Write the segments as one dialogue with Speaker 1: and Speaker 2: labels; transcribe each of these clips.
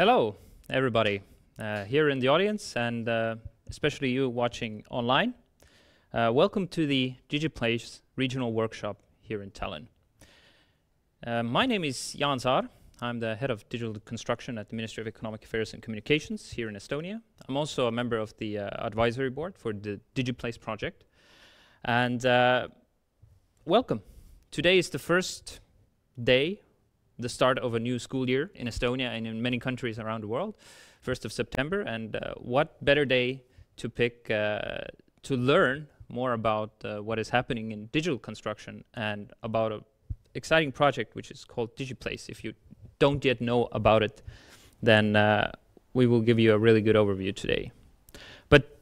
Speaker 1: Hello, everybody uh, here in the audience and uh, especially you watching online. Uh, welcome to the DigiPlace regional workshop here in Tallinn. Uh, my name is Jan Saar. I'm the head of digital construction at the Ministry of Economic Affairs and Communications here in Estonia. I'm also a member of the uh, advisory board for the DigiPlace project. And uh, welcome. Today is the first day the start of a new school year in Estonia and in many countries around the world, 1st of September. And uh, what better day to pick uh, to learn more about uh, what is happening in digital construction and about an exciting project which is called DigiPlace. If you don't yet know about it, then uh, we will give you a really good overview today. But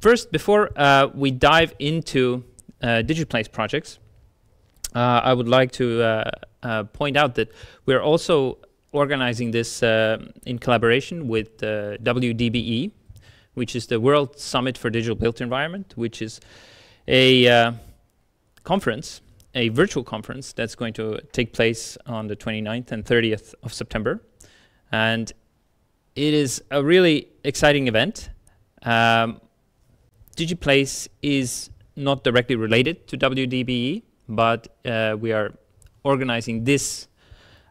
Speaker 1: first, before uh, we dive into uh, DigiPlace projects, I would like to uh, point out that we're also organizing this uh, in collaboration with uh, WDBE, which is the World Summit for Digital Built Environment, which is a uh, conference, a virtual conference that's going to take place on the 29th and 30th of September. And it is a really exciting event. Um, DigiPlace is not directly related to WDBE, but uh, we are organizing this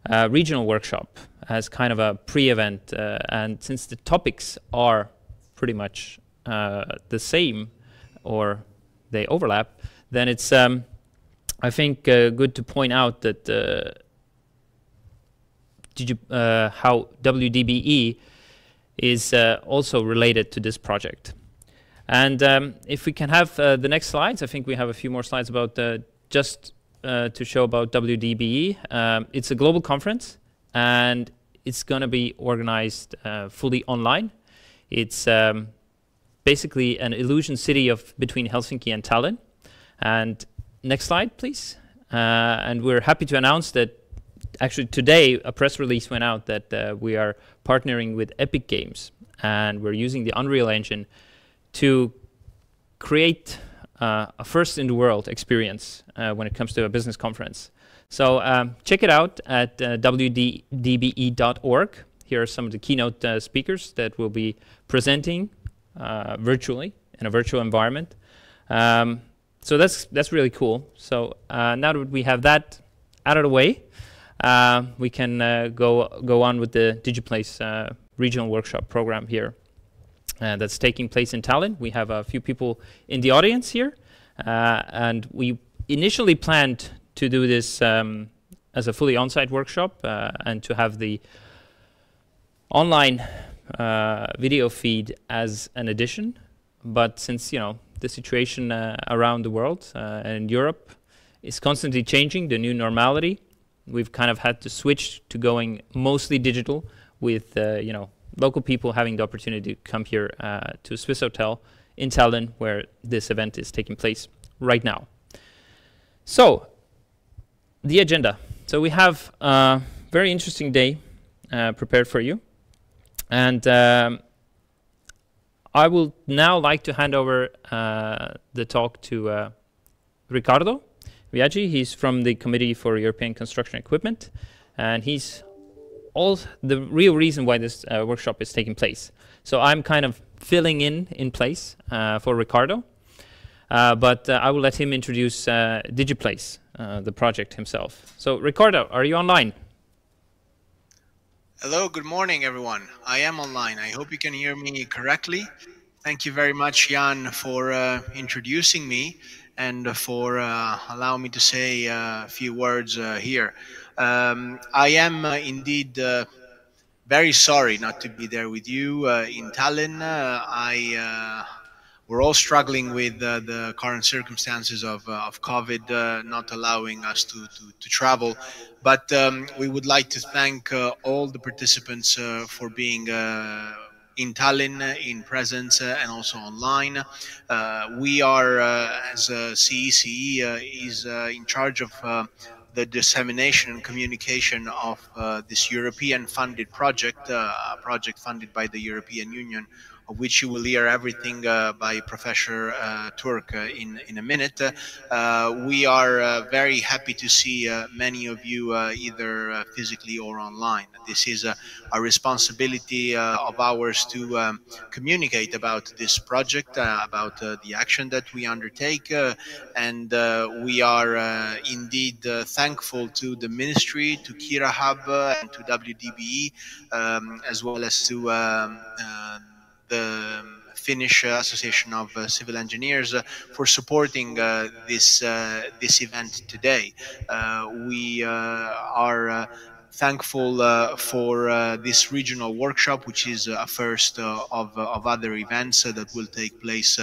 Speaker 1: uh, regional workshop as kind of a pre-event, uh, and since the topics are pretty much uh, the same or they overlap, then it's um, I think uh, good to point out that uh, you, how WDBE is also related to this project. And um, if we can have the next slides, I think we have a few more slides about just to show about WDBE. Um, it's a global conference, and it's going to be organized fully online. It's um, basically an illusion city of between Helsinki and Tallinn. And next slide, please. Uh, and we're happy to announce that actually today a press release went out that uh, we are partnering with Epic Games and we're using the Unreal Engine to create uh, a first in the world experience uh, when it comes to a business conference. So um, check it out at uh. Here are some of the keynote uh, speakers that will be presenting uh, virtually in a virtual environment. Um, so that's that's really cool. So uh, now that we have that out of the way, we can go go on with the DigiPlace regional workshop program here. That's taking place in Tallinn. We have a few people in the audience here, and we initially planned to do this um, as a fully on-site workshop and to have the online uh, video feed as an addition. But since you know the situation uh, around the world uh, and Europe is constantly changing, the new normality, we've kind of had to switch to going mostly digital with uh, you know local people having the opportunity to come here uh, to Swissotel in Tallinn where this event is taking place right now. So the agenda. So we have a very interesting day uh, prepared for you. And um, I will now like to hand over uh, the talk to uh, Riccardo Viaggi. He's from the Committee for European Construction Equipment, and he's all the real reason why this uh, workshop is taking place. So I'm kind of filling in in place uh, for Riccardo, uh, but uh, I will let him introduce DigiPlace, the project himself. So Riccardo, are you online?
Speaker 2: Hello, good morning, everyone. I am online. I hope you can hear me correctly. Thank you very much, Jan, for uh, introducing me and for uh, allowing me to say uh, a few words uh, here. Um, I am uh, indeed uh, very sorry not to be there with you in Tallinn. I we're all struggling with uh, the current circumstances of, uh, of COVID uh, not allowing us to, to, to travel. But um, we would like to thank uh, all the participants uh, for being uh, in Tallinn in presence and also online. we are, as CECE, is in charge of the dissemination and communication of uh, this European funded project, uh, a project funded by the European Union which you will hear everything uh, by Professor uh, Turk uh, in, in a minute. we are very happy to see many of you either physically or online. This is a, a responsibility of ours to um, communicate about this project, about the action that we undertake, and we are indeed thankful to the ministry, to KIRAHub, and to WDBE, um, as well as to um, uh, the Finnish Association of uh, Civil Engineers uh, for supporting uh, this this event today. we are thankful uh, for uh, this regional workshop, which is a first uh, of, of other events that will take place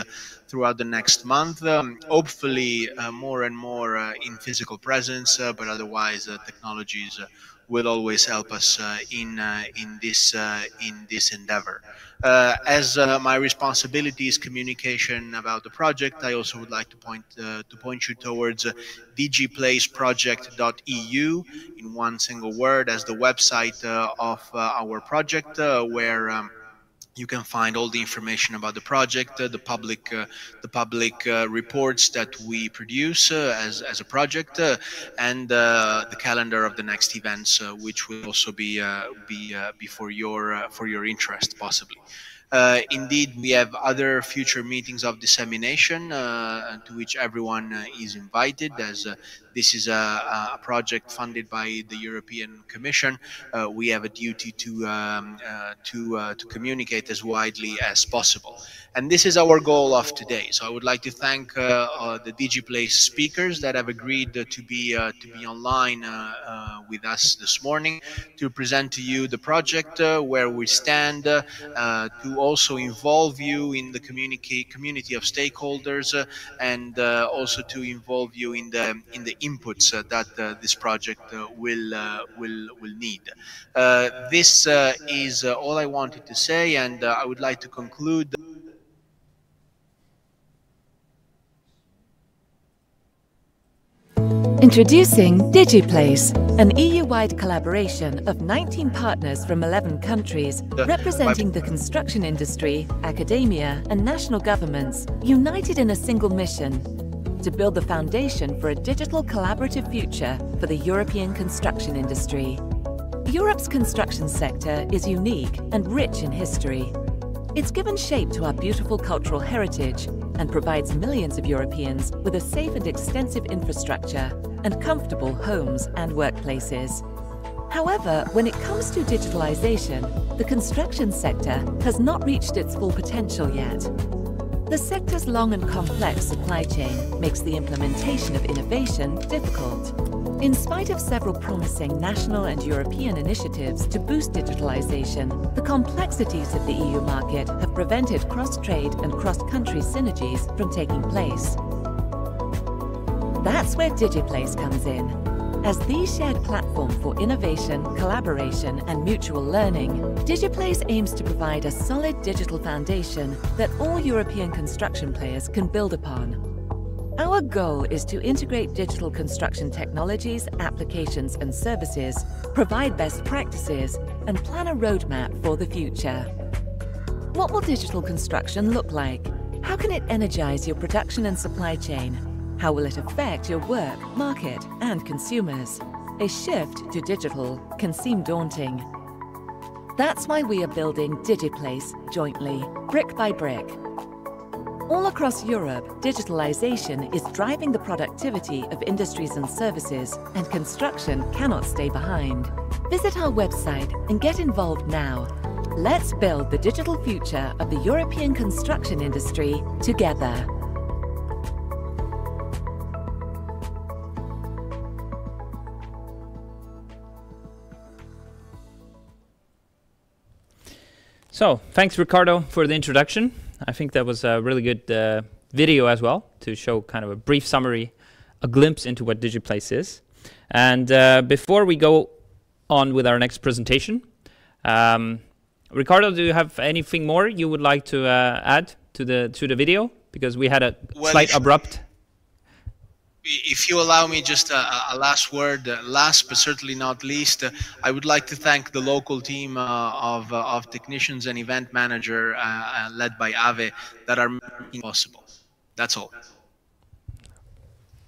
Speaker 2: throughout the next month. Um, hopefully, more and more in physical presence, but otherwise, technologies will always help us in in this in this endeavor. Uh, as uh, my responsibility is communication about the project, I also would like to point uh, to point you towards uh, digiplaceproject.eu in one single word as the website uh, of uh, our project, uh, where um, you can find all the information about the project, uh, the public, uh, the public uh, reports that we produce uh, as, as a project, uh, and uh, the calendar of the next events, which will also be be be for your for your interest possibly. Uh, indeed, we have other future meetings of dissemination uh, to which everyone uh, is invited, as this is a, a, project funded by the European Commission. Uh, we have a duty to um, uh, to uh, to communicate as widely as possible. And this is our goal of today. So I would like to thank uh, the DigiPlace speakers that have agreed to be to be online with us this morning to present to you the project, where we stand, to also involve you in the community community of stakeholders, and also to involve you in the in the inputs uh, that uh, this project uh, will will will need. this is all I wanted to say, and I would like to conclude.
Speaker 3: Introducing DigiPlace, an EU-wide collaboration of 19 partners from 11 countries, representing the construction industry, academia and national governments, united in a single mission, to build the foundation for a digital collaborative future for the European construction industry. Europe's construction sector is unique and rich in history. It's given shape to our beautiful cultural heritage and provides millions of Europeans with a safe and extensive infrastructure and comfortable homes and workplaces. However, when it comes to digitalization, the construction sector has not reached its full potential yet. The sector's long and complex supply chain makes the implementation of innovation difficult. In spite of several promising national and European initiatives to boost digitalization, the complexities of the EU market have prevented cross-trade and cross-country synergies from taking place. That's where DigiPlace comes in. As the shared platform for innovation, collaboration and mutual learning, DigiPlace aims to provide a solid digital foundation that all European construction players can build upon. Our goal is to integrate digital construction technologies, applications and services, provide best practices and plan a roadmap for the future. What will digital construction look like? How can it energize your production and supply chain? How will it affect your work, market, and consumers? A shift to digital can seem daunting. That's why we are building DigiPlace jointly, brick by brick. All across Europe, digitalization is driving the productivity of industries and services, and construction cannot stay behind. Visit our website and get involved now. Let's build the digital future of the European construction industry together.
Speaker 1: So, thanks Riccardo for the introduction. I think that was a really good uh, video as well to show kind of a brief summary, a glimpse into what DigiPlace is. And uh, before we go on with our next presentation, um, Riccardo, do you have anything more you would like to uh, add to the to the video? Because we had a well, slight abrupt
Speaker 2: if you allow me just a, a last word, uh, last but certainly not least, uh, I would like to thank the local team uh, of, uh, of technicians and event manager uh, led by Ave that are making possible. That's all.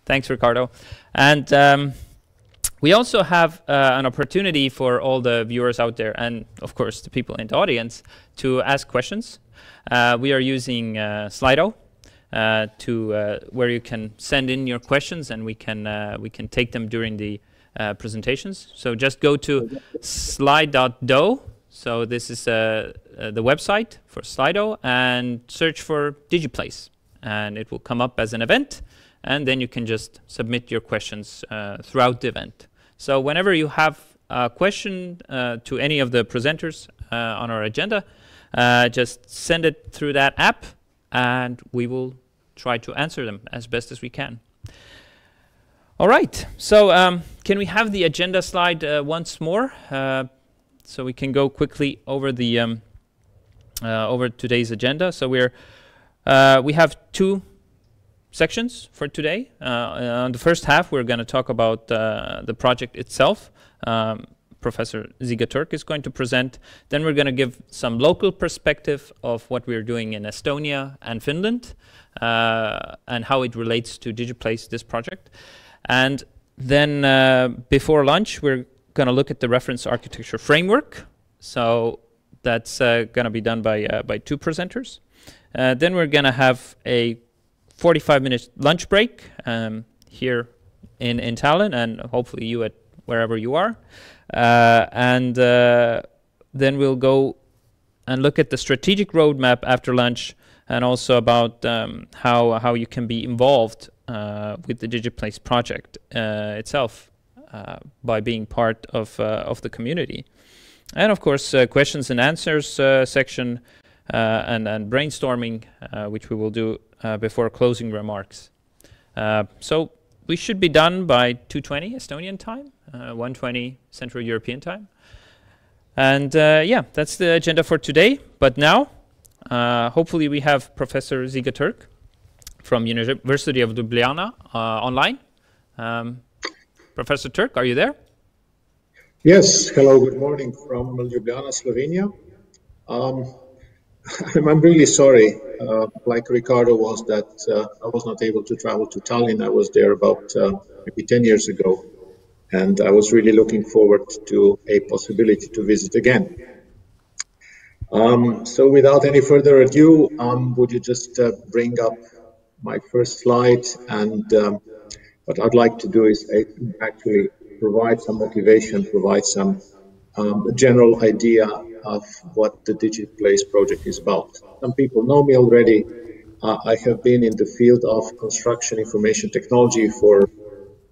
Speaker 1: Thanks, Riccardo. And um, we also have an opportunity for all the viewers out there and, of course, the people in the audience to ask questions. we are using Slido to uh, where you can send in your questions and we can uh, we can take them during the uh, presentations. So just go to sli.do. So this is uh, uh, the website for Slido and search for DigiPlace and it will come up as an event and then you can just submit your questions throughout the event. So whenever you have a question to any of the presenters on our agenda, just send it through that app and we will try to answer them as best as we can. All right, so um, can we have the agenda slide uh, once more, uh, so we can go quickly over the um, uh, over today's agenda. So we're uh, we have two sections for today. Uh, on the first half, we're going to talk about uh, the project itself. Um, Professor Ziga Turk is going to present. Then we're going to give some local perspective of what we're doing in Estonia and Finland uh, and how it relates to DigiPlace, this project. And then uh, before lunch, we're going to look at the reference architecture framework. So that's uh, going to be done by, uh, by two presenters. Uh, then we're going to have a 45 minute lunch break. Um, here in, in Tallinn and hopefully you at wherever you are. Uh, and uh, then we'll go and look at the strategic roadmap after lunch and also about um, how, how you can be involved uh, with the DigiPlace project uh, itself uh, by being part of, uh, of the community. And of course, questions and answers section and, and brainstorming, which we will do before closing remarks. so we should be done by 2.20 Estonian time, 1.20 Central European time. And uh, yeah, that's the agenda for today. But now, uh, hopefully we have Professor Ziga Turk from University of Ljubljana uh, online. Um, Professor Turk, are you there?
Speaker 4: Yes, hello, good morning from Ljubljana, Slovenia. Um, I'm really sorry, uh, like Riccardo was, that uh, I was not able to travel to Tallinn. I was there about uh, maybe 10 years ago and I was really looking forward to a possibility to visit again. Um, so without any further ado, um, would you just uh, bring up my first slide? And um, what I'd like to do is actually provide some motivation, provide some um, general idea of what the DigiPlace project is about. Some people know me already. Uh, I have been in the field of construction information technology for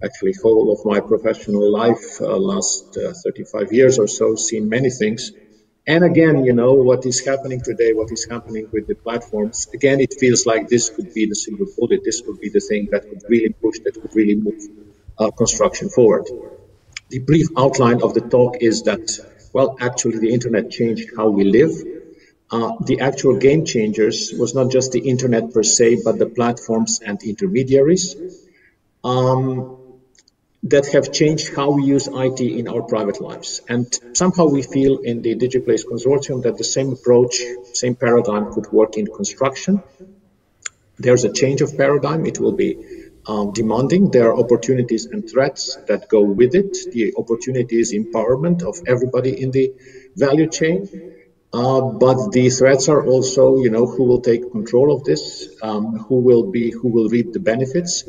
Speaker 4: actually whole of my professional life, uh, last uh, 35 years or so, seen many things. And again, you know, what is happening today, what is happening with the platforms, again, it feels like this could be the silver bullet. This could be the thing that could really push, that could really move uh, construction forward. The brief outline of the talk is that, well, actually the internet changed how we live. Uh, the actual game changers was not just the internet per se, but the platforms and intermediaries. Um, that have changed how we use IT in our private lives. And somehow we feel in the DigiPlace consortium that the same approach, same paradigm could work in construction. There's a change of paradigm. It will be um, demanding. There are opportunities and threats that go with it. The opportunity is empowerment of everybody in the value chain. Uh, but the threats are also, you know, who will take control of this, um, who will be, who will reap the benefits.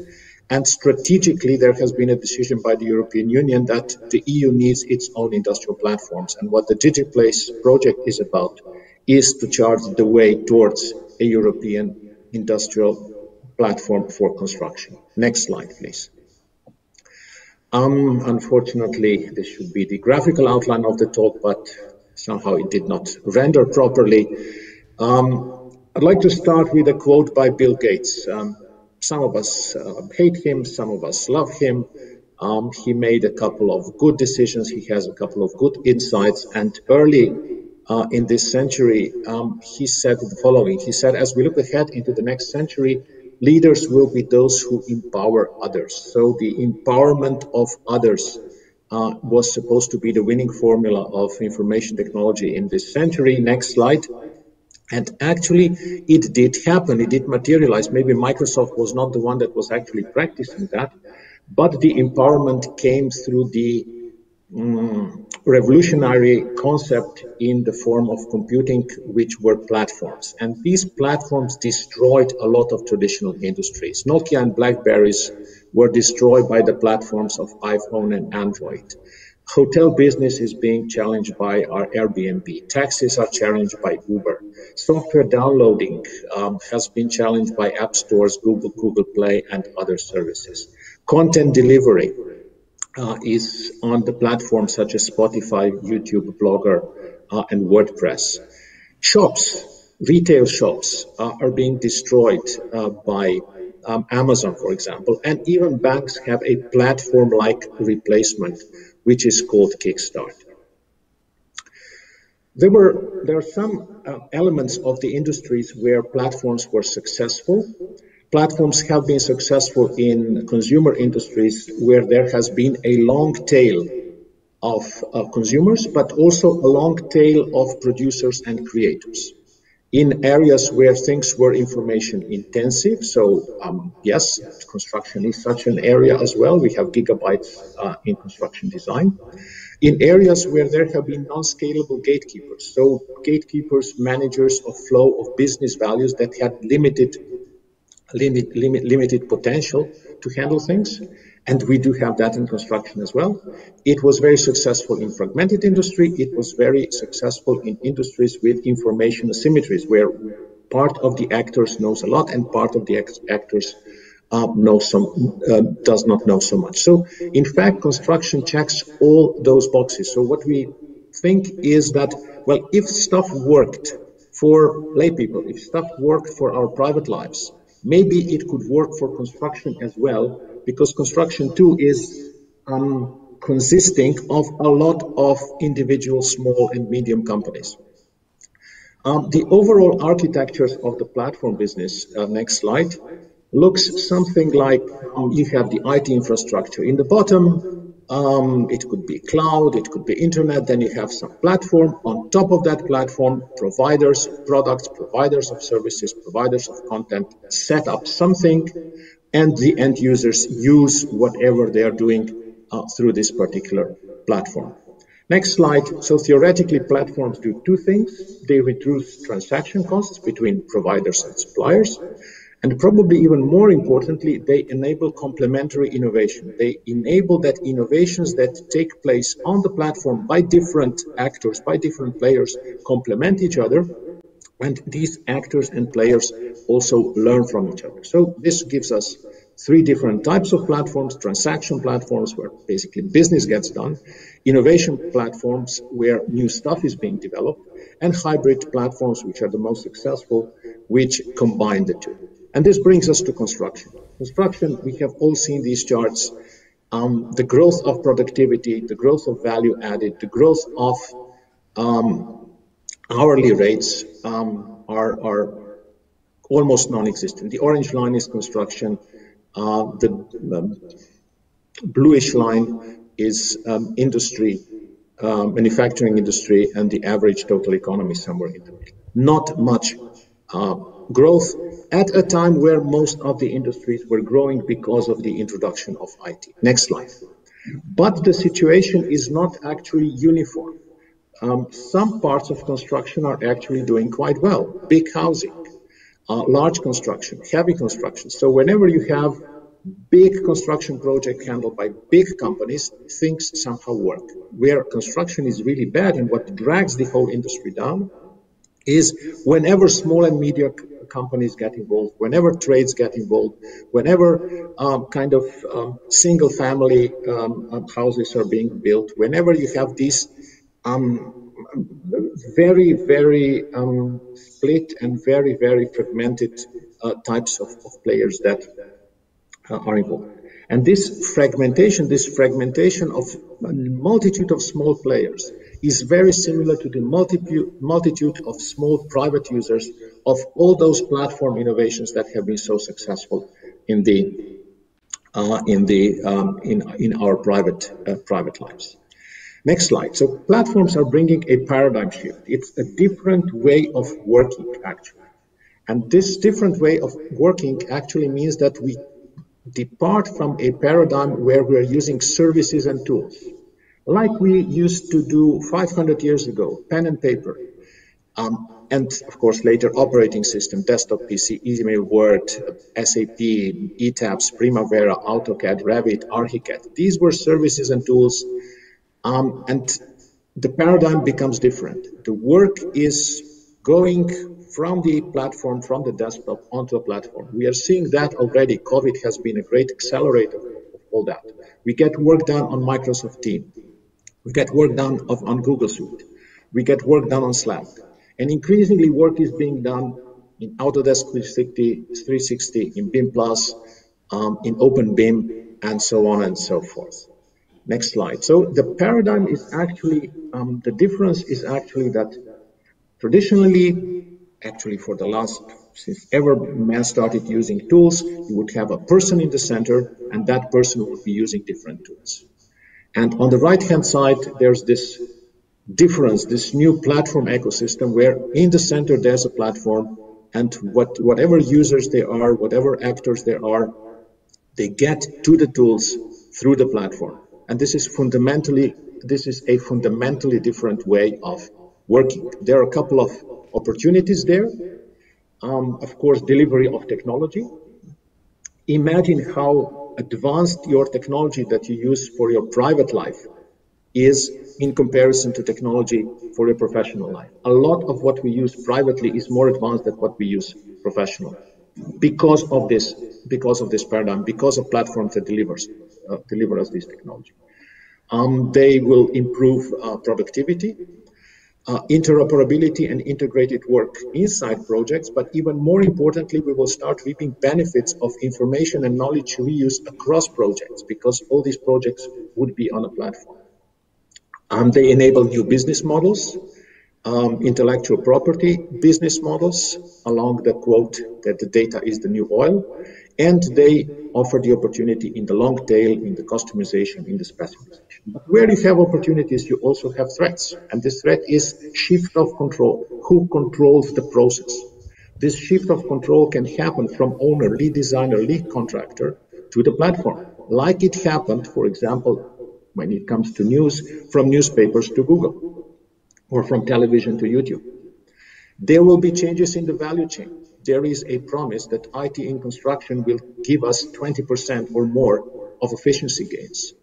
Speaker 4: And strategically, there has been a decision by the European Union that the EU needs its own industrial platforms. And what the DigiPlace project is about is to chart the way towards a European industrial platform for construction. Next slide, please. Um, unfortunately, this should be the graphical outline of the talk, but somehow it did not render properly. Um, I'd like to start with a quote by Bill Gates. Um, some of us uh, hate him, some of us love him. Um, he made a couple of good decisions. He has a couple of good insights. And early uh, in this century, um, he said the following. He said, as we look ahead into the next century, leaders will be those who empower others. So the empowerment of others uh, was supposed to be the winning formula of information technology in this century. Next slide. And actually, it did happen. It did materialize. Maybe Microsoft was not the one that was actually practicing that, but the empowerment came through the um, revolutionary concept in the form of computing, which were platforms. And these platforms destroyed a lot of traditional industries. Nokia and Blackberries were destroyed by the platforms of iPhone and Android. Hotel business is being challenged by our Airbnb. Taxis are challenged by Uber. Software downloading um, has been challenged by app stores, Google, Google Play, and other services. Content delivery uh, is on the platforms such as Spotify, YouTube, Blogger, uh, and WordPress. Shops, retail shops uh, are being destroyed uh, by um, Amazon, for example, and even banks have a platform-like replacement which is called Kickstart. There were there are some uh, elements of the industries where platforms were successful. Platforms have been successful in consumer industries where there has been a long tail of uh, consumers, but also a long tail of producers and creators in areas where things were information intensive. So um, yes, construction is such an area as well. We have gigabytes uh, in construction design. In areas where there have been non-scalable gatekeepers, so gatekeepers, managers of flow of business values that had limited, limit, limit, limited potential to handle things. And we do have that in construction as well. It was very successful in fragmented industry. It was very successful in industries with information asymmetries, where part of the actors knows a lot and part of the actors uh, some, uh, does not know so much. So, in fact, construction checks all those boxes. So, what we think is that, well, if stuff worked for lay people, if stuff worked for our private lives, maybe it could work for construction as well, because construction too is um, consisting of a lot of individual small and medium companies. Um, the overall architectures of the platform business, uh, next slide, looks something like um, you have the IT infrastructure in the bottom. Um, it could be cloud, it could be internet. Then you have some platform. On top of that platform, providers of products, providers of services, providers of content set up something, and the end users use whatever they are doing uh, through this particular platform. Next slide. So theoretically, platforms do two things. They reduce transaction costs between providers and suppliers. And probably even more importantly, they enable complementary innovation. They enable that innovations that take place on the platform by different actors, by different players, complement each other. And these actors and players also learn from each other. So this gives us three different types of platforms, transaction platforms where basically business gets done, innovation platforms where new stuff is being developed, and hybrid platforms, which are the most successful, which combine the two. And this brings us to construction. Construction, we have all seen these charts. Um, the growth of productivity, the growth of value added, the growth of um, hourly rates um, are, are almost non-existent. The orange line is construction. Uh, the um, bluish line is um, industry, uh, manufacturing industry, and the average total economy somewhere in the middle. Not much uh, growth at a time where most of the industries were growing because of the introduction of IT. Next slide. But the situation is not actually uniform. Um, some parts of construction are actually doing quite well. Big housing, uh, large construction, heavy construction. So whenever you have big construction project handled by big companies, things somehow work. Where construction is really bad and what drags the whole industry down is whenever small and medium companies get involved, whenever trades get involved, whenever um, kind of um, single family um, um houses are being built, whenever you have these um, very, very um, split and very, very fragmented uh, types of, of, players that uh, are involved. And this fragmentation, this fragmentation of a multitude of small players is very similar to the multitude of small private users of all those platform innovations that have been so successful in the uh, in the um, in in our private uh, private lives. Next slide. So platforms are bringing a paradigm shift. It's a different way of working actually, and this different way of working actually means that we depart from a paradigm where we're using services and tools like we used to do 500 years ago, pen and paper. Um, and of course, later operating system, desktop PC, email, Word, SAP, ETABS, Primavera, AutoCAD, Revit, Archicad. These were services and tools. Um, and the paradigm becomes different. The work is going from the platform, from the desktop onto a platform. We are seeing that already. COVID has been a great accelerator of all that. We get work done on Microsoft Teams. We get work done of, on Google Suite. We get work done on Slack. And increasingly work is being done in Autodesk 360, 360 in BIM Plus, um, in OpenBIM, and so on and so forth. Next slide. So the paradigm is actually, um, the difference is actually that traditionally, actually for the last, since ever man started using tools, you would have a person in the center and that person would be using different tools. And on the right-hand side, there's this difference, this new platform ecosystem where in the center there's a platform and what, whatever users they are, whatever actors there are, they get to the tools through the platform. And this is fundamentally, this is a fundamentally different way of working. There are a couple of opportunities there. Um, of course, delivery of technology. Imagine how advanced your technology that you use for your private life is in comparison to technology for your professional life. A lot of what we use privately is more advanced than what we use professionally because of this because of this paradigm because of platforms that delivers uh, deliver us this technology um, they will improve uh, productivity uh, interoperability and integrated work inside projects but even more importantly we will start reaping benefits of information and knowledge reuse across projects because all these projects would be on a platform. Um, they enable new business models um, intellectual property business models along the quote that the data is the new oil and they offer the opportunity in the long tail in the customization in the specialization but where you have opportunities you also have threats and this threat is shift of control who controls the process this shift of control can happen from owner lead designer lead contractor to the platform like it happened for example when it comes to news from newspapers to google or from television to YouTube. There will be changes in the value chain. There is a promise that IT in construction will give us 20% or more of efficiency gains.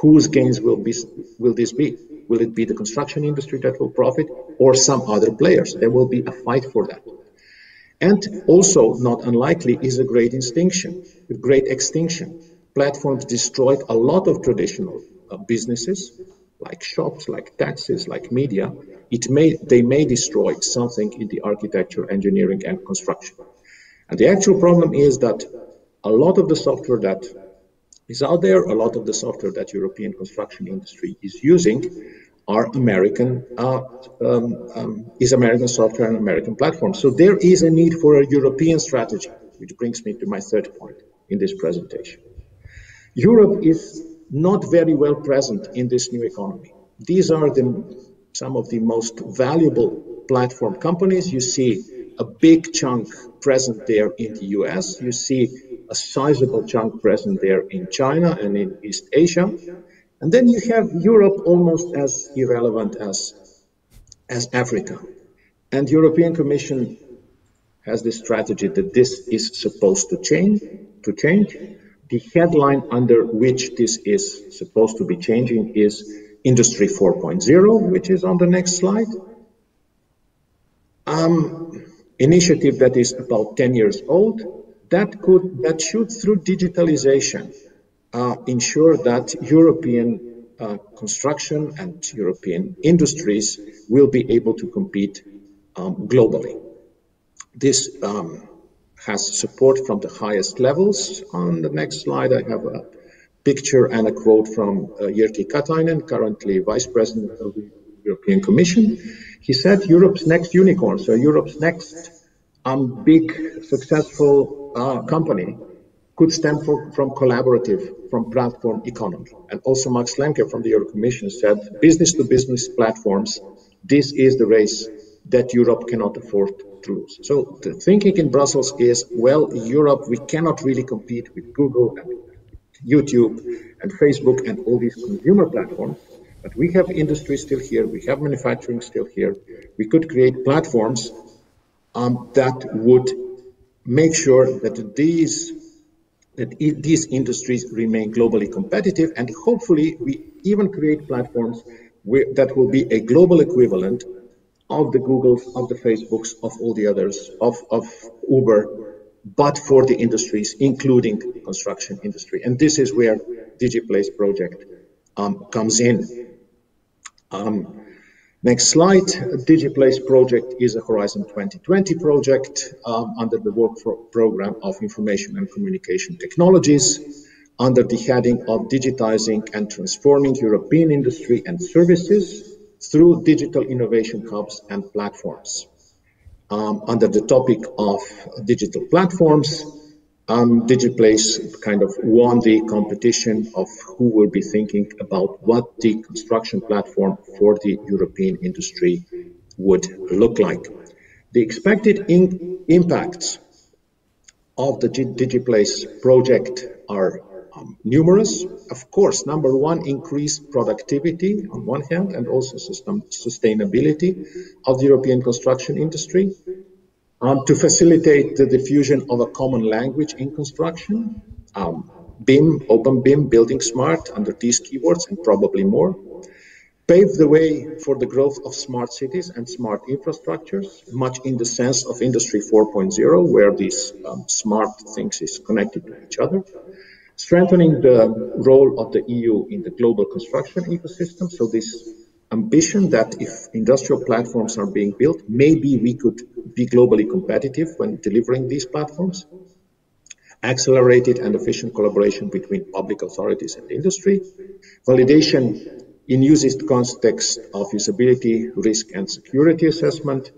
Speaker 4: Whose gains will, be, will this be? Will it be the construction industry that will profit or some other players? There will be a fight for that. And also, not unlikely, is a great extinction. A great extinction. Platforms destroyed a lot of traditional uh, businesses, like shops, like taxis, like media, it may, they may destroy something in the architecture, engineering, and construction. And the actual problem is that a lot of the software that is out there, a lot of the software that European construction industry is using are American, uh, um, um, is American software and American platforms. So there is a need for a European strategy, which brings me to my third point in this presentation. Europe is not very well present in this new economy. These are the, some of the most valuable platform companies. You see a big chunk present there in the US. You see a sizable chunk present there in China and in East Asia. And then you have Europe almost as irrelevant as, as Africa. And European Commission has this strategy that this is supposed to change, to change. The headline under which this is supposed to be changing is Industry 4.0, which is on the next slide. Um, initiative that is about 10 years old that could that should through digitalization uh, ensure that European uh, construction and European industries will be able to compete um, globally. This um, has support from the highest levels. On the next slide, I have a picture and a quote from uh, Jyrki Katainen, currently Vice President of the European Commission. He said Europe's next unicorn, so Europe's next um, big successful uh, company could stem for, from collaborative, from platform economy. And also Max Lemke from the European Commission said business to business platforms, this is the race that Europe cannot afford to lose. So the thinking in Brussels is, well, Europe, we cannot really compete with Google and YouTube and Facebook and all these consumer platforms, but we have industry still here, we have manufacturing still here. We could create platforms um, that would make sure that these that these industries remain globally competitive, and hopefully we even create platforms where, that will be a global equivalent of the Googles, of the Facebooks, of all the others, of, of Uber, but for the industries, including the construction industry. And this is where DigiPlace project um, comes in. Um, next slide. DigiPlace project is a Horizon 2020 project um, under the work program of Information and Communication Technologies under the heading of digitizing and transforming European industry and services through digital innovation hubs and platforms. Um, under the topic of digital platforms, um, DigiPlace kind of won the competition of who will be thinking about what the construction platform for the European industry would look like. The expected impacts of the DigiPlace project are um, numerous. Of course, number one, increase productivity on one hand and also sustainability of the European construction industry. Um, to facilitate the diffusion of a common language in construction, um, BIM, Open BIM, Building Smart under these keywords and probably more. Pave the way for the growth of smart cities and smart infrastructures, much in the sense of Industry 4.0, where these um, smart things is connected to each other. Strengthening the role of the EU in the global construction ecosystem. So this ambition that if industrial platforms are being built, maybe we could be globally competitive when delivering these platforms. Accelerated and efficient collaboration between public authorities and industry, validation in usage context of usability, risk and security assessment,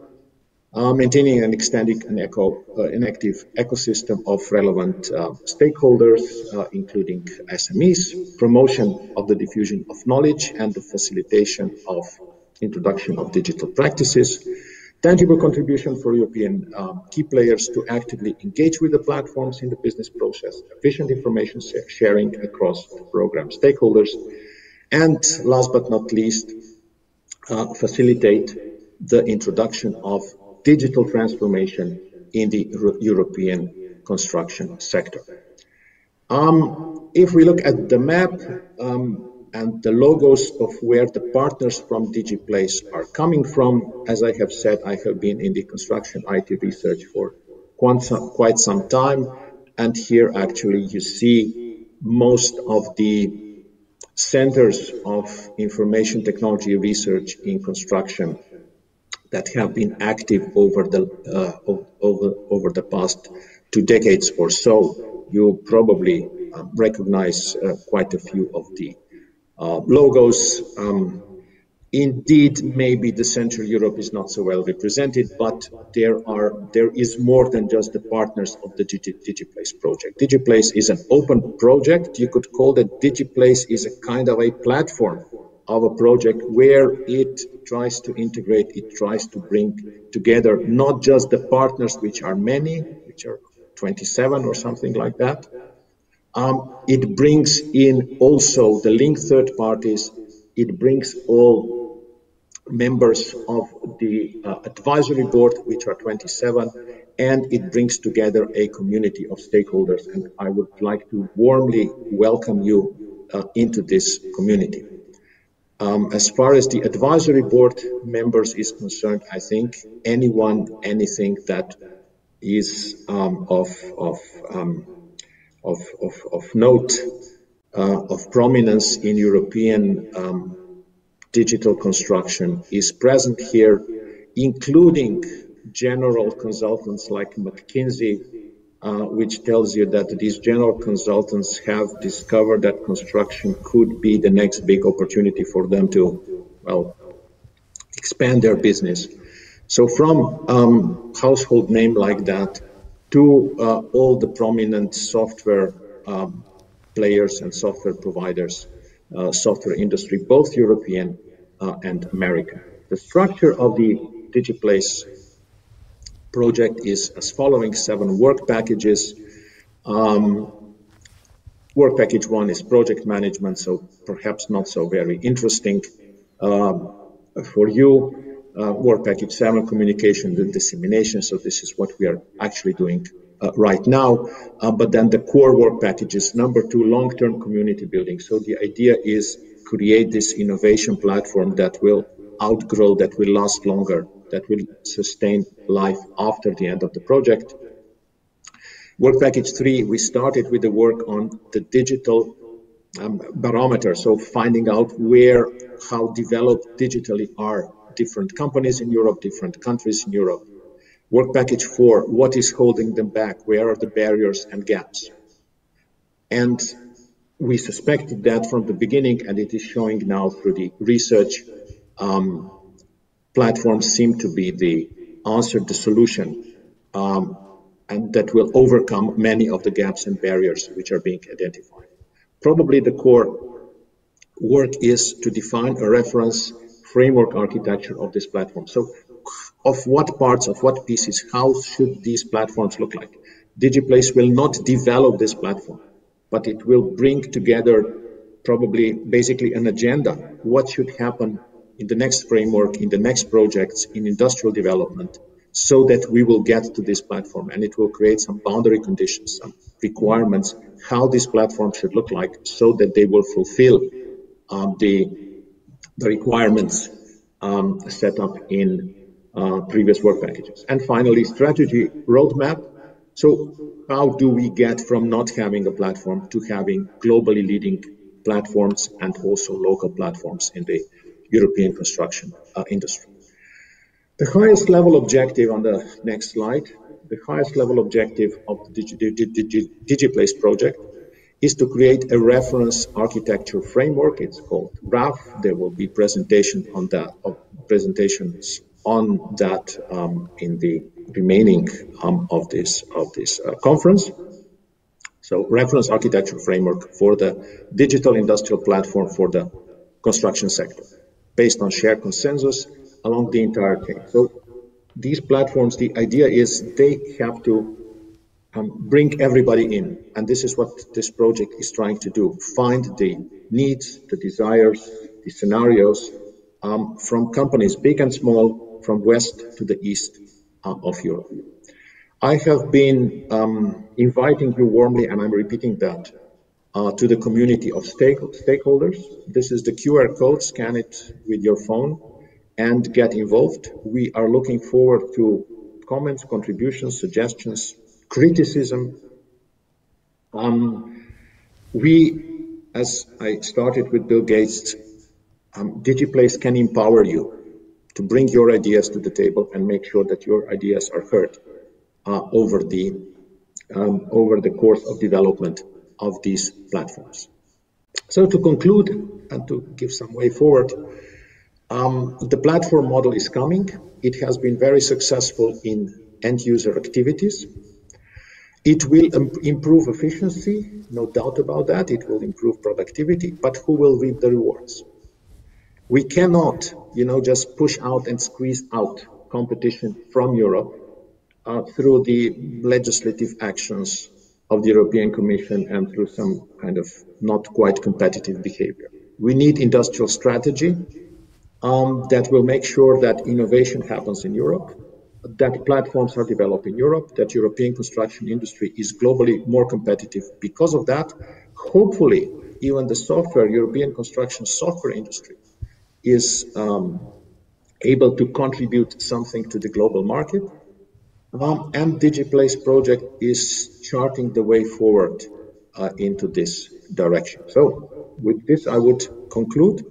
Speaker 4: uh, maintaining and extending an, uh, an, active ecosystem of relevant uh, stakeholders, uh, including SMEs, promotion of the diffusion of knowledge and the facilitation of introduction of digital practices, tangible contribution for European um, key players to actively engage with the platforms in the business process, efficient information sharing across program stakeholders, and last but not least, uh, facilitate the introduction of digital transformation in the European construction sector. Um, if we look at the map, um, and the logos of where the partners from DigiPlace are coming from. As I have said, I have been in the construction IT research for quite some time. And here actually you see most of the centers of information technology research in construction that have been active over the uh, over over the past two decades or so. You probably uh, recognize uh, quite a few of the uh, logos. Um, indeed, maybe the Central Europe is not so well represented, but there are there is more than just the partners of the Digi DigiPlace project. DigiPlace is an open project. You could call that DigiPlace is a kind of a platform of a project where it tries to integrate, it tries to bring together not just the partners, which are many, which are 27 or something like that, um, it brings in also the linked third parties. It brings all members of the uh, advisory board, which are 27, and it brings together a community of stakeholders. And I would like to warmly welcome you uh, into this community. Um, as far as the advisory board members is concerned, I think anyone, anything that is um, of, of um, of, of, of note, uh, of prominence in European um, digital construction is present here, including general consultants like McKinsey, uh, which tells you that these general consultants have discovered that construction could be the next big opportunity for them to, well, expand their business. So from um, household name like that to uh, all the prominent software um, players and software providers, uh, software industry, both European uh, and American. The structure of the DigiPlace project is as following seven work packages. Um, work package one is project management, so perhaps not so very interesting um, for you uh, work package 7 communication and dissemination. So this is what we are actually doing uh, right now. Uh, but then the core work packages, number two, long-term community building. So the idea is create this innovation platform that will outgrow, that will last longer, that will sustain life after the end of the project. Work package three, we started with the work on the digital um, barometer. So finding out where, how developed digitally are different companies in Europe, different countries in Europe. Work package four, what is holding them back? Where are the barriers and gaps? And we suspected that from the beginning, and it is showing now through the research. Um, platforms seem to be the answer, the solution, um, and that will overcome many of the gaps and barriers which are being identified. Probably the core work is to define a reference framework architecture of this platform. So of what parts, of what pieces, how should these platforms look like? DigiPlace will not develop this platform, but it will bring together probably basically an agenda. What should happen in the next framework, in the next projects, in industrial development, so that we will get to this platform and it will create some boundary conditions, some requirements, how this platform should look like so that they will fulfill um, the, the requirements um, set up in uh, previous work packages. And finally, strategy roadmap. So how do we get from not having a platform to having globally leading platforms and also local platforms in the European construction uh, industry? The highest level objective on the next slide, the highest level objective of the DigiPlace project is to create a reference architecture framework. It's called RAF. There will be presentation on that, presentations on that um, in the remaining um, of this of this uh, conference. So, reference architecture framework for the digital industrial platform for the construction sector, based on shared consensus along the entire chain. So these platforms, the idea is they have to um, bring everybody in. And this is what this project is trying to do. Find the needs, the desires, the scenarios um, from companies, big and small, from west to the east uh, of Europe. I have been um, inviting you warmly, and I'm repeating that, uh, to the community of stake stakeholders. This is the QR code, scan it with your phone and get involved. We are looking forward to comments, contributions, suggestions, criticism. Um, we, as I started with Bill Gates, um, DigiPlace can empower you to bring your ideas to the table and make sure that your ideas are heard uh, over the um, over the course of development of these platforms. So to conclude and to give some way forward, um, the platform model is coming. It has been very successful in end user activities. It will improve efficiency, no doubt about that. It will improve productivity, but who will reap the rewards? We cannot, you know, just push out and squeeze out competition from Europe uh, through the legislative actions of the European Commission and through some kind of not quite competitive behavior. We need industrial strategy um, that will make sure that innovation happens in Europe, that platforms are developed in Europe, that European construction industry is globally more competitive because of that. Hopefully, even the software, European construction software industry is um, able to contribute something to the global market. Um, and DigiPlace project is charting the way forward uh, into this direction. So with this, I would conclude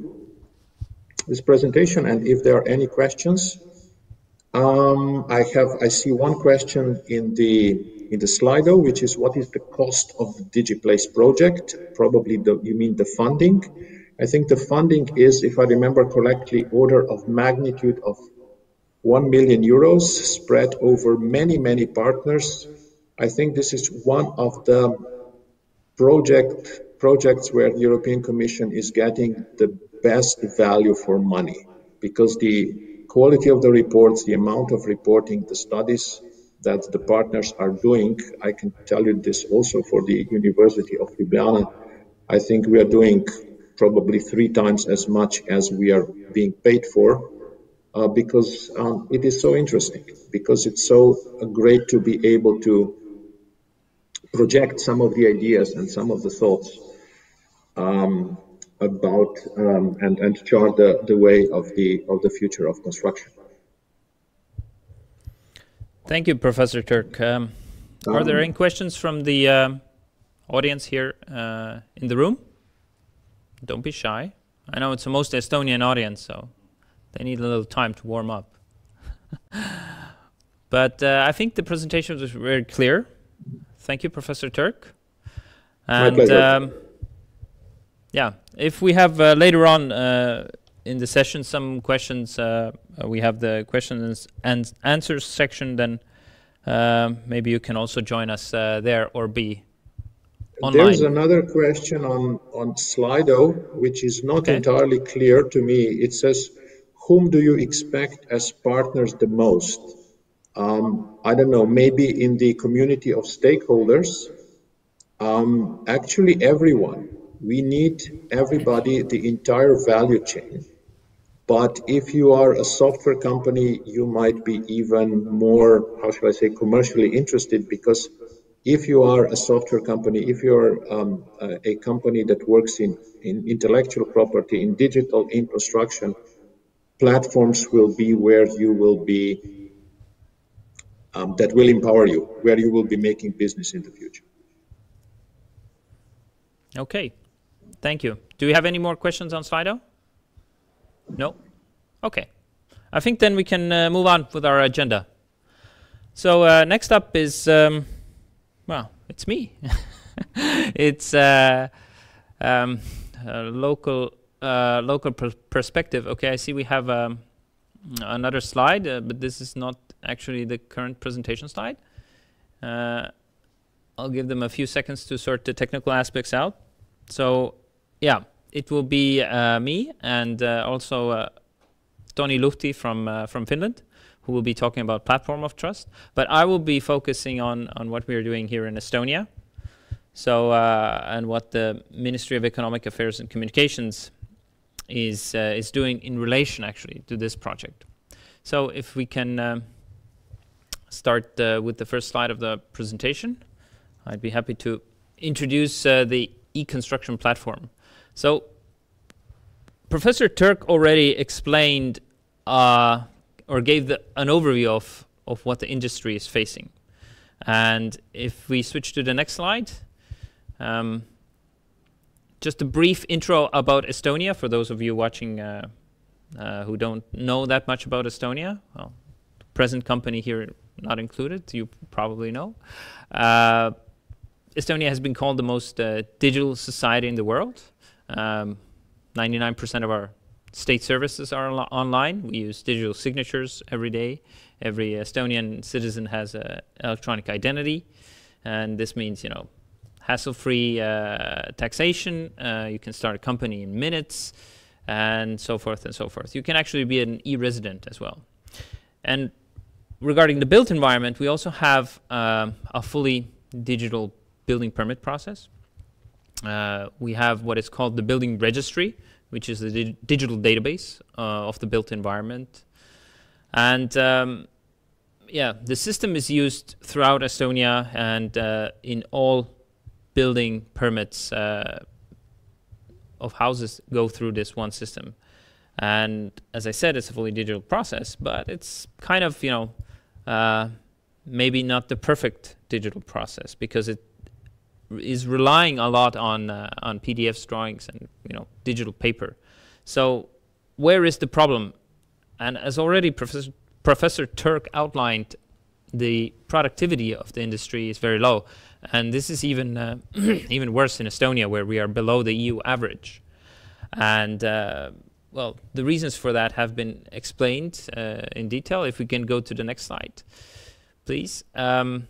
Speaker 4: this presentation. And if there are any questions, um, I have I see one question in the in the Slido, which is what is the cost of the DigiPlace project? Probably the you mean the funding. I think the funding is, if I remember correctly, order of magnitude of 1 million euros spread over many, many partners. I think this is one of the project projects where the European Commission is getting the best value for money because the quality of the reports, the amount of reporting, the studies that the partners are doing, I can tell you this also for the University of Ljubljana. I think we are doing probably three times as much as we are being paid for uh, because um, it is so interesting, because it's so great to be able to project some of the ideas and some of the thoughts um, about um, and, and chart the, the way of the of the future of construction.
Speaker 1: Thank you, Professor Turk. Um, are there um, any questions from the um, audience here uh, in the room? Don't be shy. I know it's a most Estonian audience, so they need a little time to warm up. but uh, I think the presentation was very clear. Thank you, Professor Turk.
Speaker 4: And um,
Speaker 1: yeah, if we have uh, later on uh, in the session some questions, uh, uh we have the questions and answers section, then uh, maybe you can also join us uh, there or be online.
Speaker 4: There's another question on, on Slido, which is not okay. entirely clear to me. It says, whom do you expect as partners the most? Um, I don't know, maybe in the community of stakeholders, um, actually everyone. We need everybody, the entire value chain, But if you are a software company, you might be even more, how should I say, commercially interested because if you are a software company, if you're um, a, a, company that works in, in intellectual property, in digital infrastructure, platforms will be where you will be, um, that will empower you, where you will be making business in the future.
Speaker 1: Okay, thank you. Do we have any more questions on Slido? No? Okay. I think then we can uh, move on with our agenda. So uh, next up is, um, well, it's me. it's uh, um, a local uh, local pr perspective. Okay, I see we have um, another slide, uh, but this is not actually the current presentation slide. Uh, I'll give them a few seconds to sort the technical aspects out. So, yeah, it will be uh, me and uh, also Toni Luhti from from Finland, who will be talking about platform of trust. But I will be focusing on on what we are doing here in Estonia. So and what the Ministry of Economic Affairs and Communications is uh, is doing in relation actually to this project. So if we can um, start with the first slide of the presentation, I'd be happy to introduce the e-construction platform. So Professor Turk already explained uh, or gave the, an overview of, of what the industry is facing. And if we switch to the next slide, um, just a brief intro about Estonia for those of you watching uh, uh, who don't know that much about Estonia. Well, present company here not included, you probably know. Uh, Estonia has been called the most uh, digital society in the world. 99% um, of our state services are online. We use digital signatures every day. Every Estonian citizen has an electronic identity, and this means you know hassle-free uh, taxation. Uh, you can start a company in minutes, and so forth and so forth. You can actually be an e-resident as well. And regarding the built environment, we also have um, a fully digital building permit process. Uh, we have what is called the building registry, which is the di digital database uh, of the built environment. And um, yeah, the system is used throughout Estonia and uh, in all building permits uh, of houses go through this one system. And as I said, it's a fully digital process, but it's kind of, you know, uh, maybe not the perfect digital process because it is relying a lot on uh, on PDFs, drawings, and you know digital paper. So where is the problem? And as already Professor Professor Turk outlined, the productivity of the industry is very low, and this is even uh, even worse in Estonia, where we are below the EU average. And uh, well, the reasons for that have been explained uh, in detail. If we can go to the next slide, please. Um,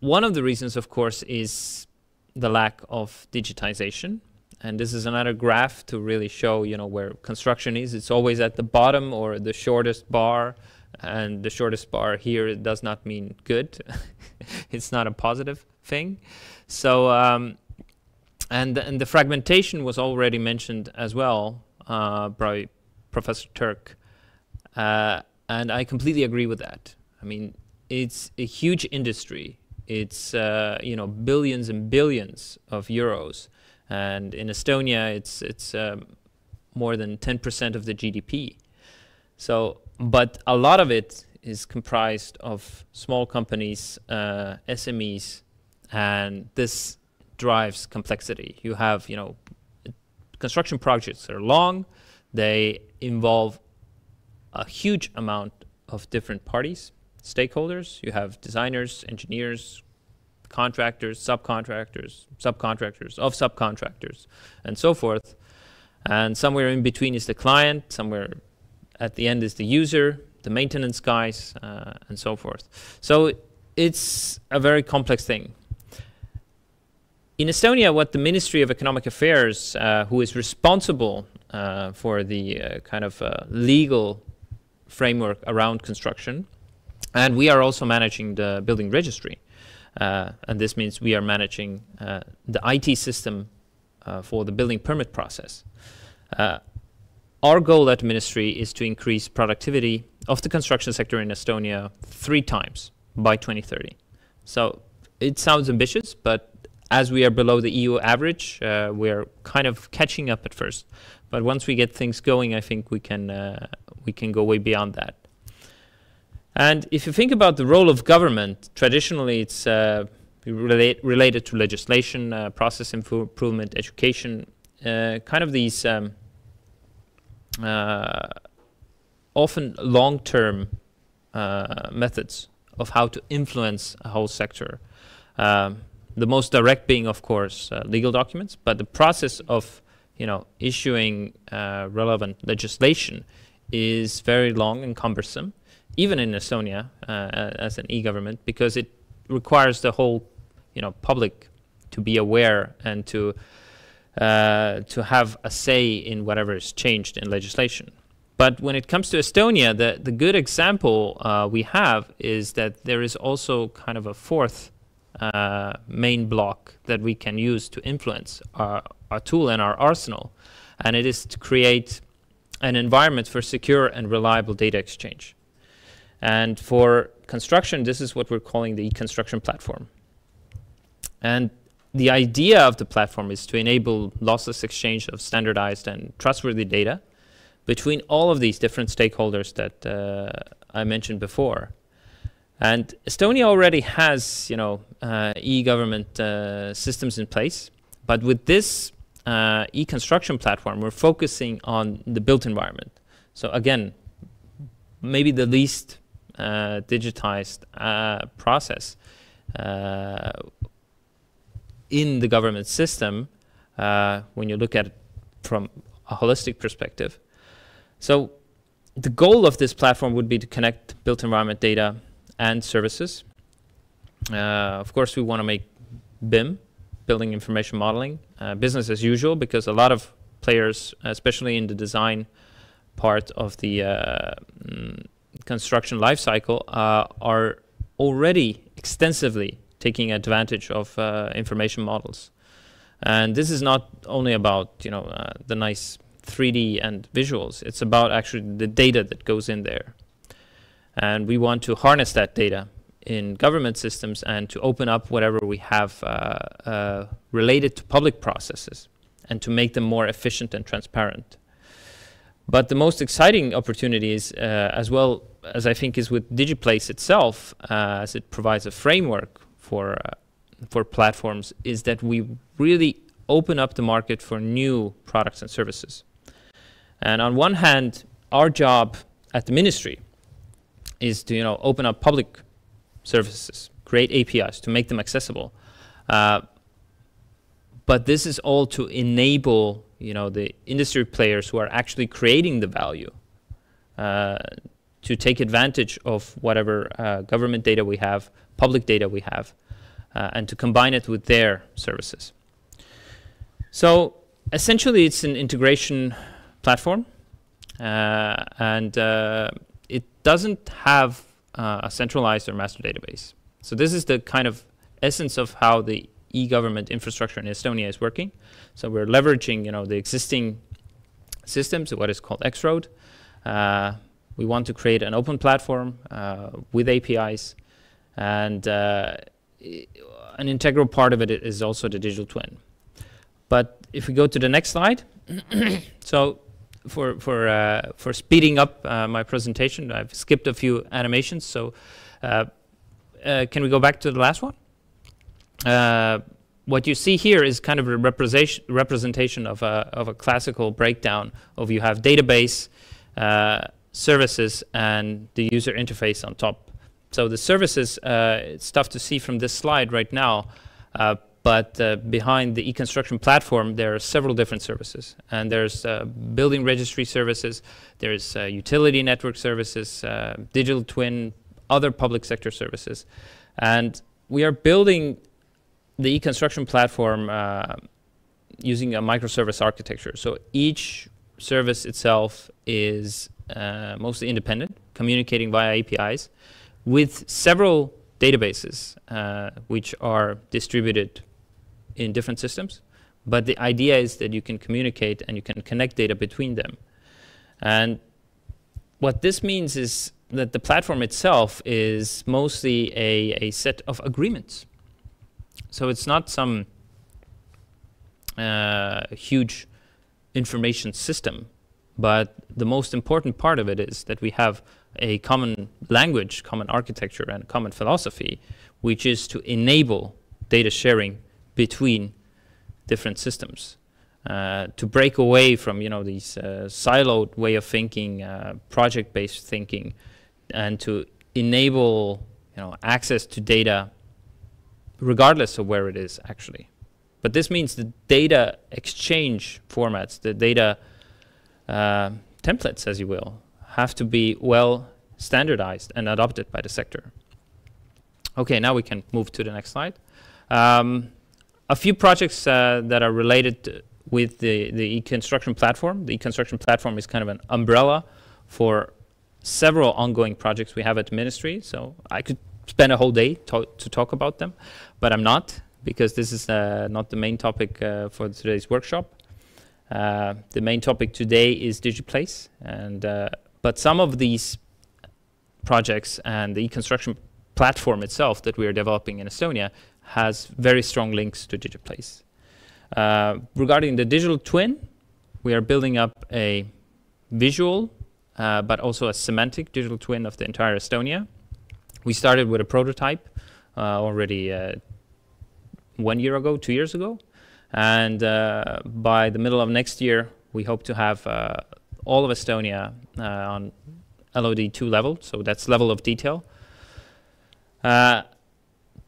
Speaker 1: one of the reasons, of course, is the lack of digitization. And this is another graph to really show, you know, where construction is. It's always at the bottom or the shortest bar. And the shortest bar here does not mean good. it's not a positive thing. So, um, and, and the fragmentation was already mentioned as well uh, by Professor Turk. Uh, and I completely agree with that. I mean, it's a huge industry it's uh, you know billions and billions of euros, and in Estonia it's it's um, more than 10% of the GDP. So, but a lot of it is comprised of small companies, uh, SMEs, and this drives complexity. You have you know construction projects are long, they involve a huge amount of different parties stakeholders. You have designers, engineers, contractors, subcontractors, subcontractors of subcontractors, and so forth. And somewhere in between is the client, somewhere at the end is the user, the maintenance guys, uh, and so forth. So it's a very complex thing. In Estonia, what the Ministry of Economic Affairs, uh, who is responsible uh, for the uh, kind of uh, legal framework around construction, and we are also managing the building registry. Uh, and this means we are managing the IT system for the building permit process. Our goal at ministry is to increase productivity of the construction sector in Estonia three times by 2030. So it sounds ambitious, but as we are below the EU average, uh, we're kind of catching up at first. But once we get things going, I think we can uh, we can go way beyond that. And if you think about the role of government, traditionally it's uh, relate, related to legislation, uh, process improvement, education, uh, kind of these um, uh, often long-term methods of how to influence a whole sector. Um, the most direct being, of course, uh, legal documents, but the process of you know issuing uh, relevant legislation is very long and cumbersome, even in Estonia uh, as an e-government, because it requires the whole you know public to be aware and to uh, to have a say in whatever is changed in legislation. But when it comes to Estonia, the, the good example uh, we have is that there is also kind of a fourth uh, main block that we can use to influence our, our tool and our arsenal, and it is to create an environment for secure and reliable data exchange. And for construction, this is what we're calling the e-construction platform. And the idea of the platform is to enable lossless exchange of standardized and trustworthy data between all of these different stakeholders that uh, I mentioned before. And Estonia already has, you know, uh, e-government uh, systems in place, but with this uh, e-construction platform, we're focusing on the built environment. So again, maybe the least uh, digitized uh, process in the government system when you look at it from a holistic perspective. So the goal of this platform would be to connect built environment data and services. Uh, of course, we want to make BIM, building information modeling, uh, business as usual because a lot of players, especially in the design part of the uh, mm, construction lifecycle, uh, are already extensively taking advantage of uh, information models. And this is not only about you know uh, the nice 3D and visuals. It's about actually the data that goes in there. And we want to harness that data in government systems and to open up whatever we have uh, uh, related to public processes and to make them more efficient and transparent. But the most exciting opportunity is, uh, as well as I think is with DigiPlace itself, uh, as it provides a framework for, uh, for platforms, is that we really open up the market for new products and services. And on one hand, our job at the ministry is to you know open up public services, create APIs to make them accessible. Uh, but this is all to enable you know the industry players who are actually creating the value uh, to take advantage of whatever uh, government data we have, public data we have, uh, and to combine it with their services. So essentially, it's an integration platform, uh, and uh, it doesn't have uh, a centralized or master database. So this is the kind of essence of how the e-government infrastructure in Estonia is working. So we're leveraging, you know, the existing systems, what is called X-Road. Uh, we want to create an open platform uh, with APIs, and uh, an integral part of it is also the digital twin. But if we go to the next slide, so for for uh, for speeding up uh, my presentation. I've skipped a few animations, so uh, uh can we go back to the last one? Uh, what you see here is kind of a representation representation of a of a classical breakdown of you have database, services, and the user interface on top. So the services, it's tough to see from this slide right now, but uh, behind the e-construction platform, there are several different services. And there's uh, building registry services, there's uh, utility network services, uh, digital twin, other public sector services. And we are building the e-construction platform uh, using a microservice architecture. So each service itself is uh, mostly independent, communicating via APIs, with several databases which are distributed in different systems. But the idea is that you can communicate and you can connect data between them. And what this means is that the platform itself is mostly a, a set of agreements. So it's not some uh, huge information system, but the most important part of it is that we have a common language, common architecture, and common philosophy, which is to enable data sharing between different systems. Uh, to break away from you know these uh, siloed way of thinking, uh, project-based thinking, and to enable you know access to data regardless of where it is actually. But this means the data exchange formats, the data uh, templates, as you will, have to be well standardized and adopted by the sector. Okay, now we can move to the next slide. Um, a few projects uh, that are related with the, the e-construction platform. The e-construction platform is kind of an umbrella for several ongoing projects we have at the ministry. So I could spend a whole day to, to talk about them, but I'm not because this is uh, not the main topic uh, for today's workshop. Uh, the main topic today is DigiPlace, and uh, but some of these projects and the e-construction platform itself that we are developing in Estonia has very strong links to DigiPlace. Uh, regarding the digital twin, we are building up a visual, uh, but also a semantic digital twin of the entire Estonia. We started with a prototype uh, already uh, one year ago, two years ago, and uh, by the middle of next year, we hope to have uh, all of Estonia on LOD2 level, so that's level of detail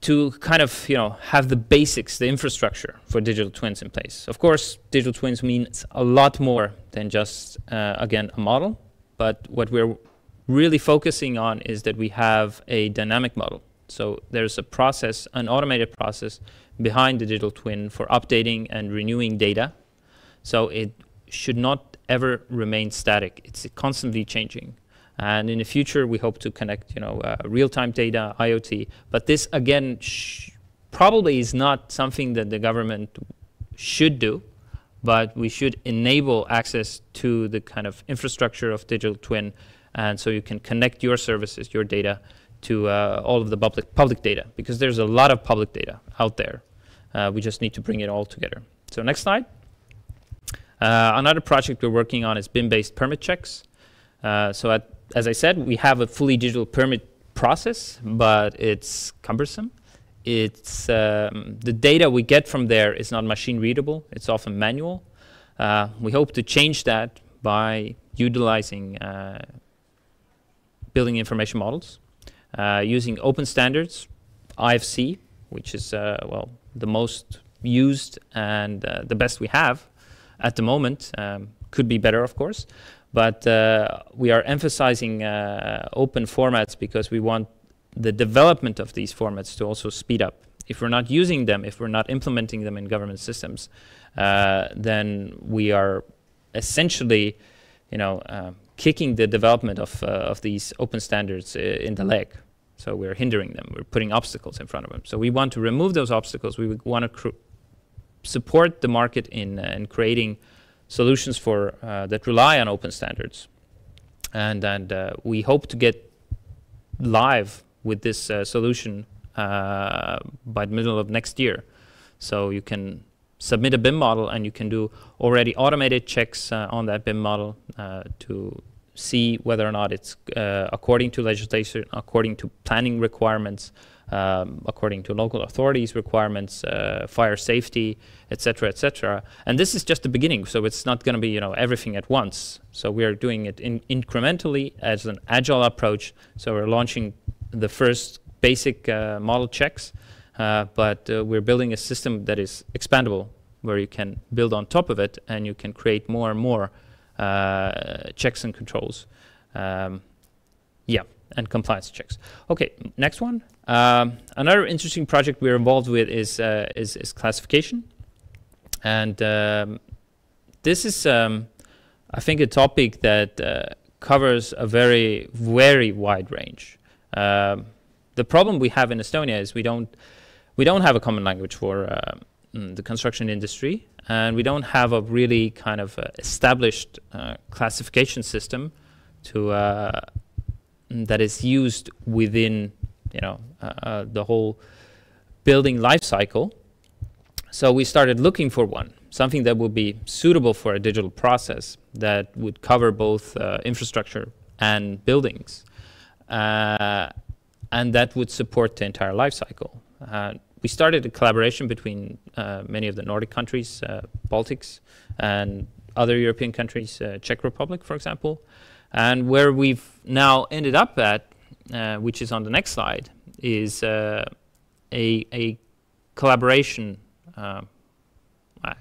Speaker 1: to kind of you know have the basics, the infrastructure for digital twins in place. Of course, digital twins means a lot more than just uh, again a model. But what we're really focusing on is that we have a dynamic model. So there's a process, an automated process behind the digital twin for updating and renewing data. So it should not ever remain static. It's constantly changing. And in the future, we hope to connect, you know, uh, real-time data, IoT. But this, again, probably is not something that the government should do, but we should enable access to the kind of infrastructure of digital twin, and so you can connect your services, your data, to uh, all of the public public data, because there's a lot of public data out there. Uh, we just need to bring it all together. So next slide. Uh, another project we're working on is BIM-based permit checks. Uh, so at as I said, we have a fully digital permit process, but it's cumbersome. It's um, the data we get from there is not machine readable. It's often manual. Uh, we hope to change that by utilizing uh, building information models, uh, using open standards, IFC, which is uh, well the most used and the best we have at the moment. Um, could be better, of course, but uh, we are emphasizing uh, open formats because we want the development of these formats to also speed up. If we're not using them, if we're not implementing them in government systems, uh, then we are essentially, you know, uh, kicking the development of, uh, of these open standards uh, in the leg. So we're hindering them. We're putting obstacles in front of them. So we want to remove those obstacles. We want to support the market in, in creating solutions for uh, that rely on open standards. And, and uh, we hope to get live with this uh, solution by the middle of next year. So you can submit a BIM model and you can do already automated checks uh, on that BIM model uh, to see whether or not it's uh, according to legislation, according to planning requirements, um, according to local authorities' requirements, uh, fire safety, etc., etc. And this is just the beginning, so it's not going to be you know everything at once. So we are doing it in incrementally as an agile approach. So we're launching the first basic uh, model checks, uh, but uh, we're building a system that is expandable, where you can build on top of it and you can create more and more uh, checks and controls. Um, yeah, and compliance checks. Okay, next one. Um, another interesting project we're involved with is uh, is, is, classification, and um, this is, um, I think, a topic that uh, covers a very very wide range. Um, the problem we have in Estonia is we don't we don't have a common language for uh, mm, the construction industry, and we don't have a really kind of uh, established uh, classification system to uh, that is used within you know uh, uh, the whole building life cycle. So we started looking for one, something that would be suitable for a digital process that would cover both uh, infrastructure and buildings, and that would support the entire life cycle we started a collaboration between uh, many of the Nordic countries, uh, Baltics, and other European countries, uh, Czech Republic, for example. And where we've now ended up at, uh, which is on the next slide, is uh, a, a collaboration. Uh, I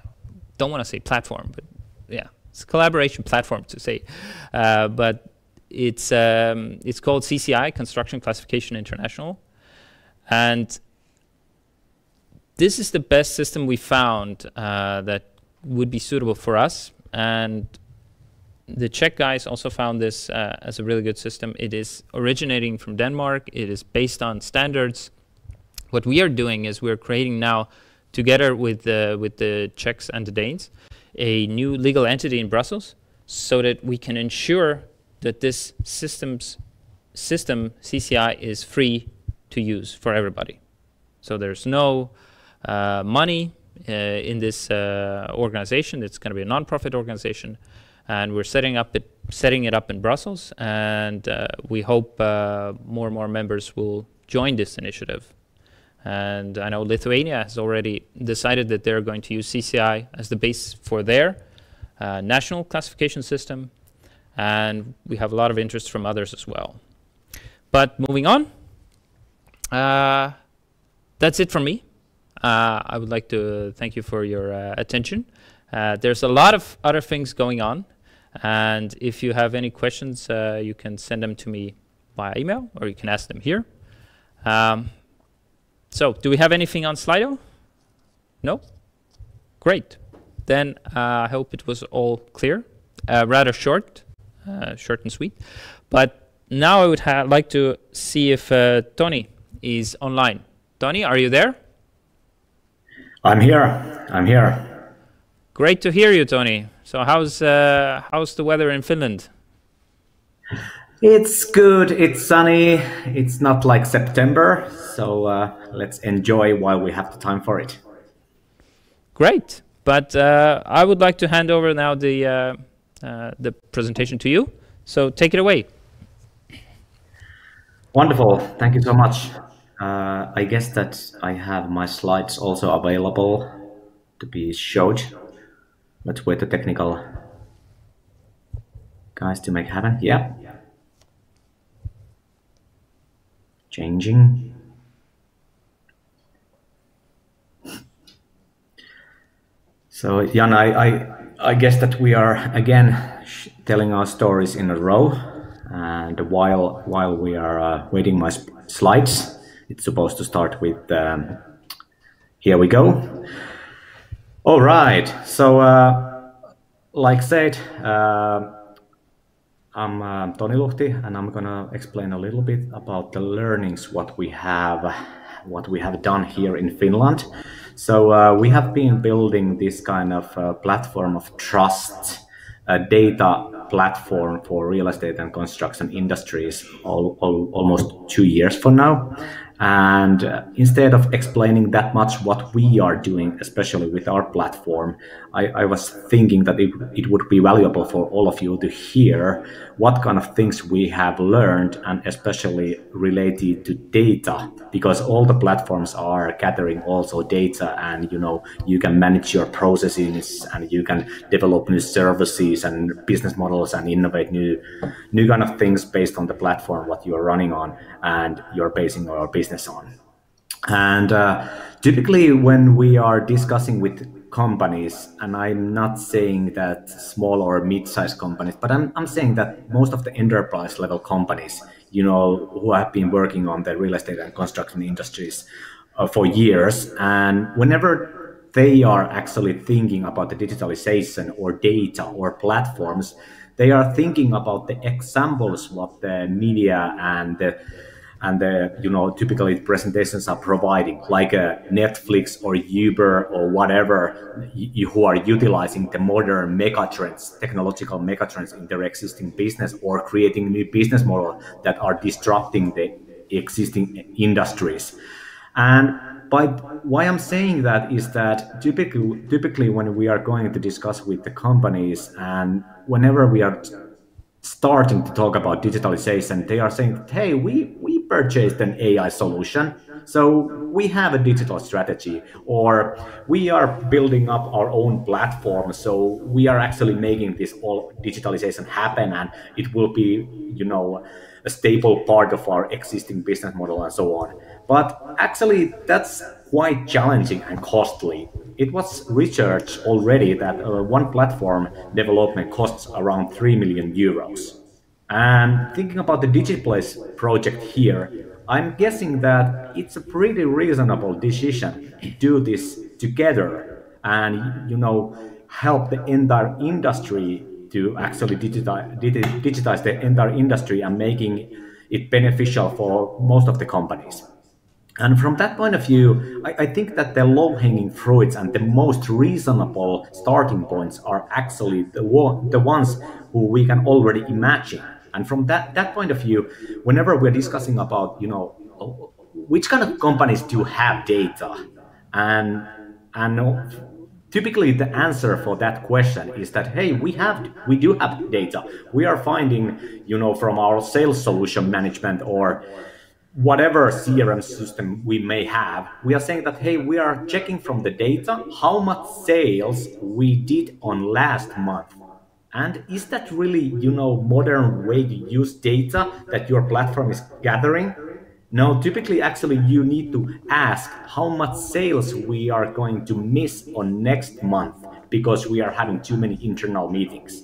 Speaker 1: don't want to say platform, but yeah, it's a collaboration platform to say. but it's um, it's called CCI, Construction Classification International, and this is the best system we found uh, that would be suitable for us. And the Czech guys also found this uh, as a really good system. It is originating from Denmark. It is based on standards. What we are doing is we're creating now, together with the, with the Czechs and the Danes, a new legal entity in Brussels so that we can ensure that this systems system CCI is free to use for everybody. So there's no uh, money uh, in this uh, organization. It's going to be a non-profit organization, and we're setting up it setting it up in Brussels, and we hope more and more members will join this initiative. And I know Lithuania has already decided that they're going to use CCI as the base for their uh, national classification system. And we have a lot of interest from others as well. But moving on, uh, that's it from me. Uh, I would like to thank you for your uh, attention. Uh, there's a lot of other things going on, and if you have any questions, you can send them to me by email, or you can ask them here. Um, so, do we have anything on Slido? No? Great. Then uh, I hope it was all clear. Uh, rather short, uh, short and sweet. But now I would like to see if Tony is online. Tony, are you there?
Speaker 5: I'm here. I'm here.
Speaker 1: Great to hear you, Tony. So how's uh, how's the weather in Finland?
Speaker 5: It's good. It's sunny. It's not like September, so uh, let's enjoy while we have the time for it.
Speaker 1: Great. But uh, I would like to hand over now the uh, uh, the presentation to you. So take it away.
Speaker 5: Wonderful. Thank you so much. Uh, I guess that I have my slides also available to be showed. Let's wait the technical guys to make happen. Yeah. Changing. So Jan, I, I, I guess that we are again telling our stories in a row, and while while we are uh, waiting my slides, it's supposed to start with, um, here we go. All right, so uh, like said, uh, I'm uh, Toni Luhti, and I'm gonna explain a little bit about the learnings, what we have, what we have done here in Finland. So uh, we have been building this kind of uh, platform of trust, data platform for real estate and construction industries all, all, almost two years from now. And uh, instead of explaining that much what we are doing, especially with our platform, I, I, was thinking that it, it would be valuable for all of you to hear what kind of things we have learned and especially related to data because all the platforms are gathering also data and you know you can manage your processes and you can develop new services and business models and innovate new new kind of things based on the platform what you are running on and you're basing your business on. And uh, typically when we are discussing with companies, and I'm not saying that small or mid-sized companies, but I'm, I'm saying that most of the enterprise level companies, you know, who have been working on the real estate and construction industries uh, for years, and whenever they are actually thinking about the digitalization or data or platforms, they are thinking about the examples what the media and the and the you know typically presentations are providing like a netflix or uber or whatever who are utilizing the modern megatrends technological megatrends in their existing business or creating new business models that are disrupting the existing industries. And by why i'm saying that is that typically typically when we are going to discuss with the companies and whenever we are starting to talk about digitalization, they are saying, hey, we, we purchased an AI solution. So we have a digital strategy, or we are building up our own platform. So we are actually making this all digitalization happen, and it will be, you know, a staple part of our existing business model and so on. But actually, that's quite challenging and costly. It was researched already that uh, one platform development costs around 3 million euros. And thinking about the DigiPlace project here, I'm guessing that it's a pretty reasonable decision to do this together and you know help the entire industry to actually digitize, digitize the entire industry and making it beneficial for most of the companies. And from that point of view, I, I think that the low hanging fruits and the most reasonable starting points are actually the, the ones who we can already imagine. And from that, that point of view, whenever we're discussing about, you know, which kind of companies do have data, and and typically the answer for that question is that hey, we have we do have data. We are finding, you know, from our sales solution management or whatever CRM system we may have, we are saying that, hey, we are checking from the data how much sales we did on last month. And is that really, you know, modern way to use data that your platform is gathering? No, typically, actually, you need to ask how much sales we are going to miss on next month because we are having too many internal meetings.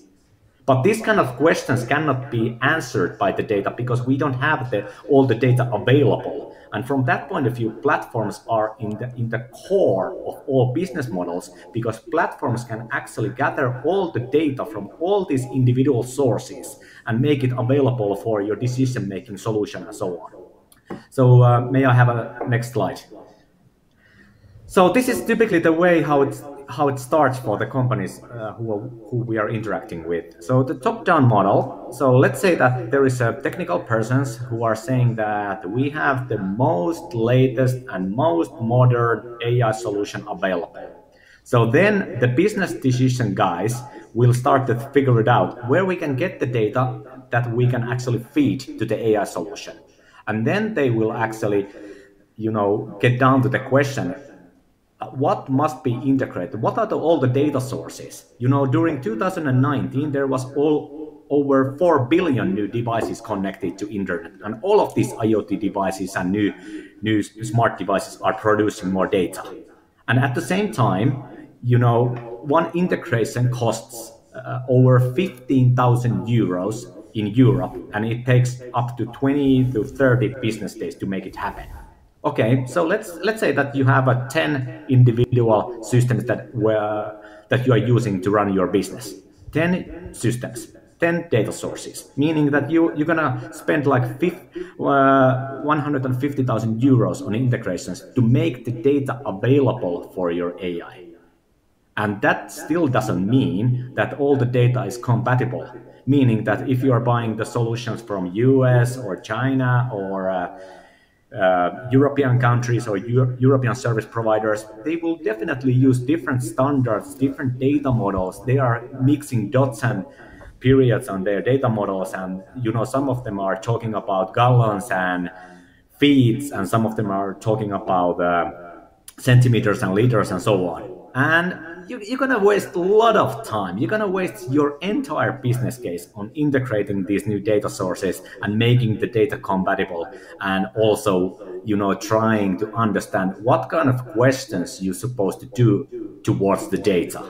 Speaker 5: But these kind of questions cannot be answered by the data because we don't have the, all the data available. And from that point of view, platforms are in the, in the core of all business models because platforms can actually gather all the data from all these individual sources and make it available for your decision making solution and so on. So uh, may I have a next slide? So this is typically the way how it's how it starts for the companies uh, who, who we are interacting with. So the top-down model. So let's say that there is a technical persons who are saying that we have the most latest and most modern AI solution available. So then the business decision guys will start to figure it out where we can get the data that we can actually feed to the AI solution. And then they will actually, you know, get down to the question what must be integrated? What are the, all the data sources? You know, during 2019, there was all over 4 billion new devices connected to internet. And all of these IoT devices and new, new smart devices are producing more data. And at the same time, you know, one integration costs uh, over 15,000 euros in Europe, and it takes up to 20 to 30 business days to make it happen. Okay, so let's let's say that you have a 10 individual systems that were that you are using to run your business. 10 systems, 10 data sources, meaning that you you're gonna spend like uh, 150,000 euros on integrations to make the data available for your AI. And that still doesn't mean that all the data is compatible. Meaning that if you are buying the solutions from US or China or uh, uh, European countries or Euro European service providers, they will definitely use different standards, different data models. They are mixing dots and periods on their data models, and you know some of them are talking about gallons and feet, and some of them are talking about uh, centimeters and liters and so on. And you, you're gonna waste a lot of time. You're gonna waste your entire business case on integrating these new data sources and making the data compatible, and also, you know, trying to understand what kind of questions you're supposed to do towards the data.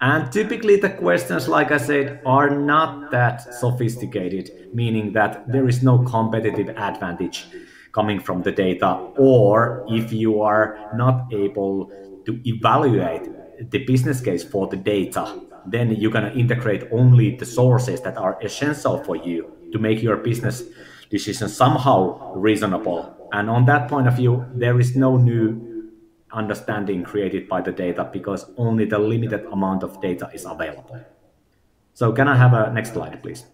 Speaker 5: And typically, the questions, like I said, are not that sophisticated, meaning that there is no competitive advantage coming from the data, or if you are not able to evaluate the business case for the data, then you're going to integrate only the sources that are essential for you to make your business decisions somehow reasonable. And on that point of view, there is no new understanding created by the data because only the limited amount of data is available. So can I have a next slide, please?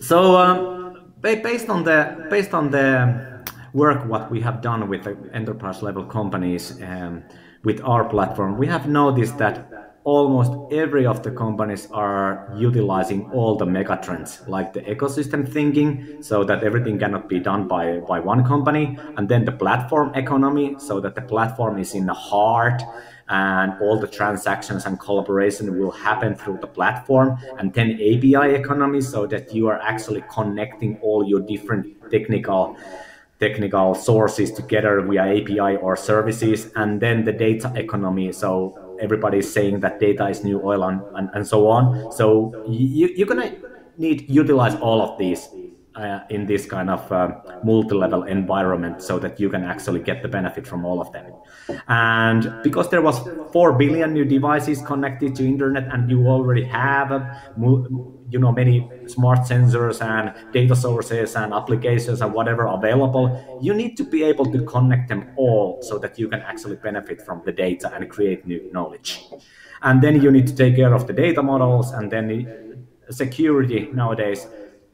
Speaker 5: So um, based on the based on the work what we have done with the enterprise level companies um, with our platform, we have noticed that almost every of the companies are utilizing all the megatrends like the ecosystem thinking so that everything cannot be done by, by one company and then the platform economy so that the platform is in the heart and all the transactions and collaboration will happen through the platform and then api economy so that you are actually connecting all your different technical technical sources together via api or services and then the data economy. So everybody is saying that data is new oil and, and, and so on. So you, you're gonna need utilize all of these uh, in this kind of uh, multi-level environment so that you can actually get the benefit from all of them. And because there was 4 billion new devices connected to internet and you already have a, you know many smart sensors and data sources and applications and whatever available you need to be able to connect them all so that you can actually benefit from the data and create new knowledge and then you need to take care of the data models and then security nowadays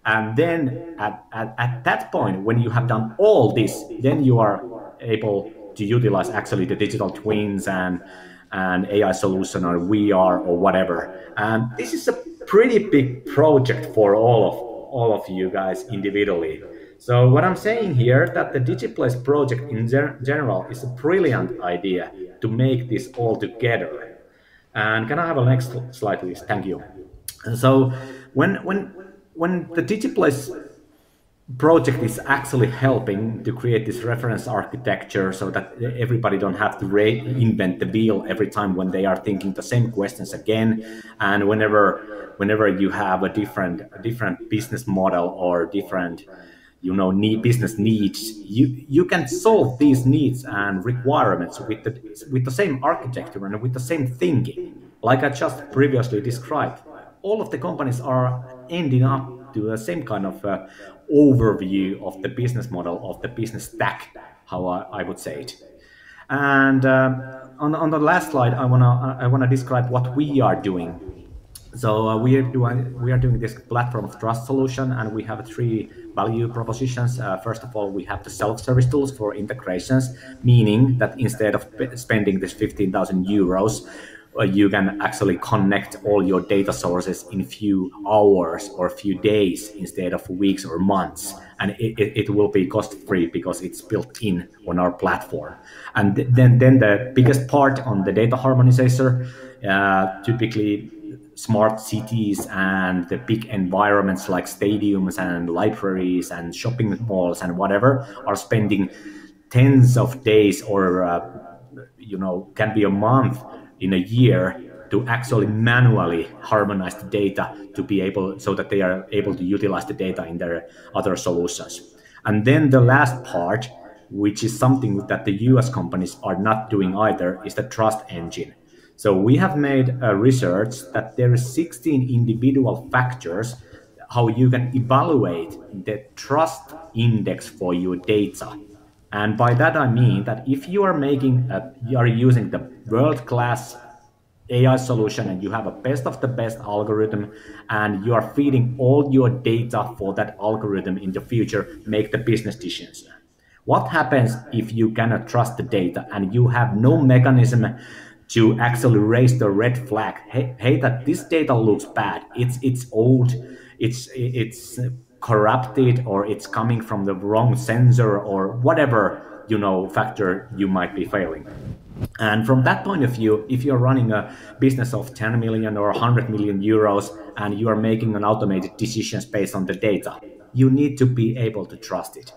Speaker 5: and then at, at, at that point, when you have done all this, then you are able to utilize actually the digital twins and and AI solution or VR or whatever. And this is a pretty big project for all of all of you guys individually. So what I'm saying here that the DigiPlace project in general is a brilliant idea to make this all together. And can I have a next slide, please? Thank you. So when when when the DigiPlace project is actually helping to create this reference architecture so that everybody don't have to reinvent the wheel every time when they are thinking the same questions again. And whenever whenever you have a different a different business model or different you know need business needs you you can solve these needs and requirements with the with the same architecture and with the same thinking. Like i just previously described all of the companies are ending up to the same kind of uh, overview of the business model of the business stack, how I, I would say it. And uh, on, on the last slide, I wanna I wanna describe what we are doing. So uh, we are doing we are doing this platform of trust solution, and we have three value propositions. Uh, first of all, we have the self-service tools for integrations, meaning that instead of spending this 15,000 euros, you can actually connect all your data sources in few hours or few days instead of weeks or months. And it, it, it will be cost free because it's built in on our platform. And then then the biggest part on the data harmonizer uh, typically smart cities and the big environments like stadiums and libraries and shopping malls and whatever are spending tens of days or uh, you know can be a month in a year to actually manually harmonize the data to be able so that they are able to utilize the data in their other solutions. And then the last part, which is something that the US companies are not doing either, is the trust engine. So we have made a research that there is 16 individual factors how you can evaluate the trust index for your data and by that I mean that if you are making, a, you are using the world-class AI solution and you have a best of the best algorithm and you are feeding all your data for that algorithm in the future, make the business decisions. What happens if you cannot trust the data and you have no mechanism to actually raise the red flag? Hey, hey that this data looks bad. It's it's old. It's it's corrupted or it's coming from the wrong sensor or whatever you know factor you might be failing and from that point of view if you're running a business of 10 million or 100 million euros and you are making an automated decisions based on the data you need to be able to trust it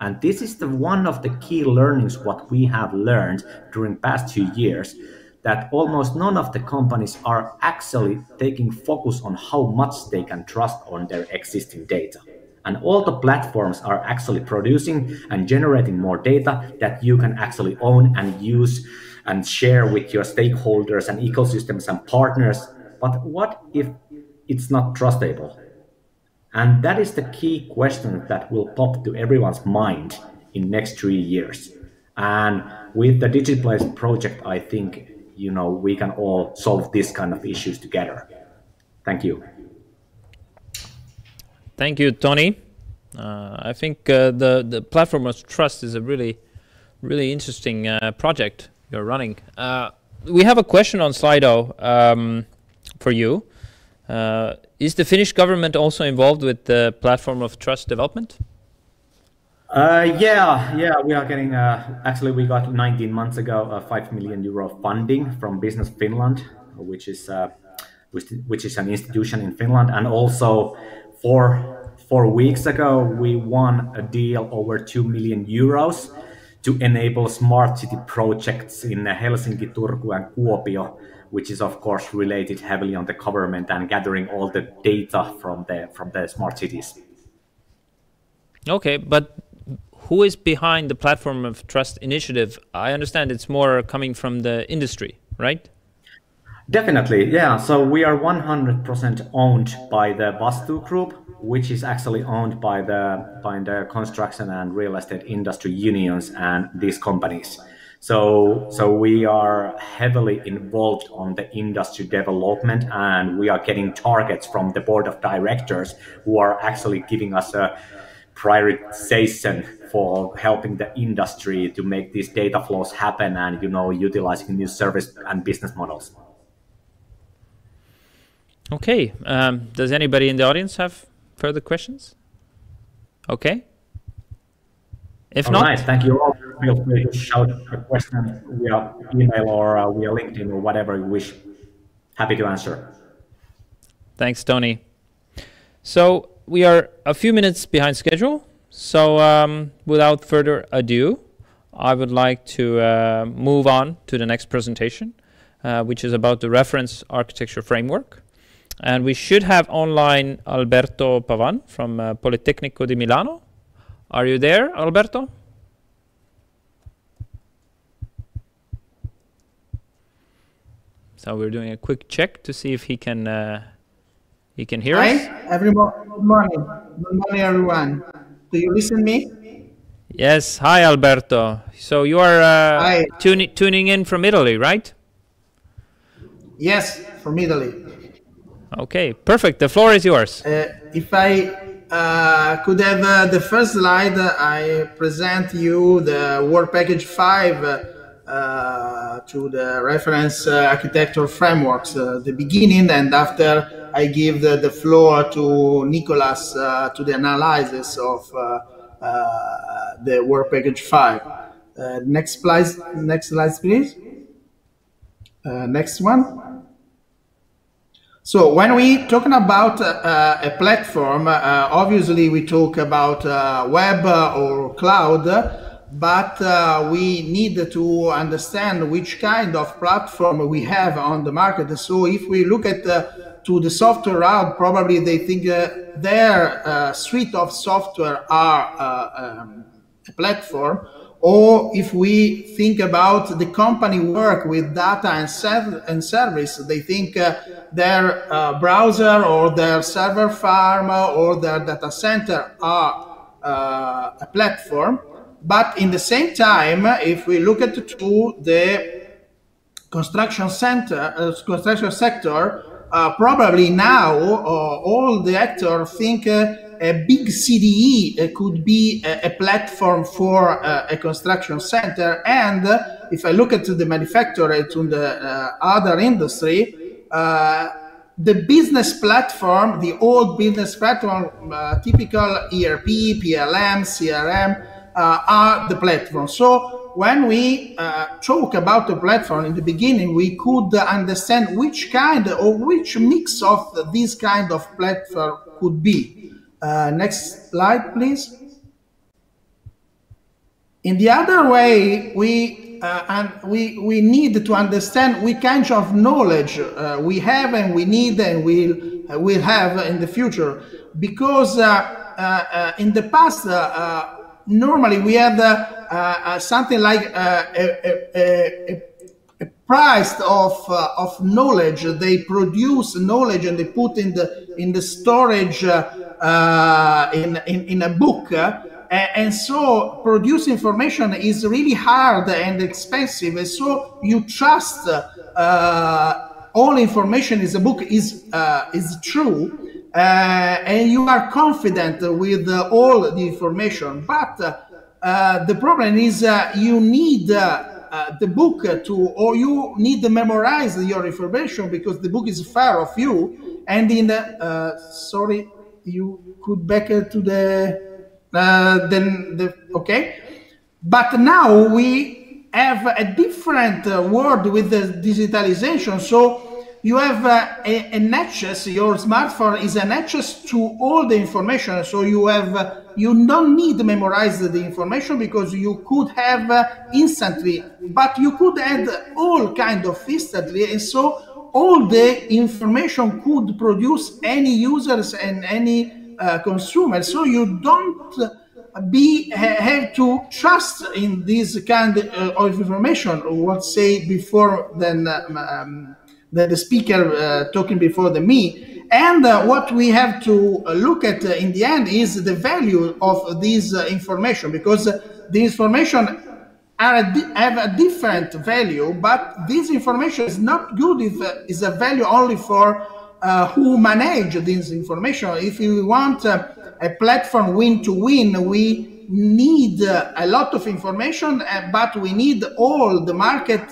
Speaker 5: and this is the one of the key learnings what we have learned during past two years that almost none of the companies are actually taking focus on how much they can trust on their existing data. And all the platforms are actually producing and generating more data that you can actually own and use and share with your stakeholders and ecosystems and partners. But what if it's not trustable. And that is the key question that will pop to everyone's mind in next three years. And with the DigiPlace project, I think you know we can all solve this kind of issues together. Thank you.
Speaker 1: Thank you, Toni. Uh, I think uh, the the platform of trust is a really, really interesting uh, project you're running. Uh, we have a question on Slido um, for you. Uh, is the Finnish government also involved with the platform of trust development?
Speaker 5: Uh, yeah, yeah, we are getting. actually, we got 19 months ago a five million euro funding from Business Finland, which is which, which is an institution in Finland, and also for four weeks ago, we won a deal over 2 million euros to enable smart city projects in Helsinki, Turku, and Kuopio, which is of course related heavily on the government and gathering all the data from the from the smart cities.
Speaker 1: Okay, but who is behind the platform of trust initiative? I understand it's more coming from the industry, right?
Speaker 5: Definitely, yeah. So we are 100% owned by the Vastuu Group, which is actually owned by the by the construction and real estate industry unions and these companies. So so we are heavily involved on the industry development, and we are getting targets from the board of directors who are actually giving us a prioritization for helping the industry to make these data flows happen and you know utilizing new service and business models.
Speaker 1: Okay. Um, does anybody in the audience have further questions? Okay. If
Speaker 5: all
Speaker 1: not,
Speaker 5: nice. Thank you all. Feel free to shout a question via email or uh, via LinkedIn or whatever you wish. Happy to answer.
Speaker 1: Thanks, Toni. So we are a few minutes behind schedule. So um, without further ado, I would like to uh, move on to the next presentation, uh, which is about the reference architecture framework. And we should have online Alberto Pavan from uh, Politecnico di Milano. Are you there, Alberto? So we're doing a quick check to see if he can uh, he can hear
Speaker 6: Hi,
Speaker 1: us.
Speaker 6: Hi, everyone. Good morning. Good morning, everyone. Do you listen me?
Speaker 1: Yes. Hi, Alberto. So you are uh, tuning tuning in from Italy, right?
Speaker 6: Yes, from Italy.
Speaker 1: Okay, perfect. The floor is yours.
Speaker 6: Uh, if I uh, could have uh, the first slide, I present you the work package 5 uh, to the reference uh, architecture frameworks, uh, the beginning, and after I give the, the floor to Nicolas to the analysis of the work package 5. next slide, next slide, please. next one. So when we talking about uh, a platform, uh, obviously we talk about uh, web or cloud, but uh, we need to understand which kind of platform we have on the market. So if we look at to the software route, probably they think uh, their uh, suite of software are um, a platform or if we think about the company work with data and, serv and service, they think uh, their uh, browser or their server farm or their data center are uh, a platform. But in the same time, if we look at to the construction center, uh, construction sector, uh, probably now uh, all the actors think a big CDE uh, could be a, a platform for uh, a construction center. And uh, if I look at the manufacturer to the uh, other industry, uh, the business platform, the old business platform, uh, typical ERP, PLM, CRM, are the platform. So when we talk about the platform in the beginning, we could understand which kind or which mix of this kind of platform could be. Uh, next slide, please. In the other way, we uh, and we we need to understand which kind of knowledge uh, we have and we need and will uh, will have in the future, because uh, uh, in the past normally we had something like a, a, a price of uh, of knowledge. They produce knowledge and they put in the in the storage uh, in, in in a book. and so produce information is really hard and expensive. And so you trust all information in the book is is true uh, and you are confident with uh, all the information. But uh, the problem is you need Uh, the book uh, to, or you need to memorize your information because the book is far of you. And in the, uh, sorry, you could back to the, then the, okay. But now we have a different world with the digitalization. So you have uh, a, an access, your smartphone is an access to all the information. So you have, uh, you don't need to memorize the information because you could have uh, instantly, but you could add all kind of instantly. And so all the information could produce any users and any uh, consumer. So you don't be have to trust in this kind uh, of information. What say before then um, the, the speaker uh, talking before the me. And uh, what we have to uh, look at uh, in the end is the value of this uh, information because the information a have a different value, but this information is not good if uh, is a value only for who manage this information. If you want a platform win to win, we need a lot of information, but we need all the market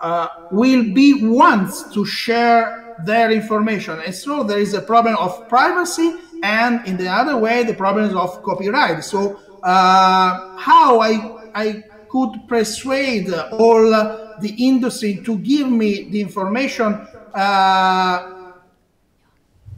Speaker 6: uh, will be wants to share their information. And so there is a problem of privacy and in the other way, the problems of copyright. So uh, how I, I could persuade all the industry to give me the information uh,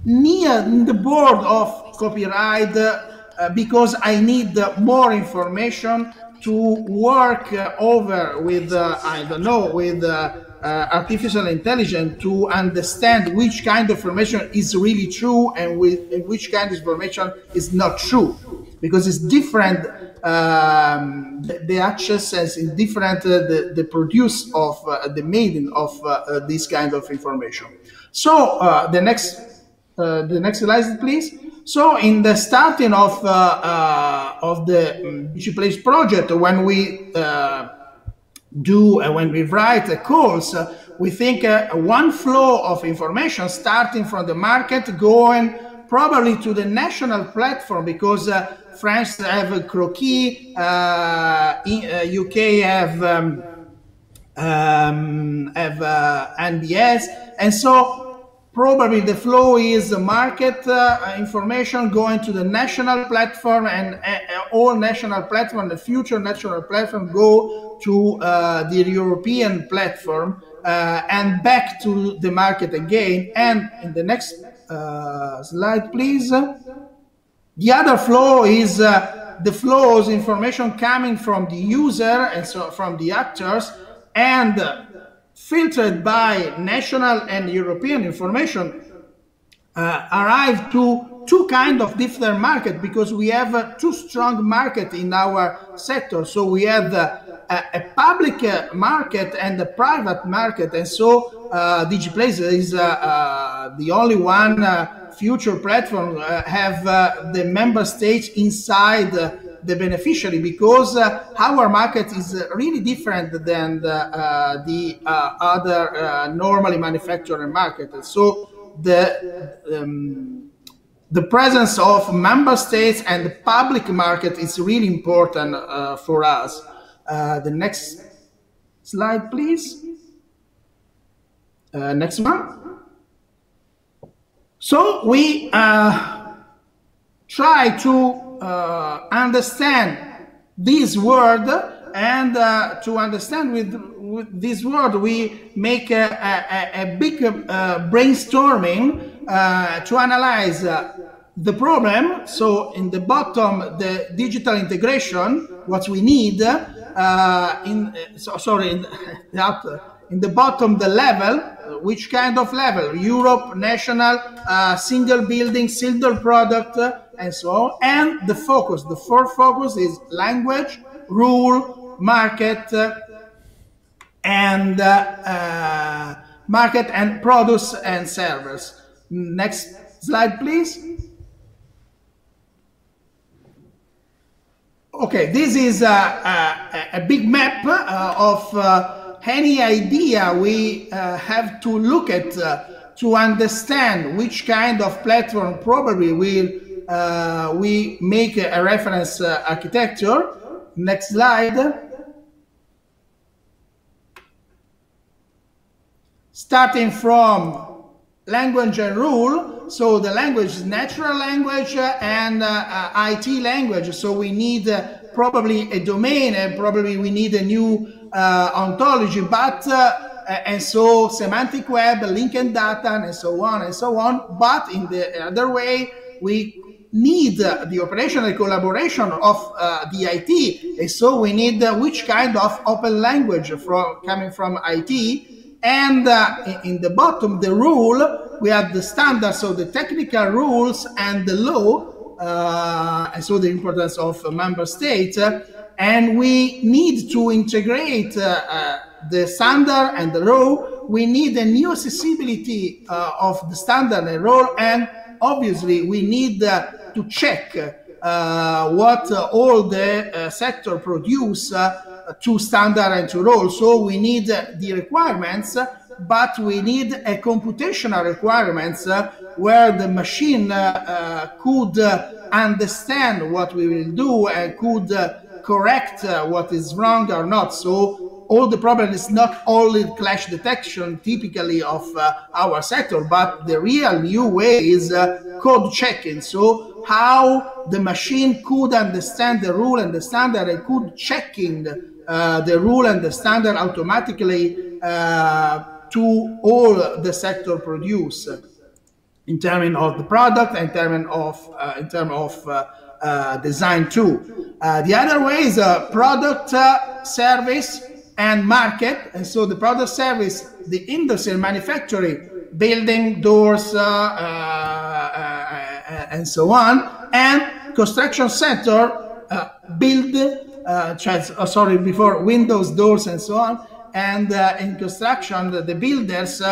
Speaker 6: near the board of copyright uh, because I need more information to work uh, over with, uh, I don't know, with uh, artificial intelligence to understand which kind of information is really true and, with, and which kind of information is not true. Because it's different um, the, the, access is different uh, the, the produce of uh, the making of uh, this kind of information. So the next the next slide please so in the starting of uh, uh, of the um, DigiPlace project, when we uh, do uh, when we write a course, uh, we think uh, one flow of information starting from the market, going probably to the national platform because France have a Kroqi, UK have um, um, have NBS, and so probably the flow is the market uh, information going to the national platform and uh, all national platform, the future national platform go to uh, the European platform uh, and back to the market again. And in the next uh, slide, please. The other flow is uh, the flows information coming from the user and so from the actors and filtered by national and European information uh, arrive to two kind of different market because we have uh, two strong market in our sector. So we have uh, a, public uh, market and a private market. And so uh, DigiPlace is uh, uh, the only one future platform have the member states inside the beneficiary because uh, our market is uh, really different than the, uh, the uh, other uh, normally manufactured market. So the um, the presence of member states and the public market is really important uh, for us. the next slide, please. next one. So we try to uh, understand this word and uh, to understand with, with, this word we make a, a, a big uh, brainstorming uh, to analyze uh, the problem. So in the bottom the digital integration what we need uh, in so, sorry in the, in the bottom the level which kind of level? Europe national single building single product and so on. And the focus, the fourth focus is language, rule, market, uh, and uh, market and products and servers. Next slide, please. Okay, this is a, a, a big map uh, of uh, any idea we uh, have to look at to understand which kind of platform probably will uh, we make a reference uh, architecture. Next slide. Starting from language and rule. So the language is natural language and uh, IT language. So we need probably a domain and probably we need a new ontology, but and so semantic web, linked data, and so on and so on. But in the other way, we need the operational collaboration of uh, the IT, and so we need uh, which kind of open language from coming from IT. And uh, in the bottom, the rule, we have the standards, so the technical rules and the law, uh, and so the importance of member states. and we need to integrate uh, uh, the standard and the role, we need a new accessibility uh, of the standard and role, and obviously we need uh, to check uh, what all the uh, sector produce to standard and to role. So we need the requirements, but we need a computational requirements where the machine could understand what we will do and could correct what is wrong or not. So all the problem is not only clash detection typically of uh, our sector, but the real new way is uh, code checking. So how the machine could understand the rule and the standard and could checking uh, the rule and the standard automatically uh, to all the sector produce in terms of the product, in terms of uh, in terms of uh, design too. the other way is a product service and market. And so the product service, the industry and manufacturing, building, doors, uh, uh, uh, and so on, and construction sector, uh, build, uh, oh, sorry, before windows, doors, and so on. And uh, in construction, the, the builders,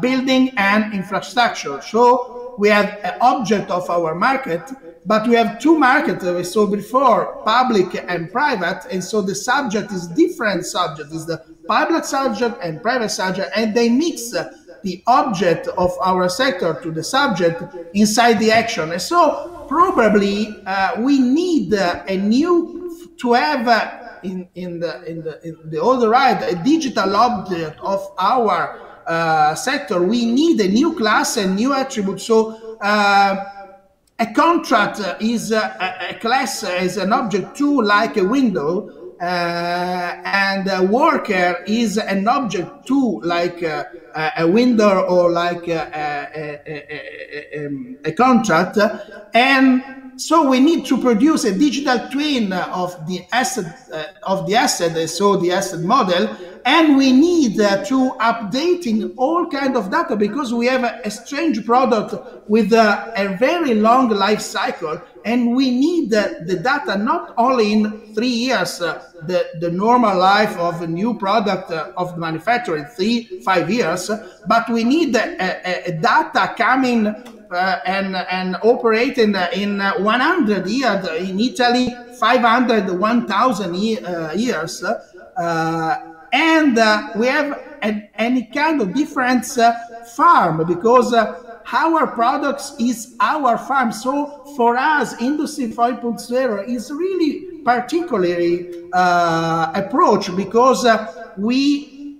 Speaker 6: building and infrastructure. So we have an object of our market but we have two markets we saw before, public and private, and so the subject is different subject, is the public subject and private subject, and they mix the object of our sector to the subject inside the action. And so probably uh, we need uh, a new to have uh, in, in the in the in the other right a digital object of our uh, sector. We need a new class and new attribute. So uh, a contract is uh, a, a class is an object too, like a window, uh, and a worker is an object too, like uh, a, a window or like uh, a, um, a, contract. And so we need to produce a digital twin of the asset uh, of the asset, so the asset model, and we need uh, to updating all kind of data because we have a, a strange product with a, a, very long life cycle and we need uh, the data not only in three years uh, the, the normal life of a new product uh, of manufacturing three five years but we need data coming uh, and and operating in 100 years in Italy 500 1000 years uh, and uh, we have an, any kind of different uh, farm because uh, our products is our farm. So for us, Industry 5.0 is really particularly uh, approach because uh, we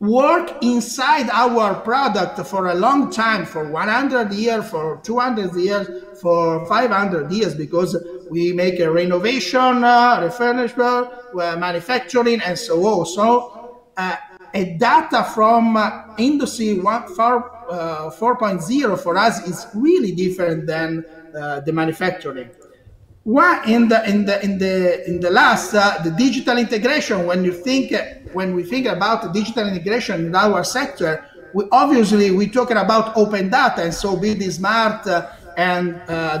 Speaker 6: work inside our product for a long time, for 100 years, for 200 years, for 500 years, because we make a renovation, uh, refurbishment, uh, manufacturing, and so on. So uh, a data from uh, industry 1, 4, uh, 4.0 for us is really different than uh, the manufacturing. Why in the in the in the in the last uh, the digital integration when you think when we think about the digital integration in our sector we obviously we're talking about open data and so buildingSMART and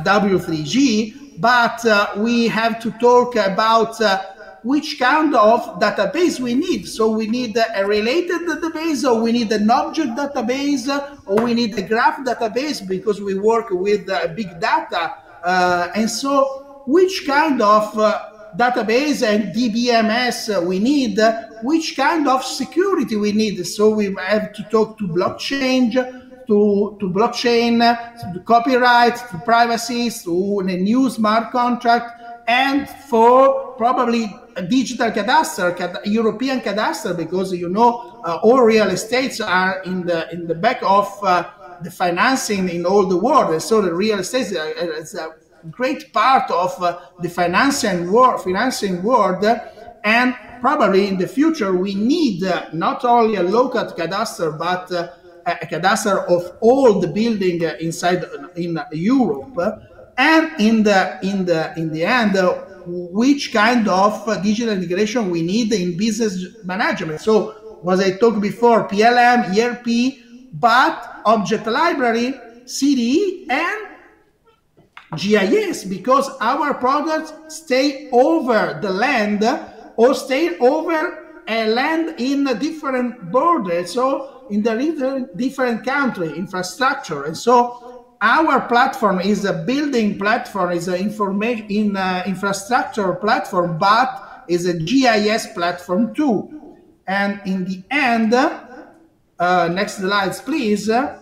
Speaker 6: W3C but uh, we have to talk about uh, which kind of database we need. So we need a related database, or we need an object database, or we need a graph database because we work with uh, big data. Uh, and so which kind of uh, database and DBMS we need, which kind of security we need. So we have to talk to blockchain, to, to blockchain, to copyright, to privacy, to a new smart contract, and for probably a digital cadastre, cad European cadastre, because you know uh, all real estates are in the in the back of uh, the financing in all the world. And so the real estate is a great part of uh, the financing world, financing world, and probably in the future we need uh, not only a local cadastre but uh, a cadastre of all the building uh, inside in Europe, and in the in the in the end uh, which kind of digital integration we need in business management. So, as I talked before, PLM, ERP, but object library, CDE, and GIS, because our products stay over the land or stay over a land in a different border, so in the different country infrastructure. And so our platform is a building platform, is an information in uh, infrastructure platform, but is a GIS platform too. And in the end, uh, next slides, please. Uh,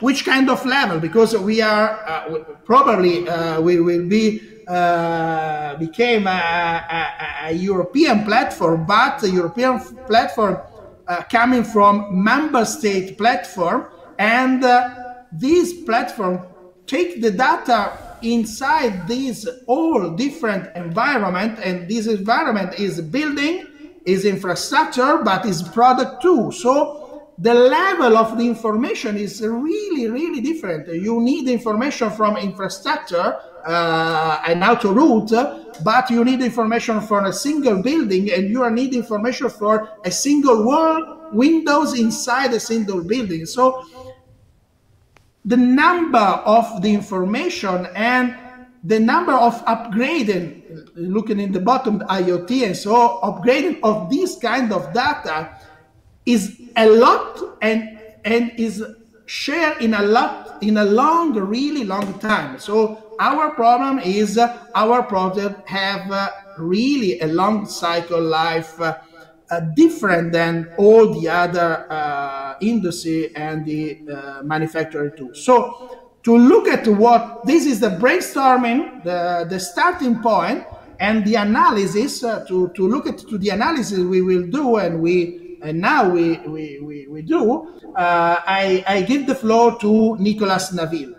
Speaker 6: which kind of level? Because we are uh, probably uh, we will be uh, became a, a, a, European platform, but a European platform coming from member state platform and this platform take the data inside this all different environment and this environment is building is infrastructure but is product too. So the level of the information is really really different. You need information from infrastructure uh, and auto route but you need information for a single building and you need information for a single wall windows inside a single building. So the number of the information and the number of upgrading, looking in the bottom, IoT and so upgrading of this kind of data is a lot and and is shared in a lot in a long, really long time. So our problem is uh, our project have uh, really a long cycle life. Uh, different than all the other uh, industry and the uh, manufacturer too. So to look at what this is the brainstorming, the, the starting point, and the analysis uh, to, to look at to the analysis we will do and we and now we we, we, we do uh, I, I give the floor to Nicolas Naville.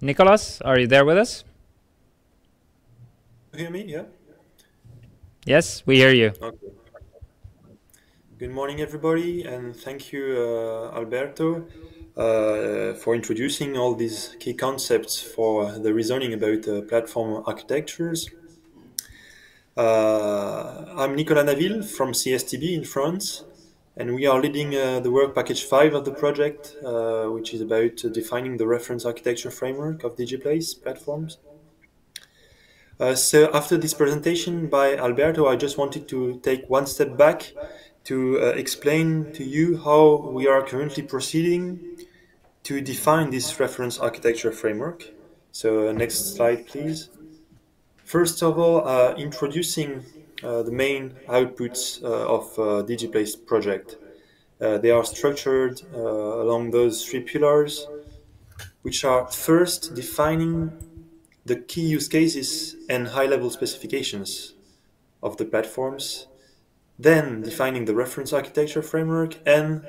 Speaker 1: Nicolas, are you there with us?
Speaker 7: You hear me? Yeah.
Speaker 1: Yes, we hear you. Okay.
Speaker 7: Good morning, everybody, and thank you, uh, Alberto, uh, for introducing all these key concepts for the reasoning about uh, platform architectures. Uh, I'm Nicolas Naville from CSTB in France, and we are leading uh, the work package 5 of the project, uh, which is about defining the reference architecture framework of DigiPlace platforms. Uh, so after this presentation by Alberto, I just wanted to take one step back to uh, explain to you how we are currently proceeding to define this reference architecture framework. So uh, next slide, please. First of all, uh, introducing uh, the main outputs uh, of DigiPlace project. they are structured along those three pillars, which are first defining the key use cases and high-level specifications of the platforms, then defining the reference architecture framework, and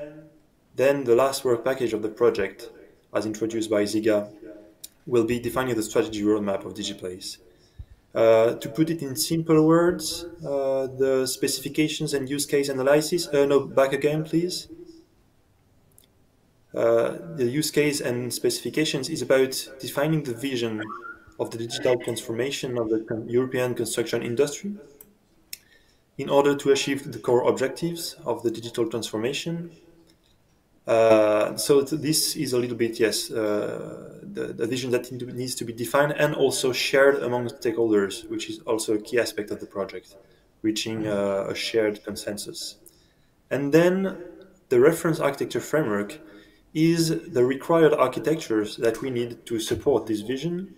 Speaker 7: then the last work package of the project, as introduced by Ziga, will be defining the strategy roadmap of DigiPlace. Uh, to put it in simple words, uh, the specifications and use case analysis, uh, no, back again, please. Uh, the use case and specifications is about defining the vision of the digital transformation of the European construction industry in order to achieve the core objectives of the digital transformation. Uh, so this is a little bit, yes, uh, the, the, vision that needs to be defined and also shared among stakeholders, which is also a key aspect of the project, reaching uh, a shared consensus. And then the reference architecture framework is the required architectures that we need to support this vision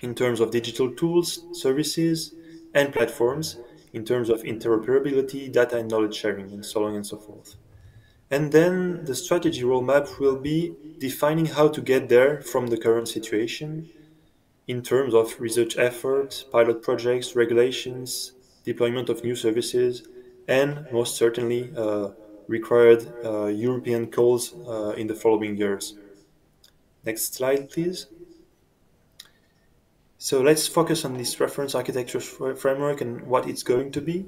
Speaker 7: in terms of digital tools, services, and platforms, in terms of interoperability, data and knowledge sharing, and so on and so forth. And then the strategy roadmap will be defining how to get there from the current situation in terms of research efforts, pilot projects, regulations, deployment of new services, and most certainly uh, required uh, European calls uh, in the following years. Next slide, please. So let's focus on this reference architecture framework and what it's going to be.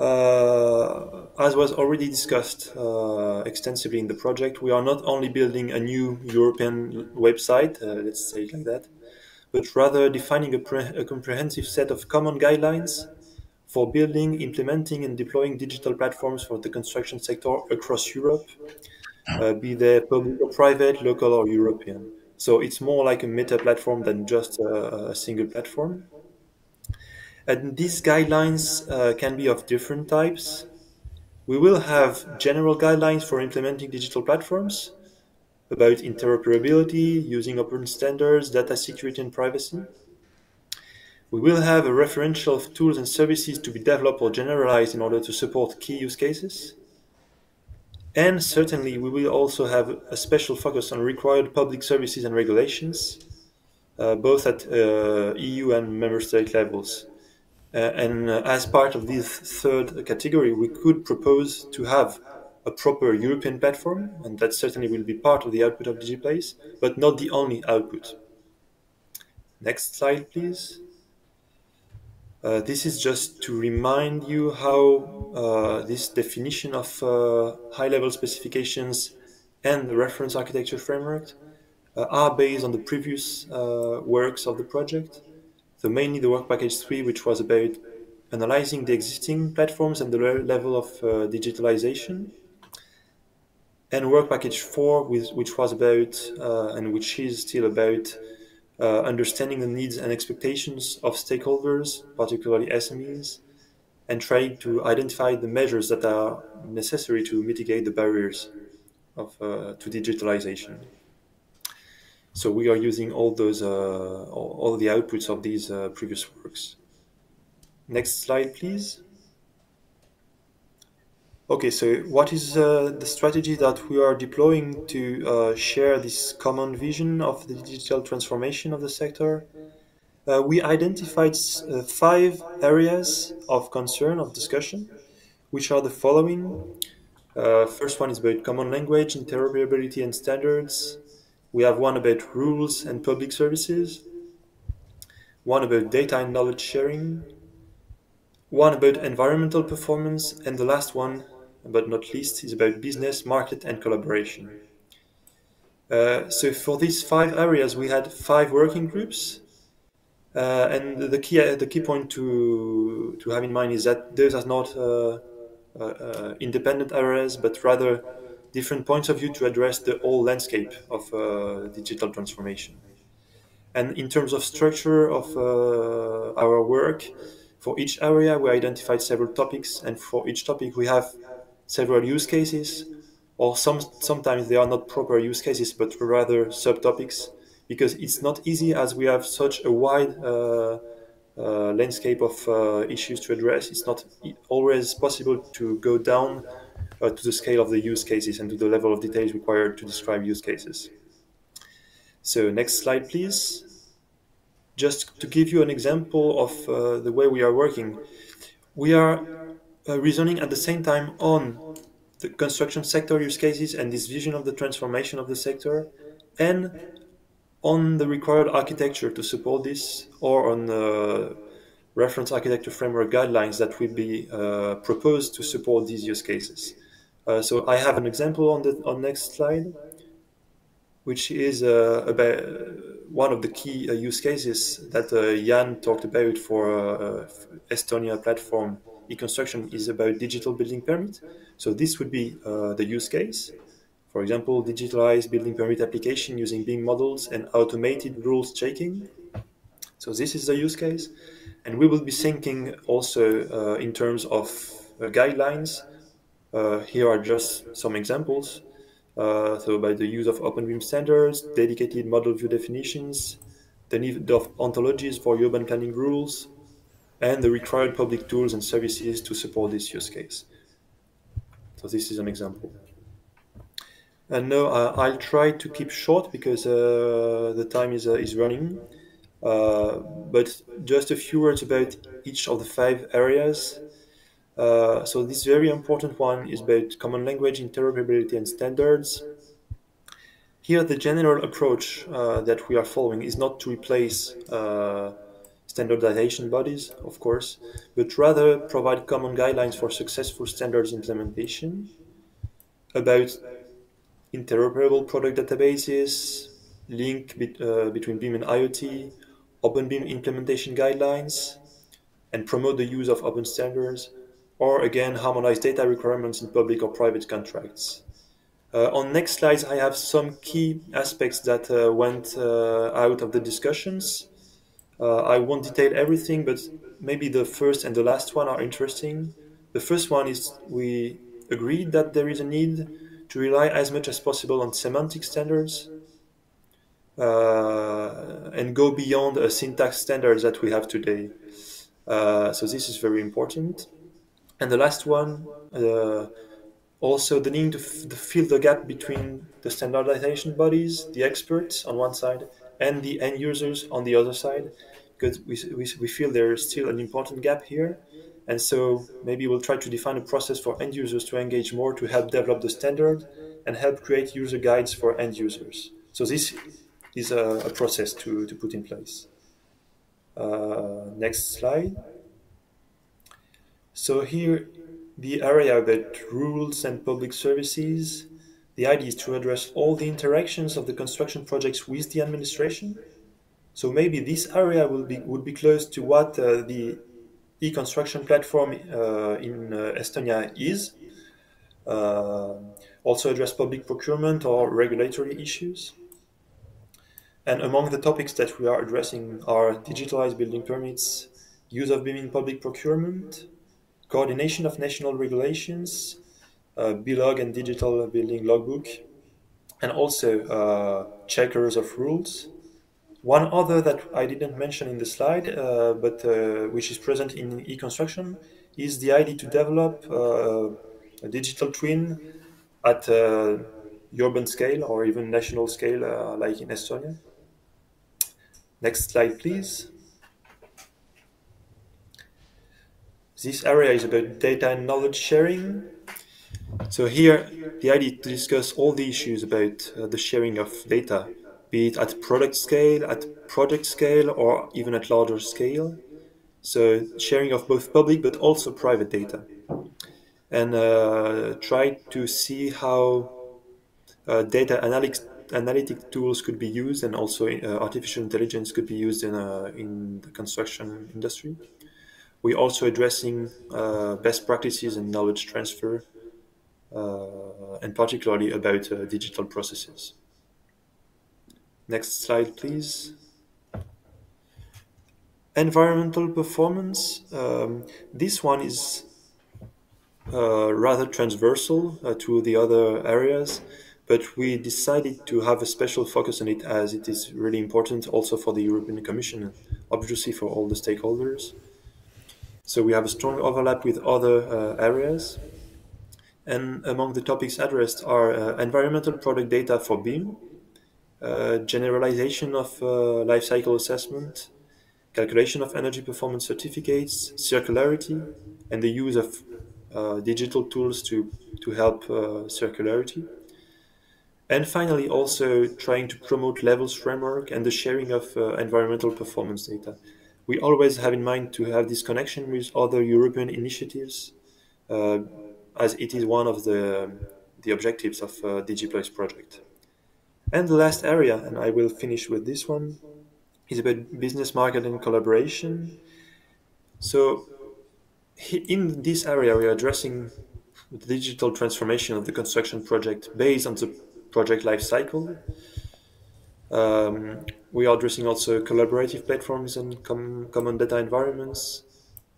Speaker 7: Uh, as was already discussed uh, extensively in the project, we are not only building a new European website, uh, let's say it like that, but rather defining a, a, comprehensive set of common guidelines for building, implementing, and deploying digital platforms for the construction sector across Europe, uh, be they public or private, local or European. So it's more like a meta platform than just a, a single platform. And these guidelines uh, can be of different types. We will have general guidelines for implementing digital platforms about interoperability, using open standards, data security and privacy. We will have a referential of tools and services to be developed or generalized in order to support key use cases. And certainly we will also have a special focus on required public services and regulations, uh, both at uh, EU and member state levels. Uh, and uh, as part of this third category, we could propose to have a proper European platform, and that certainly will be part of the output of DigiPlace, but not the only output. Next slide, please. Uh, this is just to remind you how uh, this definition of uh, high-level specifications and the reference architecture framework uh, are based on the previous uh, works of the project. So mainly the work package 3, which was about analyzing the existing platforms and the level of digitalization. And work package 4, which was about, and which is still about, uh, understanding the needs and expectations of stakeholders, particularly SMEs, and trying to identify the measures that are necessary to mitigate the barriers of, uh, to digitalization. So we are using all those, uh, all, the outputs of these uh, previous works. Next slide, please. Okay, so what is uh, the strategy that we are deploying to uh, share this common vision of the digital transformation of the sector? Uh, we identified uh, five areas of concern, of discussion, which are the following. first one is about common language, interoperability and standards. We have one about rules and public services, one about data and knowledge sharing, one about environmental performance, and the last one, but not least, is about business, market, and collaboration. Uh, so for these five areas, we had five working groups, uh, and the key the key point to to have in mind is that those are not uh, uh, uh independent areas, but rather different points of view to address the whole landscape of uh, digital transformation. And in terms of structure of uh, our work, for each area we identified several topics, and for each topic we have several use cases, or some sometimes they are not proper use cases, but rather subtopics, because it's not easy as we have such a wide uh, uh, landscape of uh, issues to address. It's not always possible to go down uh, to the scale of the use cases and to the level of details required to describe use cases. So next slide, please. Just to give you an example of uh, the way we are working, we are uh, reasoning at the same time on the construction sector use cases and this vision of the transformation of the sector and on the required architecture to support this or on the reference architecture framework guidelines that will be uh, proposed to support these use cases. Uh, so I have an example on the on next slide, which is uh, about one of the key uh, use cases that uh, Jan talked about for uh, Estonia platform e-construction is about digital building permit. So this would be the use case. For example, digitalized building permit application using BIM models and automated rules checking. So this is the use case. And we will be thinking also uh, in terms of uh, guidelines. Uh, here are just some examples. Uh, so by the use of open OpenBIM standards, dedicated model view definitions, the need of ontologies for urban planning rules, and the required public tools and services to support this use case. So this is an example. And now uh, I'll try to keep short because uh, the time is, uh, is running. Uh, but just a few words about each of the five areas. Uh, so this very important one is about common language interoperability and standards. Here, the general approach uh, that we are following is not to replace standardization bodies, of course, but rather provide common guidelines for successful standards implementation about interoperable product databases, link be, uh, between BIM and IoT, open BIM implementation guidelines, and promote the use of open standards, or again, harmonize data requirements in public or private contracts. Uh, on next slides, I have some key aspects that uh, went uh, out of the discussions. Uh, I won't detail everything, but maybe the first and the last one are interesting. The first one is we agreed that there is a need to rely as much as possible on semantic standards uh, and go beyond a syntax standards that we have today. Uh, so this is very important. And the last one, uh, also the need to, to fill the gap between the standardization bodies, the experts on one side, and the end users on the other side, because we, we, we feel there is still an important gap here. And so maybe we'll try to define a process for end users to engage more to help develop the standard and help create user guides for end users. So this is a, a process to, to put in place. Uh, next slide. So here, the area about rules and public services, the idea is to address all the interactions of the construction projects with the administration. So maybe this area will be would be close to what uh, the e-construction platform uh, in uh, Estonia is. Uh, also address public procurement or regulatory issues. And among the topics that we are addressing are digitalized building permits, use of BIM in public procurement, coordination of national regulations, uh, BILOG and digital building logbook, and also uh, checkers of rules. One other that I didn't mention in the slide, uh, but uh, which is present in e-construction, is the idea to develop uh, a digital twin at uh, urban scale or even national scale, like in Estonia. Next slide, please. This area is about data and knowledge sharing. So here, the idea to discuss all the issues about uh, the sharing of data, be it at product scale, at project scale, or even at larger scale. So sharing of both public but also private data. And uh, try to see how uh, data analytics analytic tools could be used and also uh, artificial intelligence could be used in, uh, in the construction industry. We're also addressing uh, best practices and knowledge transfer, and particularly about uh, digital processes. Next slide, please. Environmental performance. Um, this one is uh, rather transversal to the other areas but we decided to have a special focus on it as it is really important also for the European Commission, and obviously for all the stakeholders. So we have a strong overlap with other uh, areas. And among the topics addressed are uh, environmental product data for BIM, uh, generalization of uh, life cycle assessment, calculation of energy performance certificates, circularity, and the use of uh, digital tools to, to help uh, circularity. And finally, also trying to promote levels framework and the sharing of uh, environmental performance data. We always have in mind to have this connection with other European initiatives, uh, as it is one of the, the objectives of uh, DigiPlace project. And the last area, and I will finish with this one, is about business market and collaboration. So in this area, we are addressing the digital transformation of the construction project based on the project life cycle. Um, we are addressing also collaborative platforms and com common data environments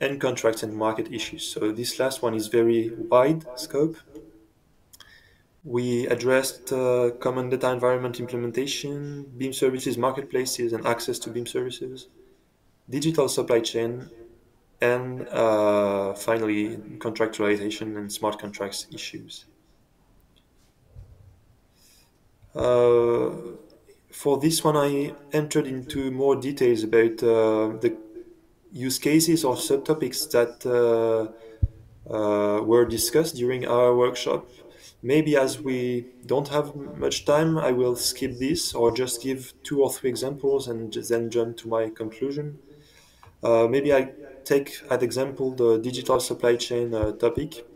Speaker 7: and contracts and market issues. So this last one is very wide scope. We addressed uh, common data environment implementation, BIM services, marketplaces, and access to BIM services, digital supply chain, and uh, finally contractualization and smart contracts issues. Uh, for this one, I entered into more details about uh, the use cases or subtopics that uh, uh, were discussed during our workshop. Maybe as we don't have much time, I will skip this or just give two or three examples and then jump to my conclusion. Uh, maybe I take as example the digital supply chain uh, topic.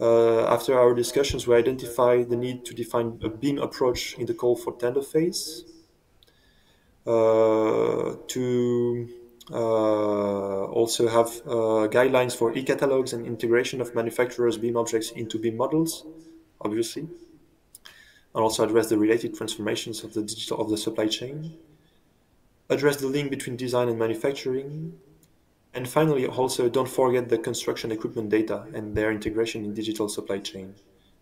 Speaker 7: Uh, after our discussions, we identified the need to define a BIM approach in the call for tender phase. Uh, to also have uh, guidelines for e-catalogs and integration of manufacturers' BIM objects into BIM models, obviously, and also address the related transformations of the digital of the supply chain, address the link between design and manufacturing, and finally, also don't forget the construction equipment data and their integration in digital supply chain.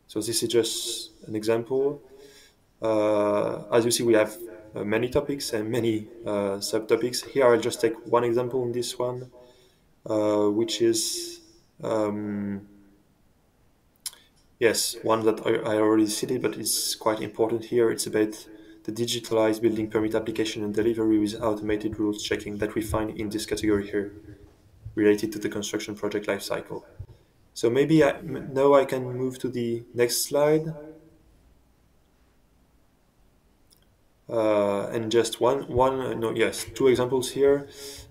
Speaker 7: So this is just an example. Uh, as you see, we have uh, many topics and many uh, subtopics. Here I'll just take one example in this one, uh, which is, um, yes, one that I, I already cited, but it's quite important here. It's about the digitalized building permit application and delivery with automated rules checking that we find in this category here, related to the construction project lifecycle. So maybe I, now I can move to the next slide. Uh, and just one, one, uh, no, yes, two examples here.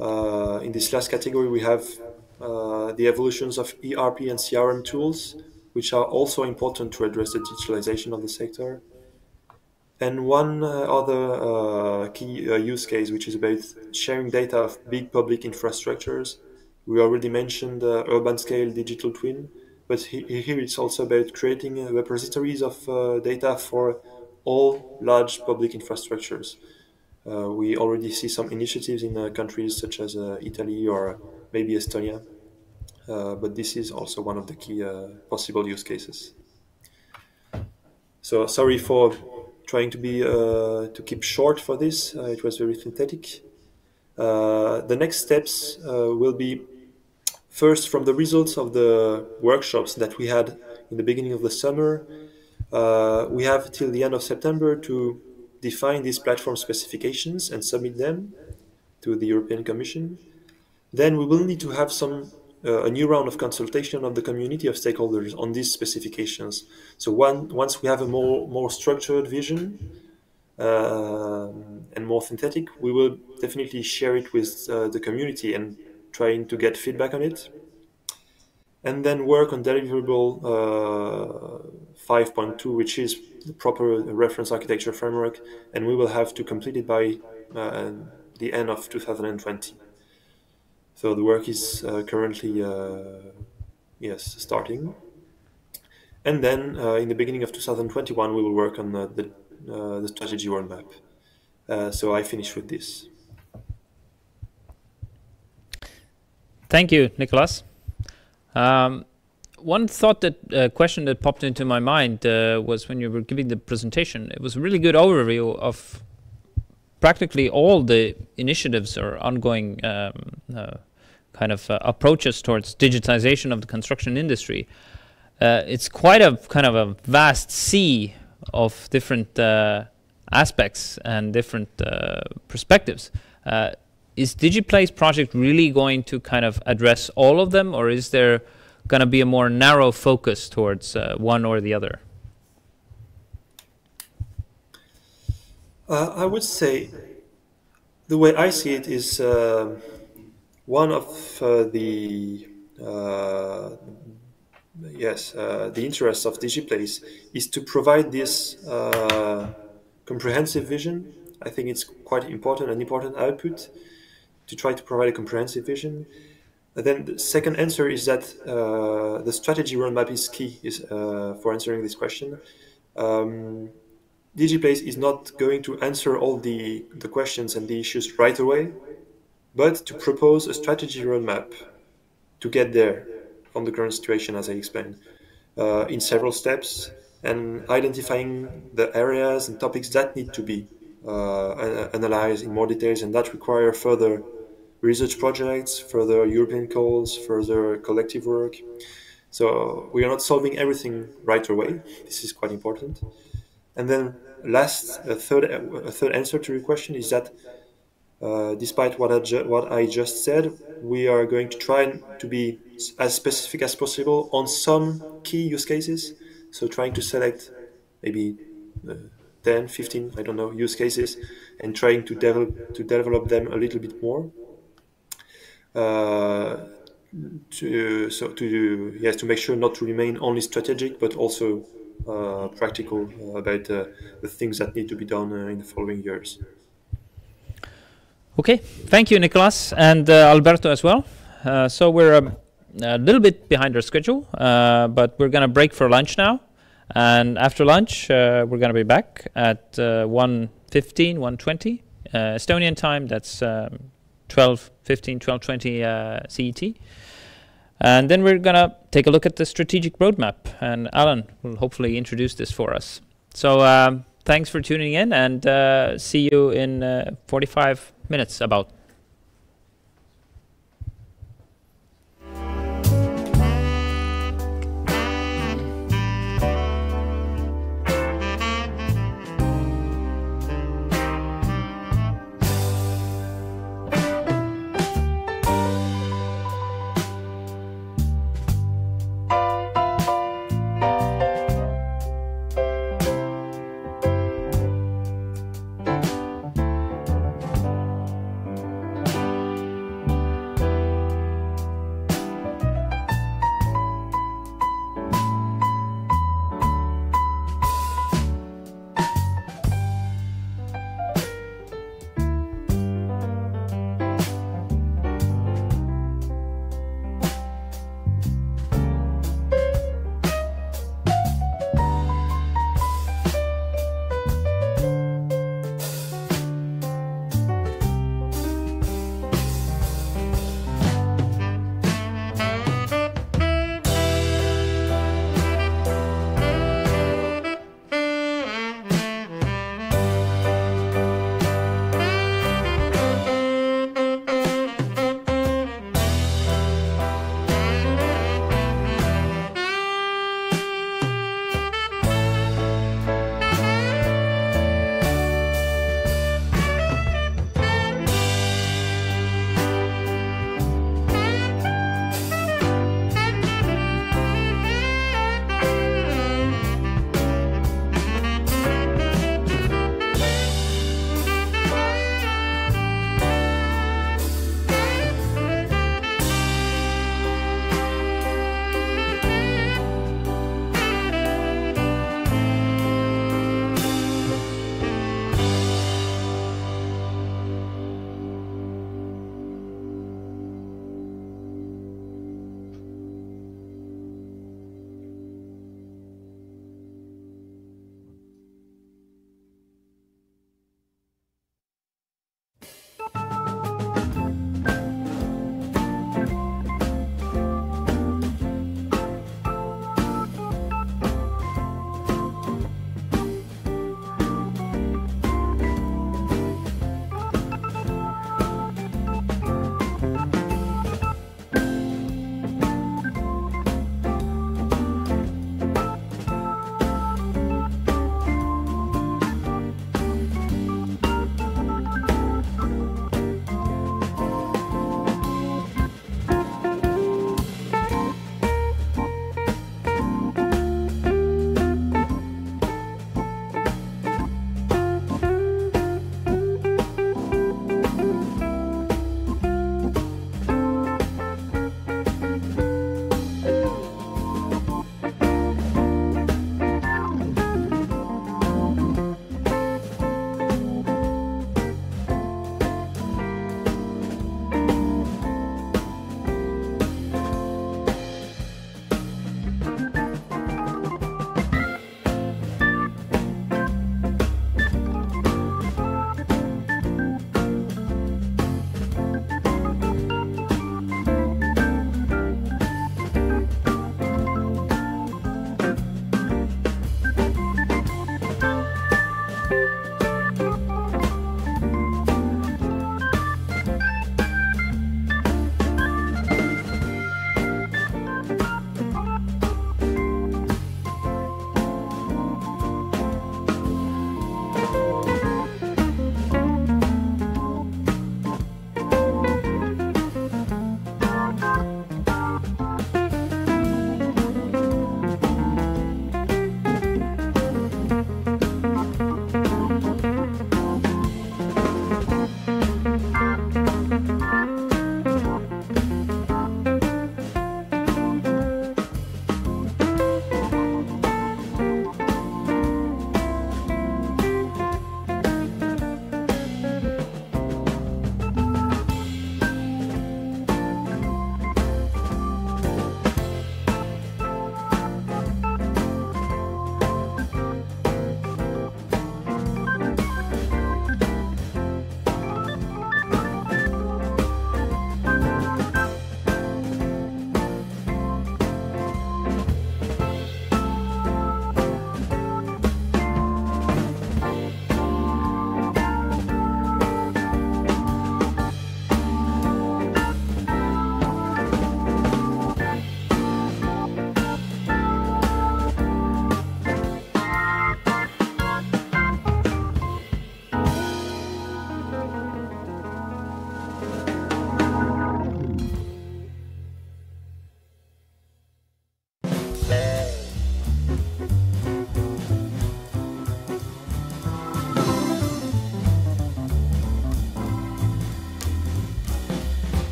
Speaker 7: Uh, in this last category, we have uh, the evolutions of ERP and CRM tools, which are also important to address the digitalization of the sector. And one uh, other uh, key use case, which is about sharing data of big public infrastructures. We already mentioned urban scale digital twin, but here it's also about creating repositories of data for all large public infrastructures. Uh, we already see some initiatives in uh, countries such as uh, Italy or maybe Estonia, uh, but this is also one of the key uh, possible use cases. So sorry for trying to be uh, to keep short for this. it was very synthetic. the next steps will be first from the results of the workshops that we had in the beginning of the summer uh, we have till the end of September to define these platform specifications and submit them to the European Commission. Then we will need to have some uh, a new round of consultation of the community of stakeholders on these specifications. So one, once we have a more more structured vision uh, and more synthetic, we will definitely share it with uh, the community and trying to get feedback on it and then work on deliverable uh, 5.2, which is the proper reference architecture framework, and we will have to complete it by uh, the end of 2020. So the work is uh, currently, uh, yes, starting. And then uh, in the beginning of 2021, we will work on the, the, uh, strategy roadmap. so I finish with this.
Speaker 1: Thank you, Nicolas. Um, one thought that uh, question that popped into my mind uh, was when you were giving the presentation. It was a really good overview of practically all the initiatives or ongoing um, uh, kind of uh, approaches towards digitization of the construction industry. Uh, it's quite a kind of a vast sea of different uh, aspects and different perspectives is DigiPlace project really going to kind of address all of them, or is there going to be a more narrow focus towards uh, one or the other?
Speaker 7: Uh, I would say the way I see it is uh, one of uh, the uh, yes uh, the interests of DigiPlace is to provide this comprehensive vision. I think it's quite important, an important output to try to provide a comprehensive vision. Then the second answer is that uh, the strategy roadmap is key is, uh, for answering this question. Um, DigiPlace is not going to answer all the, the questions and the issues right away, but to propose a strategy roadmap to get there on the current situation, as I explained, uh, in several steps and identifying the areas and topics that need to be uh, analyzed in more details and that require further research projects, further European calls, further collective work. So we are not solving everything right away. This is quite important. And then last, a third, a third answer to your question is that uh, despite what I, what I just said, we are going to try to be as specific as possible on some key use cases. So trying to select maybe uh, 10, 15, I don't know, use cases and trying to develop, to develop them a little bit more. Uh, to, so to yes to make sure not to remain only strategic but also uh, practical about uh, the things that need to be done uh, in the following years.
Speaker 1: Okay, thank you, Nicolas and uh, Alberto as well. so we're um, a little bit behind our schedule, but we're going to break for lunch now. And after lunch, we're going to be back at uh, 1.15, 1.20 Estonian time. That's um, 12, 15, 12, 20 uh, CET. And then we're going to take a look at the strategic roadmap. And Alan will hopefully introduce this for us. So um, thanks for tuning in and uh, see you in uh, 45 minutes about.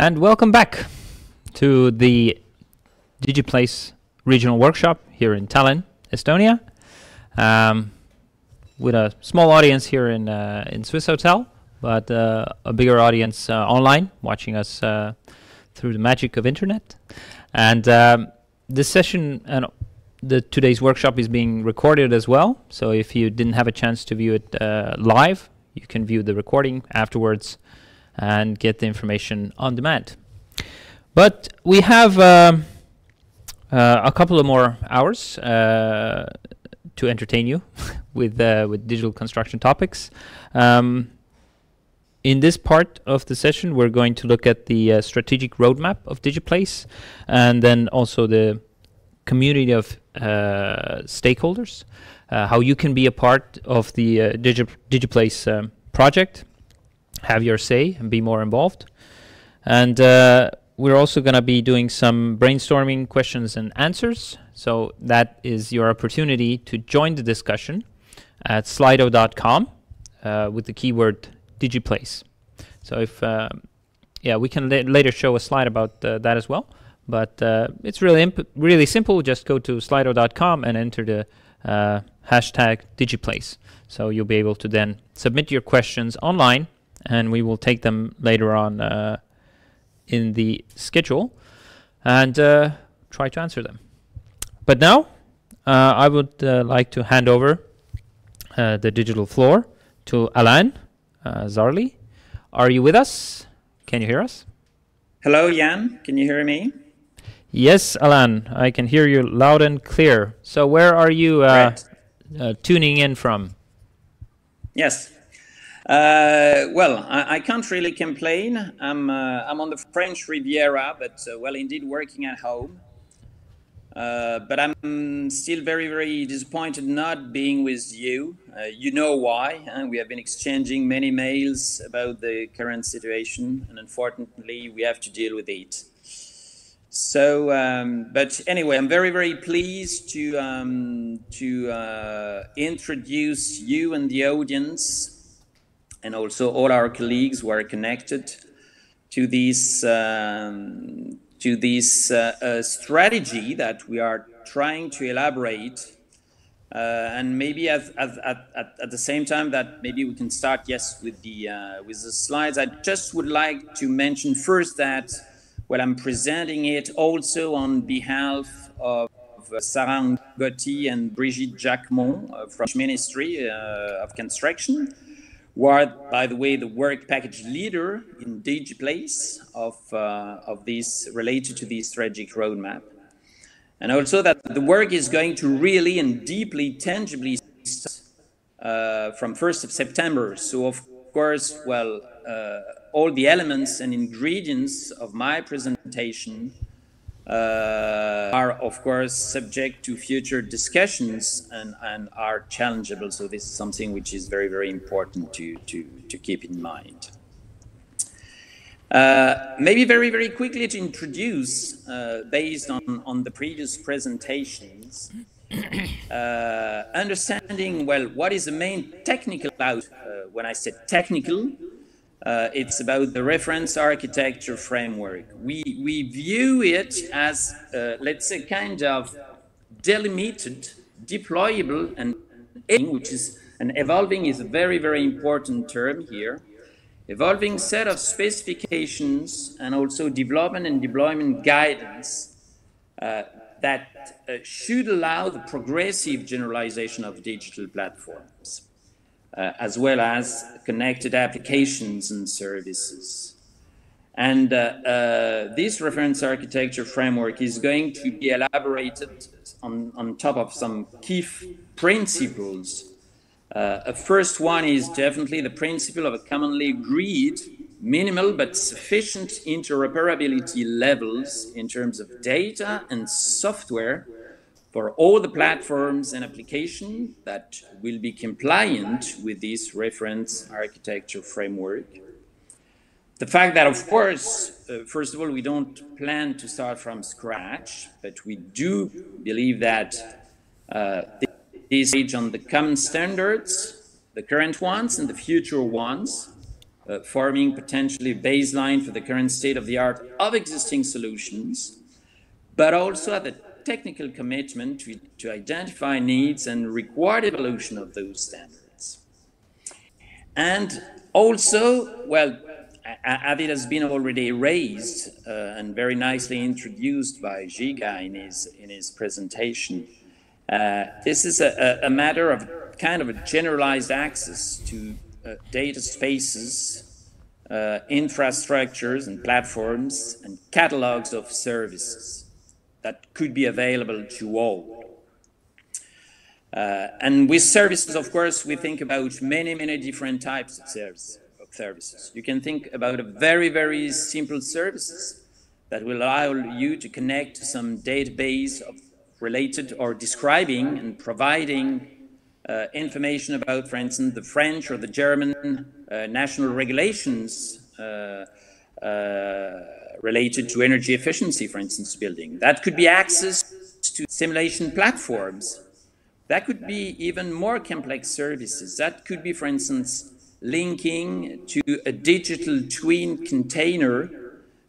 Speaker 1: And welcome back to the DigiPlace regional workshop here in Tallinn, Estonia, um, with a small audience here in uh, in Swissôtel, but uh, a bigger audience uh, online watching us uh, through the magic of internet. And um, this session and the today's workshop is being recorded as well. So if you didn't have a chance to view it uh, live, you can view the recording afterwards and get the information on demand. But we have um, uh, a couple of more hours uh, to entertain you with uh, with digital construction topics. Um, in this part of the session, we're going to look at the uh, strategic roadmap of DigiPlace, and then also the community of uh, stakeholders, uh, how you can be a part of the uh, Digi DigiPlace um, project, have your say and be more involved. And uh, we're also going to be doing some brainstorming questions and answers. So that is your opportunity to join the discussion at slido.com uh, with the keyword DigiPlace. So if, uh, yeah, we can la later show a slide about uh, that as well. But uh, it's really really simple. Just go to slido.com and enter the uh, hashtag DigiPlace. So you'll be able to then submit your questions online, and we will take them later on uh, in the schedule and uh, try to answer them. But now, uh, I would uh, like to hand over the digital floor to Alain Zarli. Are you with us? Can you hear us?
Speaker 8: Hello, Jan. Can you hear me?
Speaker 1: Yes, Alain, I can hear you loud and clear. So where are you uh, right. uh, tuning in from?
Speaker 8: Yes. Uh, well, I, I, can't really complain. I'm, uh, I'm on the French Riviera, but uh, well, indeed working at home. Uh, but I'm still very, very disappointed not being with you. you know why. Huh? We have been exchanging many mails about the current situation, and unfortunately, we have to deal with it. So, um, but anyway, I'm very, very pleased to um, to uh, introduce you and the audience, and also all our colleagues who are connected to this um, to this uh, uh, strategy that we are trying to elaborate. Uh, and maybe at, at, at, at, the same time that maybe we can start yes with the uh, with the slides. I just would like to mention first that well, I'm presenting it also on behalf of Sarah Gotti and Brigitte Jacquemont uh, from Ministry uh, of Construction, who are, by the way, the work package leader in DigiPlace of, uh, of this related to the strategic roadmap. And also that the work is going to really and deeply, tangibly uh, from 1st of September. So, of course, well, uh, all the elements and ingredients of my presentation uh, are, of course, subject to future discussions and, and are challengeable. So this is something which is very, very important to, to, to keep in mind. Uh, maybe very, very quickly to introduce, uh, based on, on the previous presentations, uh, understanding, well, what is the main technical out, uh, when I said technical, uh, it's about the reference architecture framework. We, we view it as, uh, let's say, kind of delimited, deployable, and which is an evolving is a very, very important term here. Evolving set of specifications and also development and deployment guidance uh, that uh, should allow the progressive generalization of digital platforms uh, as well as connected applications and services. And uh, uh, this reference architecture framework is going to be elaborated on, on top of some key principles. Uh, a first one is definitely the principle of a commonly agreed minimal but sufficient interoperability levels in terms of data and software for all the platforms and applications that will be compliant with this reference architecture framework. The fact that, of course, uh, first of all, we don't plan to start from scratch, but we do believe that uh, this age on the common standards, the current ones and the future ones, uh, forming potentially a baseline for the current state of the art of existing solutions, but also at the technical commitment to, to identify needs and required evolution of those standards. And also, well, as it has been already raised uh, and very nicely introduced by Ziga in his, in his presentation, uh, this is a, a, matter of kind of a generalized access to uh, data spaces, uh, infrastructures and platforms, and catalogs of services that could be available to all. Uh, and with services, of course, we think about many, many different types of, service, of services. You can think about a very, very simple services that will allow you to connect to some database of related or describing and providing uh, information about, for instance, the French or the German uh, national regulations uh, uh related to energy efficiency, for instance, building. That could be access to simulation platforms. That could be even more complex services. That could be, for instance, linking to a digital twin container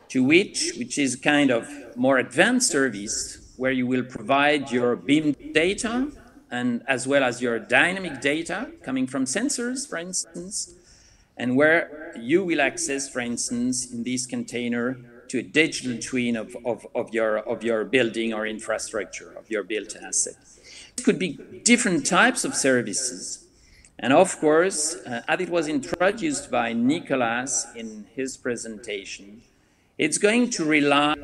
Speaker 8: to which, which is kind of more advanced service, where you will provide your BIM data and as well as your dynamic data coming from sensors, for instance, and where you will access, for instance, in this container, to a digital twin of, of, of, your, of your building or infrastructure, of your built asset. It could be different types of services. And of course, uh, as it was introduced by Nicolas in his presentation, it's going to rely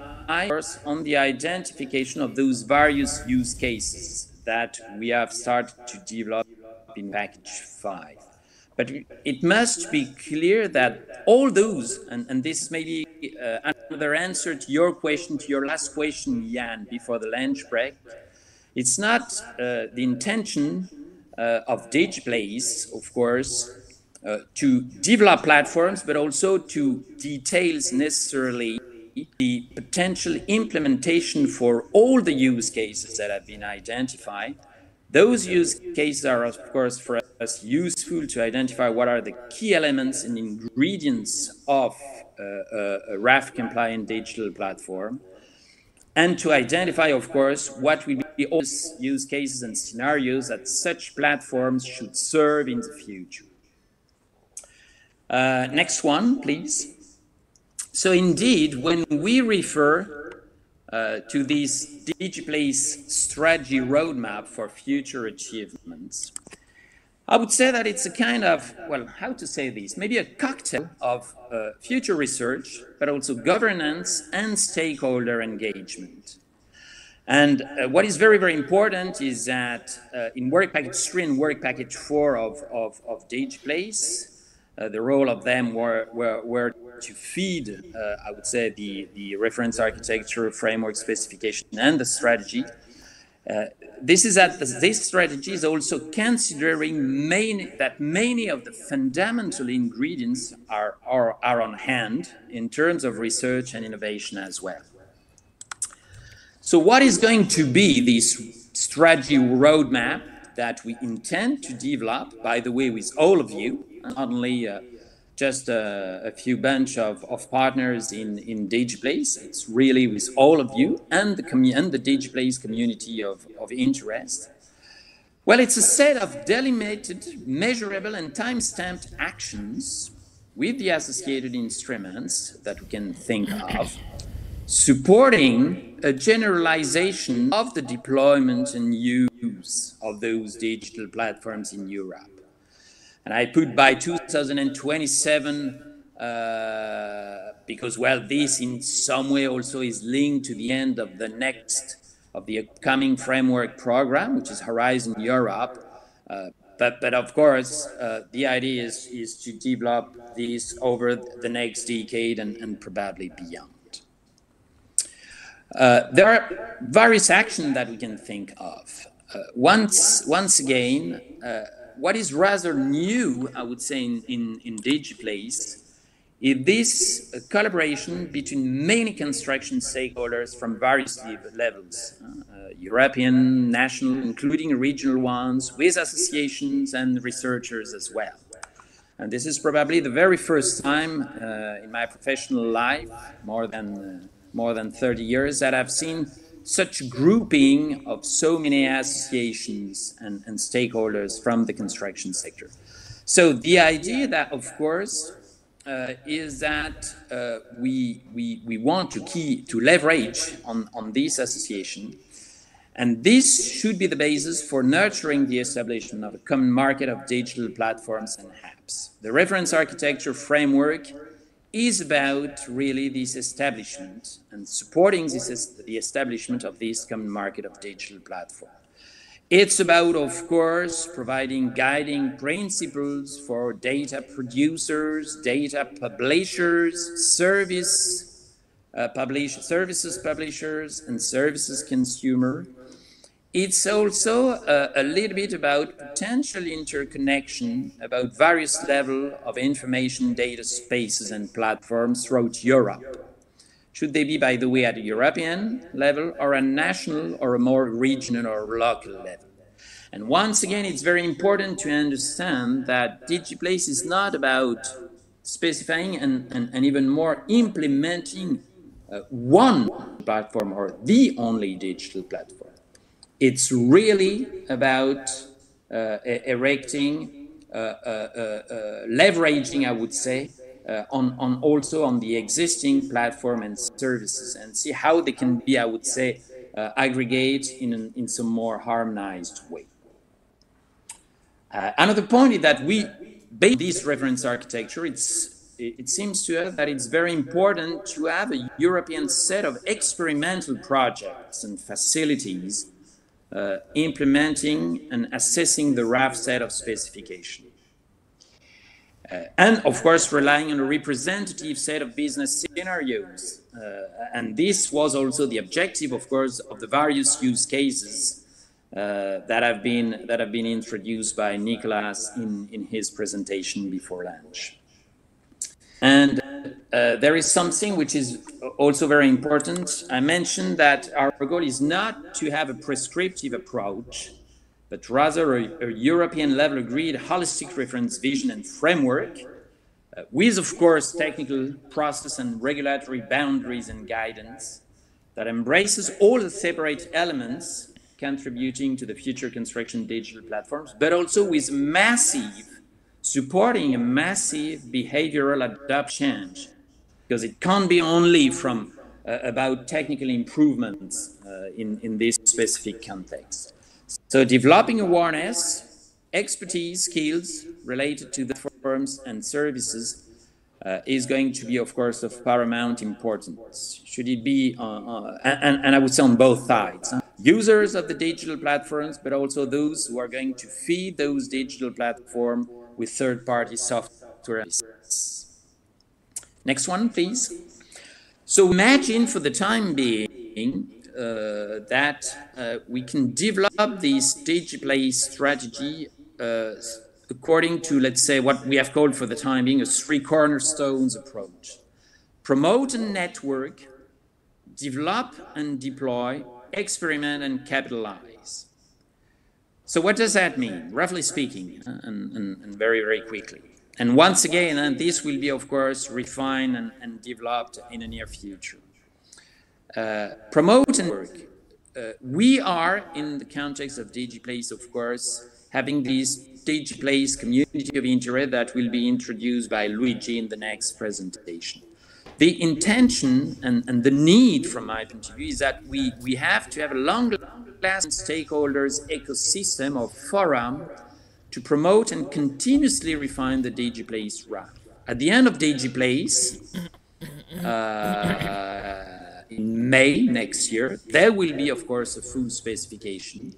Speaker 8: on the identification of those various use cases that we have started to develop in package 5. But it must be clear that all those, and, and this may be uh, another answer to your question, to your last question, Jan, before the lunch break, it's not uh, the intention uh, of DigiPlace, of course, uh, to develop platforms, but also to details necessarily the potential implementation for all the use cases that have been identified. Those use cases are, of course, for us useful to identify what are the key elements and ingredients of uh, a RAF compliant digital platform, and to identify, of course, what will be all use cases and scenarios that such platforms should serve in the future. Uh, next one, please. So indeed, when we refer uh, to this DigiPlace strategy roadmap for future achievements, I would say that it's a kind of, well, how to say this, maybe a cocktail of uh, future research, but also governance and stakeholder engagement. And uh, what is very, very important is that uh, in work package 3 and work package 4 of, of, of DigiPlace, uh, the role of them were, were, were to feed, uh, I would say, the, the reference architecture, framework specification, and the strategy. Uh, this is that this strategy is also considering many, that many of the fundamental ingredients are, are, are on hand in terms of research and innovation as well. So what is going to be this strategy roadmap that we intend to develop, by the way, with all of you, not only uh, just a, a, few bunch of, of partners in, in DigiPlace. It's really with all of you and the, and the DigiPlace community of, of interest. Well, it's a set of delimited, measurable, and time-stamped actions with the associated instruments that we can think of, supporting a generalization of the deployment and use of those digital platforms in Europe. And I put by 2027 uh, because, well, this in some way also is linked to the end of the next, of the upcoming framework program, which is Horizon Europe. Uh, but, but of course, uh, the idea is, is to develop this over the next decade and, and probably beyond. Uh, there are various actions that we can think of. Uh, once, once again, uh, what is rather new, I would say, in, in, in DigiPlace is this uh, collaboration between many construction stakeholders from various levels, uh, European, national, including regional ones, with associations and researchers as well. And this is probably the very first time uh, in my professional life, more than, uh, more than 30 years, that I've seen such grouping of so many associations and, and stakeholders from the construction sector. So the idea that, of course, uh, is that uh, we, we, we want to key to leverage on, on this association. And this should be the basis for nurturing the establishment of a common market of digital platforms and apps. The reference architecture framework is about really this establishment and supporting this, the establishment of this common market of digital platform. It's about, of course, providing guiding principles for data producers, data publishers, service uh, publish, services publishers, and services consumer. It's also uh, a little bit about potential interconnection about various level of information data spaces and platforms throughout Europe. Should they be, by the way, at a European level or a national or a more regional or local level? And once again, it's very important to understand that DigiPlace is not about specifying and, and, and even more implementing uh, one platform or the only digital platform. It's really about uh, erecting, uh, uh, uh, leveraging, I would say, on, on also on the existing platform and services and see how they can be, I would say, aggregate in, an, in some more harmonized way. Another point is that we, based this reference architecture, it's, it seems to us that it's very important to have a European set of experimental projects and facilities uh, implementing and assessing the RAF set of specification. Uh, and of course, relying on a representative set of business scenarios. Uh, and this was also the objective, of course, of the various use cases uh, that have been that have been introduced by Nicolas in, in his presentation before lunch. And uh, there is something which is also very important. I mentioned that our goal is not to have a prescriptive approach, but rather a, a European level agreed holistic reference vision and framework uh, with, of course, technical process and regulatory boundaries and guidance that embraces all the separate elements contributing to the future construction digital platforms, but also with massive, supporting a massive behavioral adoption change, because it can't be only from uh, about technical improvements uh, in, in this specific context. So developing awareness, expertise, skills related to the firms and services uh, is going to be, of course, of paramount importance. Should it be, uh, uh, and, and, I would say on both sides, users of the digital platforms, but also those who are going to feed those digital platforms with third-party software. Next one, please. So imagine for the time being uh, that uh, we can develop this DigiPlace strategy uh, according to, let's say, what we have called for the time being a three cornerstones approach. Promote and network, develop and deploy, experiment and capitalize. So what does that mean, roughly speaking, and, and, and very, very quickly? And once again, and this will be, of course, refined and, and developed in the near future. Uh, promote and work. Uh, we are, in the context of DigiPlace, of course, having this DigiPlace community of interest that will be introduced by Luigi in the next presentation. The intention and, and the need from my point of view is that we, we have to have a long-lasting stakeholders ecosystem or forum to promote and continuously refine the DigiPlace RAF. At the end of DigiPlace, uh, in May next year, there will be, of course, a full specification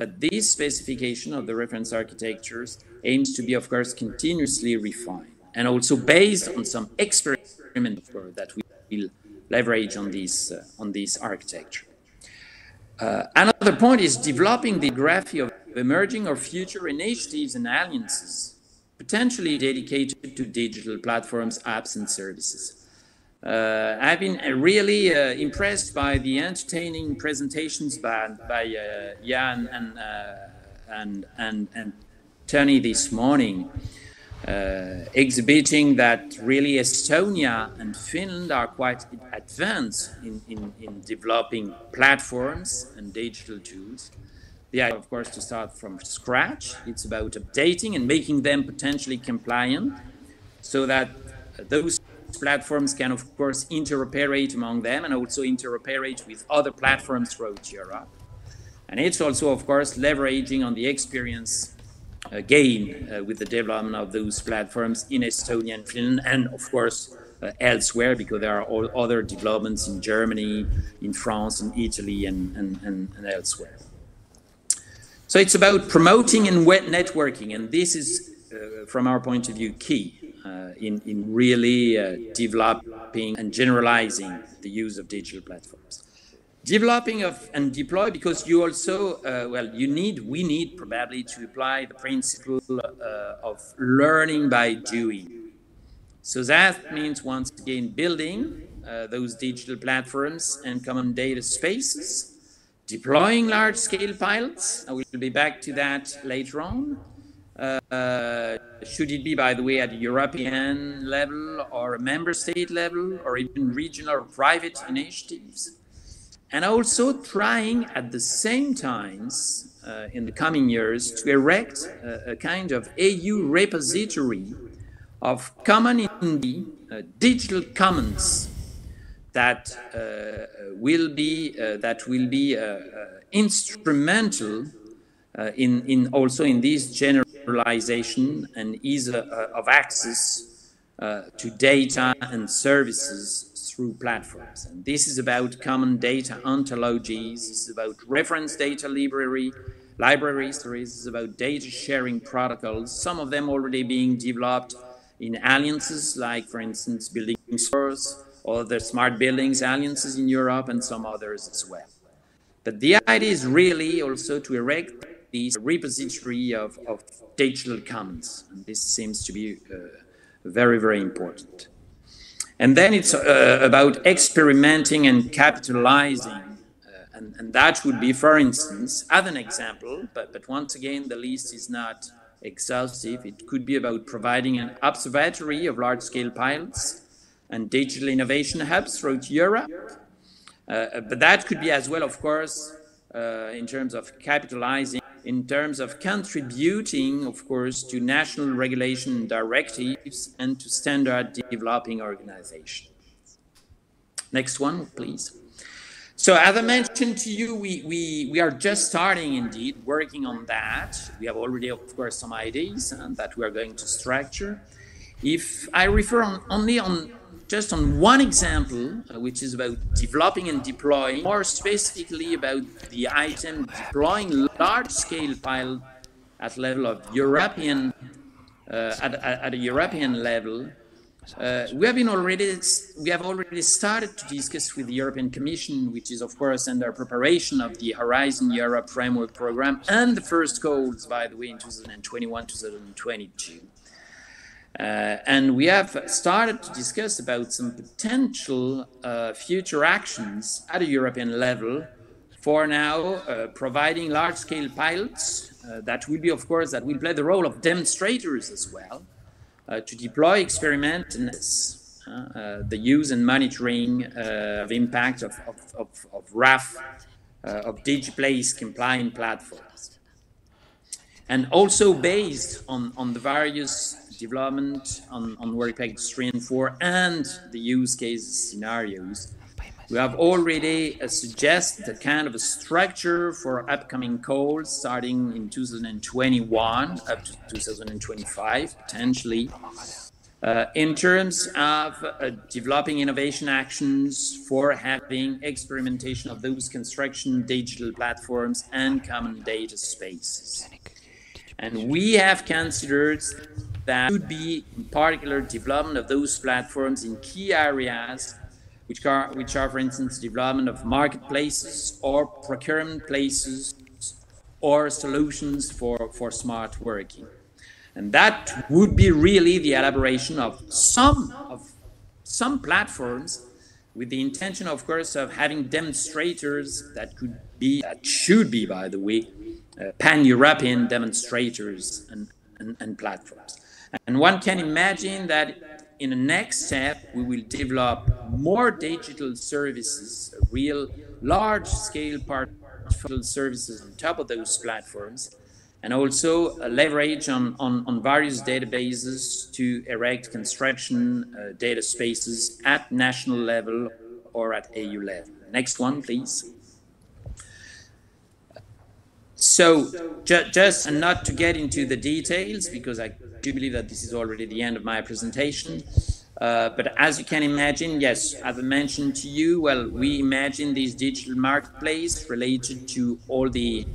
Speaker 8: but this specification of the reference architectures aims to be, of course, continuously refined and also based on some that we will leverage on this, uh, on this architecture. Uh, another point is developing the graph of emerging or future initiatives and alliances, potentially dedicated to digital platforms, apps, and services. Uh, I've been uh, really uh, impressed by the entertaining presentations by, by uh, Jan and, uh, and, and, and Toni this morning. Uh, exhibiting that really Estonia and Finland are quite advanced in, in, in developing platforms and digital tools. The idea, of course, to start from scratch. It's about updating and making them potentially compliant so that those platforms can, of course, interoperate among them and also interoperate with other platforms throughout Europe. And it's also, of course, leveraging on the experience gain uh, with the development of those platforms in Estonia and Finland, and of course uh, elsewhere, because there are other developments in Germany, in France, in Italy, and, and, and, and elsewhere. So it's about promoting and networking, and this is, uh, from our point of view, key uh, in, in really uh, developing and generalizing the use of digital platforms developing of and deploy because you also uh, well you need we need probably to apply the principle uh, of learning by doing. So that means once again building uh, those digital platforms and common data spaces deploying large scale pilots. I will be back to that later on. Uh, should it be by the way at european level or a member state level or even regional private initiatives and also trying at the same times uh, in the coming years to erect a, a, kind of EU repository of common uh, digital commons that uh, will be uh, that will be uh, uh, instrumental in, in also in this generalization and ease of access to data and services through platforms. And this is about common data ontologies, this is about reference data library, libraries, this is about data sharing protocols, some of them already being developed in alliances, like for instance, building stores or the smart buildings alliances in Europe and some others as well. But the idea is really also to erect this repository of, of digital commons. And this seems to be uh, very, very important. And then it's uh, about experimenting and capitalizing. Uh, and, and, that would be, for instance, as an example, but, but once again, the list is not exhaustive. It could be about providing an observatory of large scale pilots and digital innovation hubs throughout Europe. Uh, but that could be as well, of course, uh, in terms of capitalizing in terms of contributing, of course, to national regulation directives and to standard developing organizations. Next one, please. So as I mentioned to you, we, we, we are just starting indeed working on that. We have already, of course, some ideas uh, that we are going to structure. If I refer on, only on just on one example, uh, which is about developing and deploying, more specifically about the item deploying large-scale pilot at level of European, uh, at, at, a European level, uh, we have been already we have already started to discuss with the European Commission, which is of course under preparation of the Horizon Europe framework program and the first goals, by the way, in 2021-2022. Uh, and we have started to discuss about some potential uh, future actions at a European level for now uh, providing large-scale pilots uh, that will be, of course, that will play the role of demonstrators as well uh, to deploy experiment and uh, the use and monitoring of impact of, of, of, of RAF, of DigiPlace compliant platforms. And also based on, on the various development on, on work package 3 and 4 and the use case scenarios. We have already uh, suggested a kind of a structure for upcoming calls starting in 2021 up to 2025, potentially. Uh, in terms of uh, developing innovation actions for having experimentation of those construction digital platforms and common data spaces. And we have considered that would be in particular development of those platforms in key areas which are, which are, for instance, development of marketplaces or procurement places or solutions for, for smart working. And that would be really the elaboration of some of some platforms with the intention, of course, of having demonstrators that could be, that should be, by the way, uh, pan-European demonstrators and, and, and platforms. And one can imagine that in the next step, we will develop more digital services, real large scale part services on top of those platforms, and also leverage on, on, on, various databases to erect construction uh, data spaces at national level or at EU level. Next one, please. So ju just and not to get into the details, because I do believe that this is already the end of my presentation. Uh, but as you can imagine, yes, as I mentioned to you, well, we imagine this digital marketplace related to all the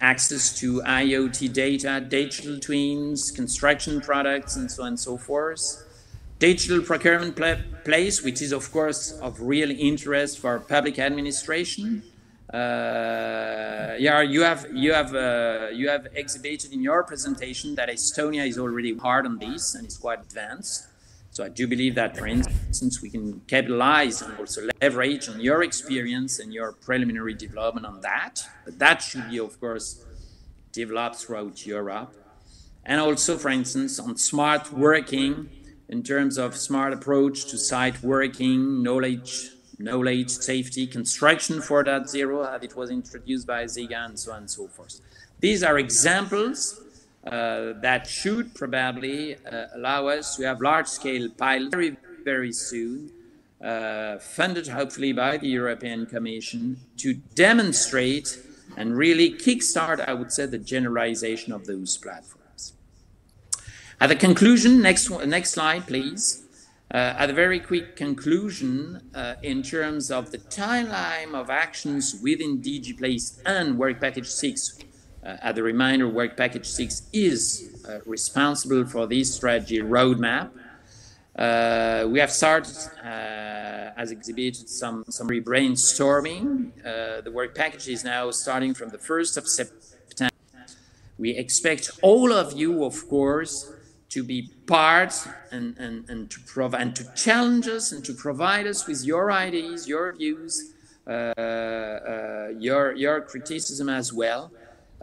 Speaker 8: access to IoT data, digital twins, construction products, and so on and so forth. Digital procurement place, which is, of course, of real interest for public administration. Uh, yeah, you have you have uh, you have exhibited in your presentation that Estonia is already hard on this and is quite advanced. So I do believe that, for instance, we can capitalize and also leverage on your experience and your preliminary development on that. But that should be, of course, developed throughout Europe. And also, for instance, on smart working in terms of smart approach to site working, knowledge knowledge, safety, construction 4.0, as it was introduced by Ziga, and so on and so forth. These are examples uh, that should probably uh, allow us to have large-scale pilots very, very soon, uh, funded hopefully by the European Commission, to demonstrate and really kickstart, I would say, the generalization of those platforms. At the conclusion, next, next slide, please. Uh, at a very quick conclusion, uh, in terms of the timeline of actions within DigiPlace and Work Package 6, uh, as a reminder, Work Package 6 is uh, responsible for this strategy roadmap. Uh, we have started, uh, as exhibited, some, some brainstorming. the Work Package is now starting from the 1st of September. We expect all of you, of course, to be part and, and, and to provide and to challenge us and to provide us with your ideas, your views, uh, uh, your your criticism as well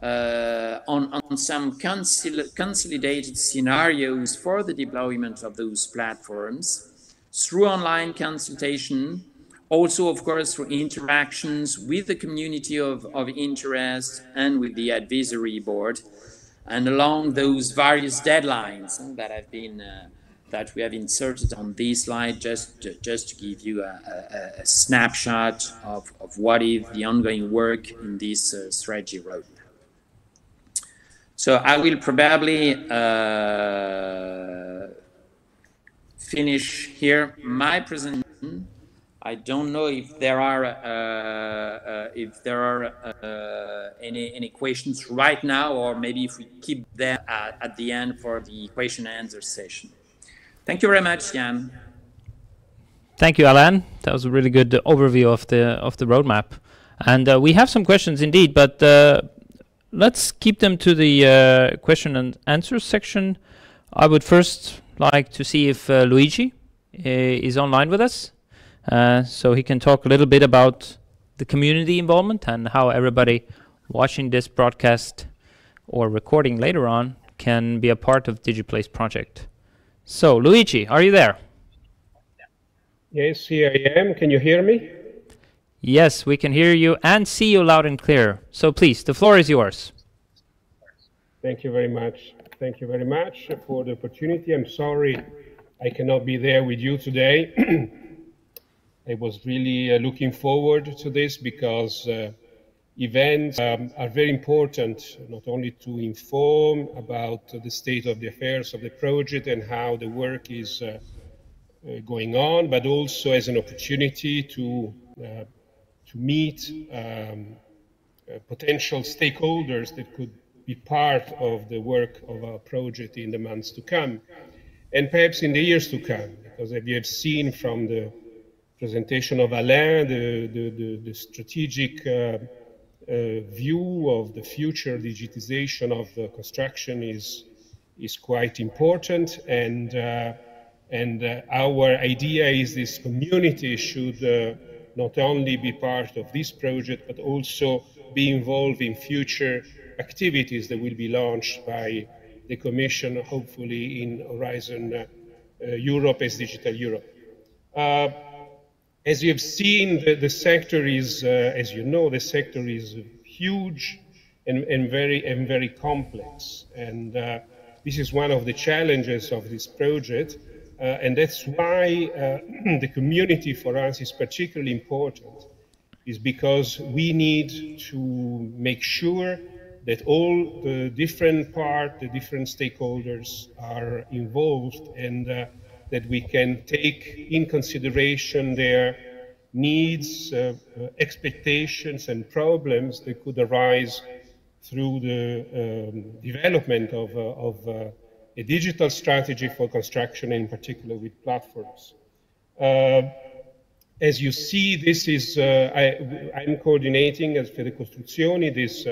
Speaker 8: uh, on, on some consolidated scenarios for the deployment of those platforms through online consultation, also of course through interactions with the community of, of interest and with the advisory board and along those various deadlines that have been uh, that we have inserted on this slide just just to give you a, a, a snapshot of, of what is the ongoing work in this uh, strategy roadmap. So I will probably uh, finish here my presentation I don't know if there are uh, uh, if there are uh, any any questions right now, or maybe if we keep them at, at, the end for the question and answer session. Thank you very much, Jan.
Speaker 1: Thank you, Alain. That was a really good overview of the of the roadmap, and uh, we have some questions indeed, but uh, let's keep them to the uh, question and answer section. I would first like to see if Luigi is online with us. Uh, so he can talk a little bit about the community involvement and how everybody watching this broadcast or recording later on can be a part of DigiPlace project. So, Luigi, are you there?
Speaker 9: Yes, here I am. Can you hear me?
Speaker 1: Yes, we can hear you and see you loud and clear. So please, the floor is yours.
Speaker 9: Thank you very much. Thank you very much for the opportunity. I'm sorry I cannot be there with you today. I was really uh, looking forward to this because uh, events um, are very important, not only to inform about the state of the affairs of the project and how the work is uh, uh going on, but also as an opportunity to, uh, to meet um, potential stakeholders that could be part of the work of our project in the months to come, and perhaps in the years to come, because as you have seen from the presentation of Alain, the, the, the, the strategic uh, uh, view of the future digitization of the construction is, is quite important. And, uh, and uh, our idea is this community should uh, not only be part of this project, but also be involved in future activities that will be launched by the Commission, hopefully in Horizon uh, uh, Europe as Digital Europe. Uh, as you have seen, the, the sector is, as you know, the sector is huge and, and very and very complex. And this is one of the challenges of this project. Uh, and that's why uh, the community for us is particularly important, is because we need to make sure that all the different part, the different stakeholders are involved and uh, that we can take in consideration their needs, uh, uh, expectations and problems that could arise through the um, development of, uh, of uh, a digital strategy for construction, in particular with platforms. Uh, as you see, this is, I, am coordinating as Federcostruzioni, this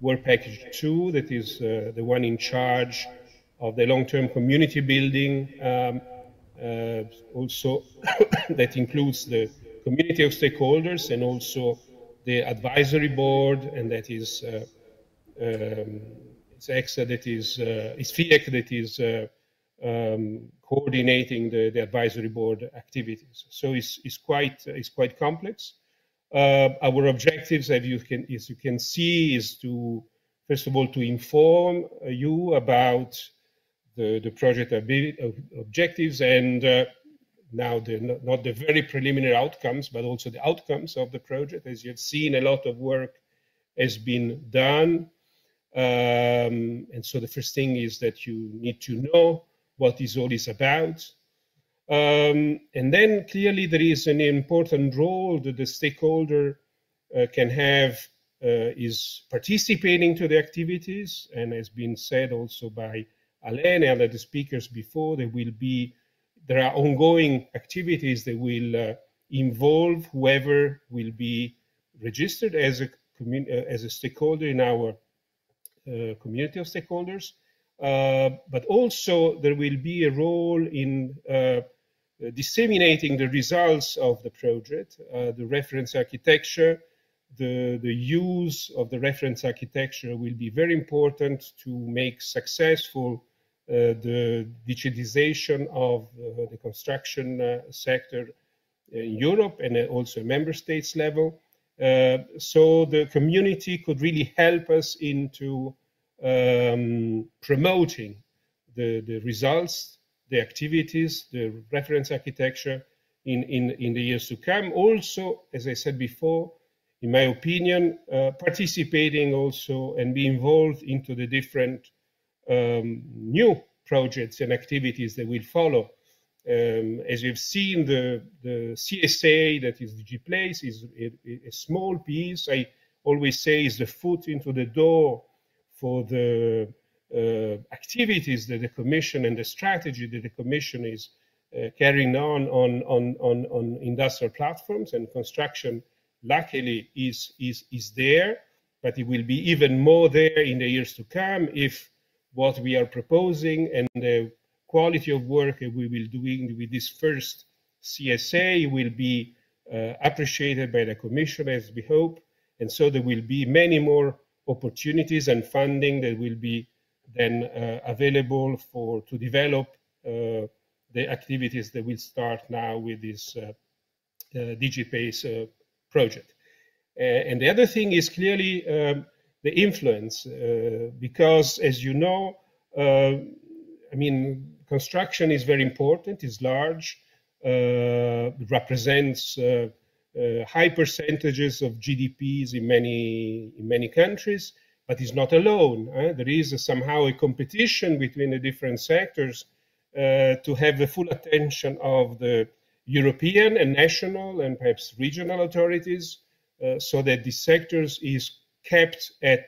Speaker 9: work package two, that is the one in charge of the long-term community building, um, uh, also that includes the community of stakeholders and also the advisory board, and that is uh, um, it's EXA that is, uh, it's FIEC that is uh, um, coordinating the, the, advisory board activities. So it's, it's, quite, it's quite complex. Uh, our objectives, as you, can, as you can see, is to, first of all, to inform you about the, the project objectives and uh, now the, not the very preliminary outcomes, but also the outcomes of the project. As you have seen, a lot of work has been done um, and so the first thing is that you need to know what this all is about. Um, and then clearly there is an important role that the stakeholder uh, can have uh, is participating to the activities and has been said also by Alain and other speakers before, there will be, there are ongoing activities that will uh, involve whoever will be registered as a, uh, as a stakeholder in our uh, community of stakeholders. Uh, but also there will be a role in uh, disseminating the results of the project, the reference architecture, the, the use of the reference architecture will be very important to make successful uh, the digitization of uh, the construction uh, sector in Europe and also member states level. Uh, so the community could really help us into um, promoting the, the results, the activities, the reference architecture in, in, in the years to come. Also, as I said before, in my opinion, uh, participating also and be involved into the different um, new projects and activities that will follow um, as you've seen, the, the CSA, that is DigiPlace, is a, a, small piece. I always say is the foot into the door for the uh, activities that the Commission and the strategy that the Commission is uh, carrying on, on on, on on industrial platforms and construction. Luckily, is is is there, but it will be even more there in the years to come if what we are proposing and the quality of work we will doing with this first CSA will be uh, appreciated by the Commission as we hope. And so there will be many more opportunities and funding that will be then uh, available for to develop uh, the activities that will start now with this uh, uh DigiPlace uh, project. and the other thing is clearly um, the influence, because as you know, I mean, construction is very important, is large, uh, represents uh, uh, high percentages of GDPs in many, in many countries, but is not alone. Eh? There is a, somehow a competition between the different sectors uh, to have the full attention of the European and national and perhaps regional authorities uh, so that the sectors is kept at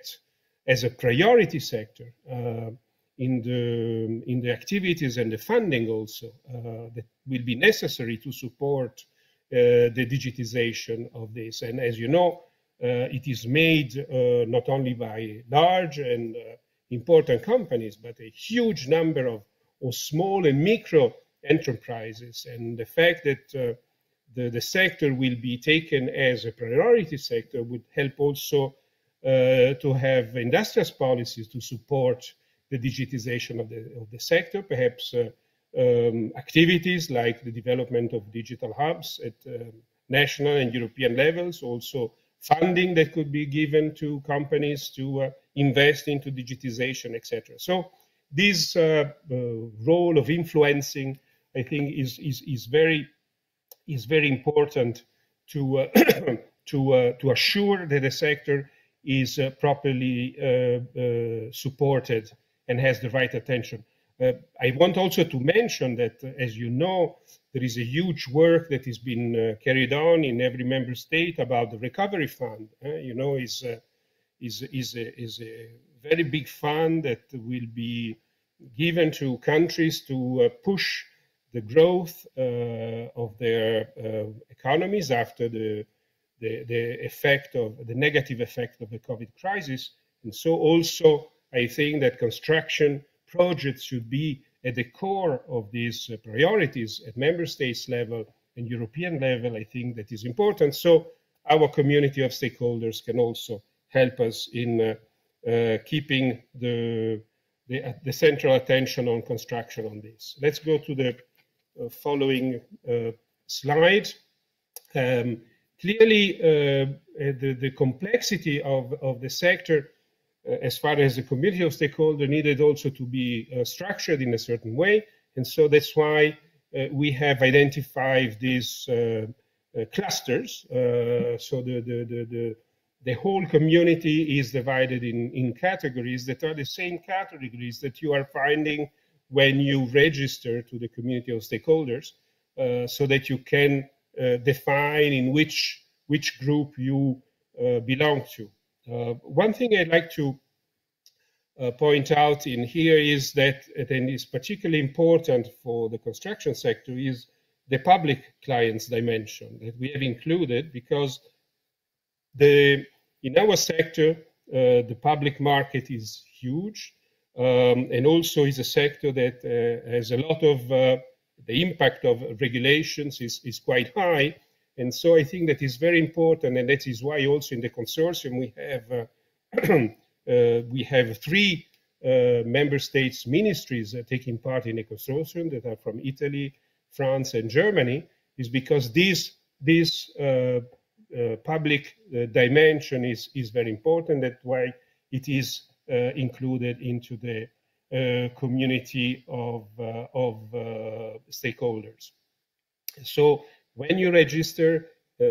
Speaker 9: as a priority sector. Uh, in the in the activities and the funding also uh, that will be necessary to support uh, the digitization of this. And as you know, uh, it is made uh, not only by large and uh, important companies, but a huge number of, of small and micro enterprises. And the fact that the, the sector will be taken as a priority sector would help also to have industrial policies to support the digitization of the, of the sector, perhaps uh, um, activities like the development of digital hubs at um, national and European levels, also funding that could be given to companies to uh, invest into digitization, etc. So this uh, uh, role of influencing, I think, is is, is very is very important to uh, to uh, to assure that the sector is uh, properly supported and has the right attention. Uh, I want also to mention that, uh, as you know, there is a huge work that has been uh, carried on in every member state about the recovery fund. you know, is is is a, is a very big fund that will be given to countries to uh, push the growth uh, of their uh, economies after the, the, the effect of the negative effect of the COVID crisis. And so also, I think that construction projects should be at the core of these uh, priorities at member states level and European level, I think that is important. So our community of stakeholders can also help us in uh, uh, keeping the, the, uh, the, central attention on construction on this. Let's go to the uh, following uh, slide. Um, clearly, the, the complexity of, of the sector uh, as far as the community of stakeholders needed also to be uh, structured in a certain way. And so that's why uh, we have identified these clusters. so the, the, the, the the whole community is divided in, in categories that are the same categories that you are finding when you register to the community of stakeholders uh, so that you can uh, define in which which group you uh, belong to. Uh, one thing I'd like to uh, point out in here is that, and is particularly important for the construction sector, is the public clients dimension that we have included because the in our sector uh, the public market is huge um, and also is a sector that uh, has a lot of uh, the impact of regulations is, is quite high and so I think that is very important, and that is why also in the consortium we have uh, uh, we have three uh, member states ministries taking part in a consortium that are from Italy, France, and Germany, is because this this uh, uh, public uh, dimension is is very important. That's why it is included into the community of of stakeholders. So when you register, uh,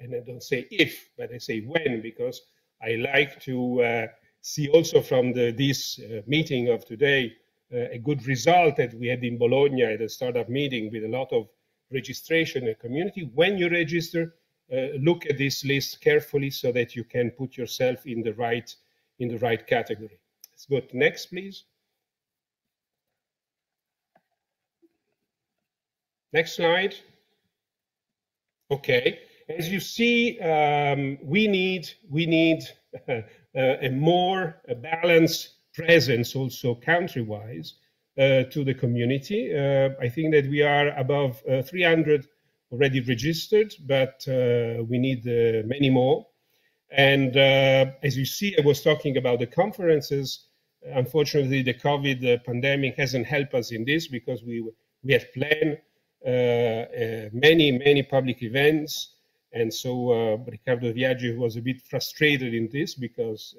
Speaker 9: and I don't say if, but I say when, because I like to uh, see also from the, this uh, meeting of today uh, a good result that we had in Bologna at a startup meeting with a lot of registration and community. When you register, uh, look at this list carefully so that you can put yourself in the right in the right category. Let's go to next, please. Next slide. Okay, as you see, um, we need we need uh, a more balanced presence also country-wise uh, to the community. Uh, I think that we are above uh, 300 already registered, but uh, we need uh, many more. And as you see, I was talking about the conferences. Unfortunately, the COVID pandemic hasn't helped us in this because we we had planned many, many public events. And so uh, Riccardo Viaggi was a bit frustrated in this because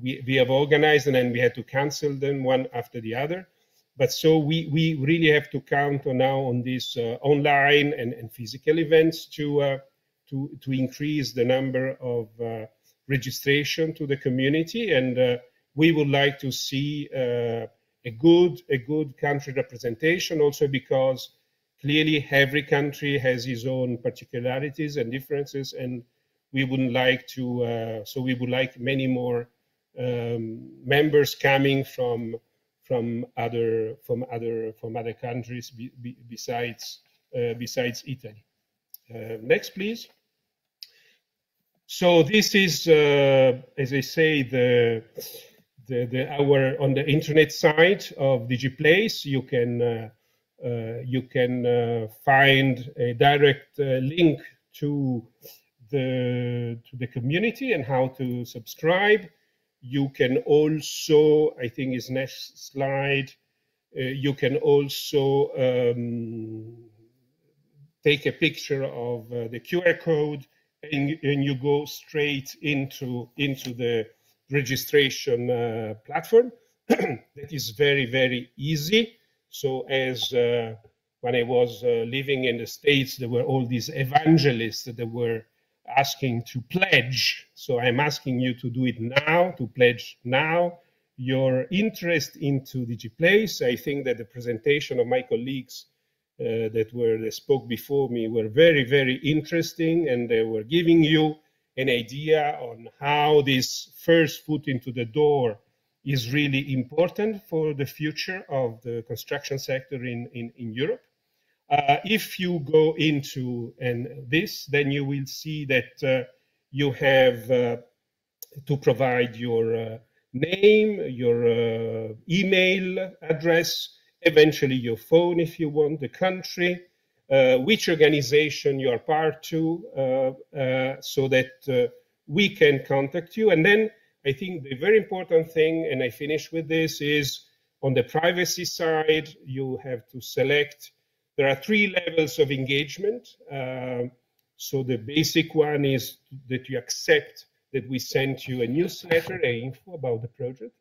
Speaker 9: we, we have organized and then we had to cancel them one after the other. But so we, we really have to count on now on these online and, and physical events to, to, to increase the number of uh, registration to the community. And uh, we would like to see a good a good country representation also because clearly every country has its own particularities and differences and we wouldn't like to uh, so we would like many more um, members coming from from other from other from other countries be, be, besides uh, besides Italy. Uh, next, please. So this is, uh, as I say, the the, the, our on the internet site of DigiPlace, you can uh, uh, you can uh, find a direct link to the to the community and how to subscribe. you can also, I think is next slide, uh, you can also um, take a picture of uh, the QR code and, and, you go straight into, into the registration uh, platform. that is very, very easy. So as uh, when I was uh, living in the States, there were all these evangelists that were asking to pledge. So I'm asking you to do it now, to pledge now your interest into DigiPlace. I think that the presentation of my colleagues uh, that were that spoke before me were very, very interesting, and they were giving you an idea on how this first foot into the door is really important for the future of the construction sector in, in, in Europe. Uh, if you go into and this, then you will see that uh, you have uh, to provide your uh, name, your uh, email address, eventually your phone if you want, the country, which organization you are part to, so that we can contact you. And then I think the very important thing, and I finish with this, is on the privacy side, you have to select there are three levels of engagement. Uh, so the basic one is that you accept that we sent you a newsletter, a info about the project.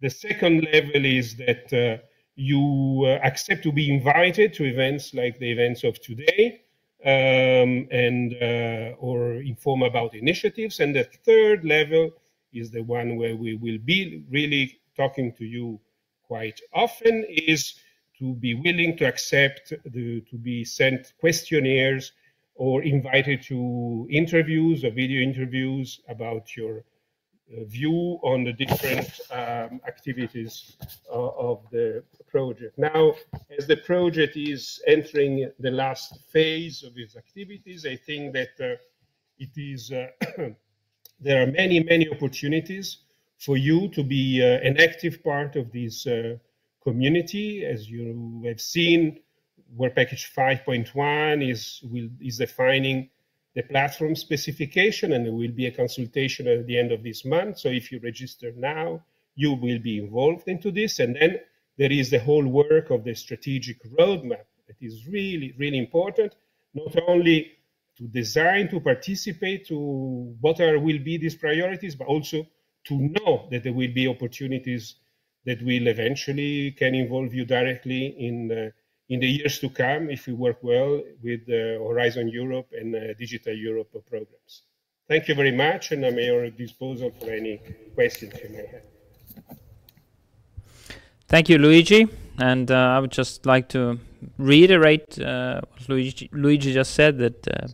Speaker 9: The second level is that uh, you uh, accept to be invited to events like the events of today um, and uh, or inform about initiatives. And the third level is the one where we will be really talking to you quite often is to be willing to accept the, to be sent questionnaires or invited to interviews or video interviews about your view on the different um, activities uh, of the project. Now, as the project is entering the last phase of its activities, I think that uh, it is uh, there are many, many opportunities for you to be uh, an active part of this uh, community. As you have seen, Work Package 5.1 is, will, is defining the platform specification, and there will be a consultation at the end of this month. So if you register now, you will be involved into this. And then there is the whole work of the strategic roadmap that is really, really important, not only to design, to participate, to what are will be these priorities, but also to know that there will be opportunities that will eventually can involve you directly in uh, in the years to come if we work well with uh, Horizon Europe and uh, Digital Europe programs. Thank you very much, and I'm at your disposal for any questions you may have.
Speaker 1: Thank you, Luigi. And uh, I would just like to reiterate uh, what Luigi, Luigi just said that uh,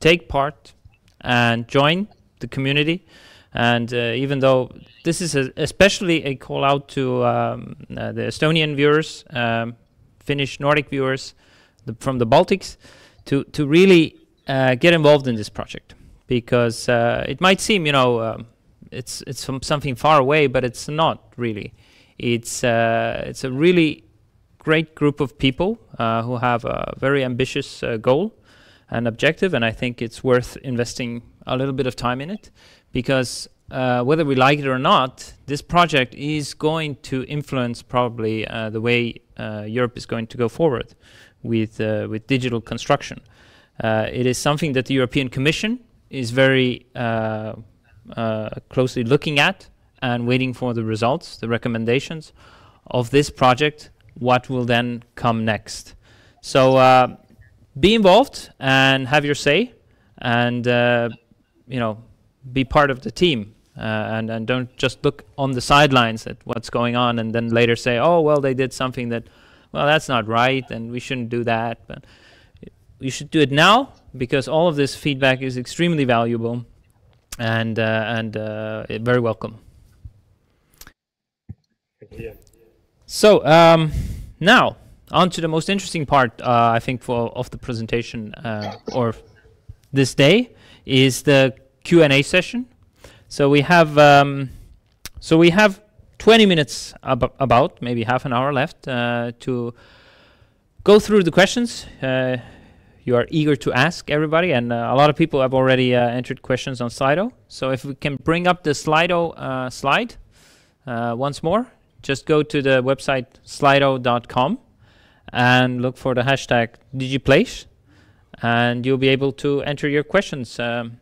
Speaker 1: take part and join the community. And uh, even though this is a, especially a call out to um, uh, the Estonian viewers, um, Finnish Nordic viewers the, from the Baltics, to to really uh, get involved in this project because uh, it might seem you know um, it's it's from something far away, but it's not really. It's uh, it's a really great group of people uh, who have a very ambitious goal and objective, and I think it's worth investing a little bit of time in it because uh, whether we like it or not, this project is going to influence probably uh, the way uh, Europe is going to go forward with uh, with digital construction. Uh, it is something that the European Commission is very uh, closely looking at and waiting for the results, the recommendations of this project. What will then come next? So be involved and have your say, and you know be part of the team uh, and and don't just look on the sidelines at what's going on and then later say oh well they did something that well that's not right and we shouldn't do that but you should do it now because all of this feedback is extremely valuable and uh, and uh, very welcome yeah. so um, now on to the most interesting part uh, I think for of the presentation uh, or this day is the Q&A session. So we have um, so we have 20 minutes ab about maybe half an hour left uh, to go through the questions. Uh, you are eager to ask everybody, and uh, a lot of people have already uh, entered questions on Slido. So if we can bring up the Slido uh, slide uh, once more, just go to the website slido.com and look for the hashtag DigiPlace, and you'll be able to enter your questions um,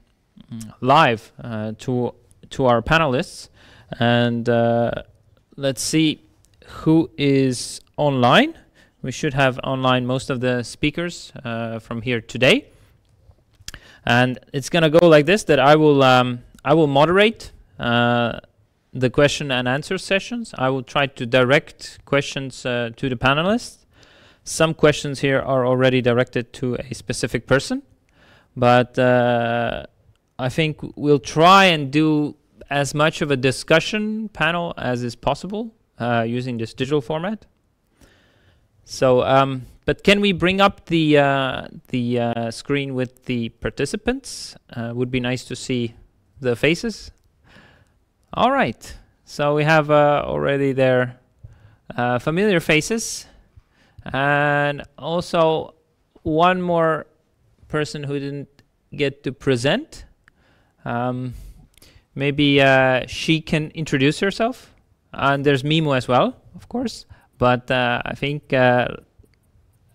Speaker 1: live uh, to to our panelists. And uh, let's see who is online. We should have online most of the speakers uh, from here today. And it's to go like this: that I will um, I will moderate the question and answer sessions. I will try to direct questions uh, to the panelists. Some questions here are already directed to a specific person, but uh, I think we'll try and do as much of a discussion panel as is possible uh, using this digital format. So, um, but can we bring up the uh, the uh, screen with the participants? Uh, would be nice to see the faces. All right. So we have uh, already their uh, familiar faces, and also one more person who didn't get to present. Um, maybe uh, she can introduce herself. And there's Mimo as well, of course. But uh, I think, uh,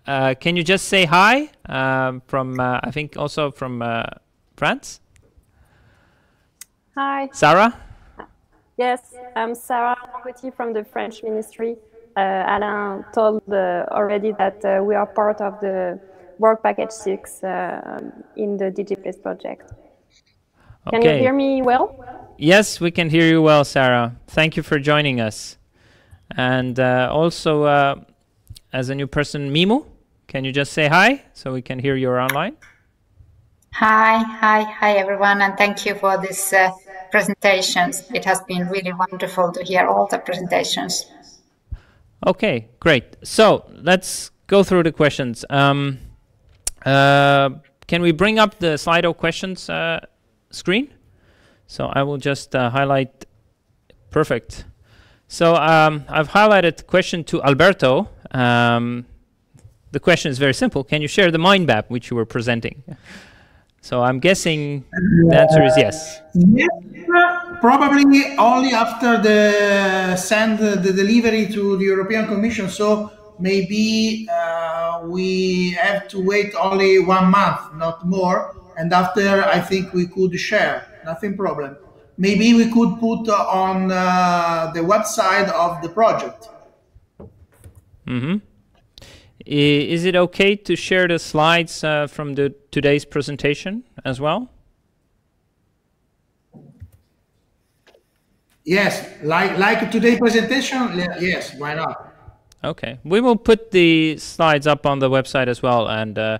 Speaker 1: uh, can you just say hi um, from, uh, I think also from uh, France?
Speaker 10: Hi.
Speaker 1: Sarah?
Speaker 10: Yes, I'm Sarah Gauthier from the French Ministry. Alain told already that we are part of the Work Package 6 in the DigiPlace project. Can you hear me well?
Speaker 1: Yes, we can hear you well, Sarah. Thank you for joining us. And uh, also, uh, as a new person, Mimu, can you just say hi so we can hear you online?
Speaker 11: Hi, hi, hi everyone, and thank you for this uh, presentations. It has been really wonderful to hear all the presentations.
Speaker 1: Okay, great. So let's go through the questions. Um, uh, can we bring up the Slido questions uh, screen? So I will just uh, highlight. Perfect. So um, I've highlighted question to Alberto. Um, the question is very simple. Can you share the mind map which you were presenting? So I'm guessing the answer is yes.
Speaker 6: Yes, probably only after the send the delivery to the European Commission. So maybe uh, we have to wait only one month, not more. And after, I think we could share. Nothing problem. Maybe we could put on uh, the website of the project.
Speaker 1: Mm-hmm. Is it okay to share the slides uh, from the today's presentation as well?
Speaker 6: Yes, like like today's presentation. Yes, why not?
Speaker 1: Okay, we will put the slides up on the website as well, and uh,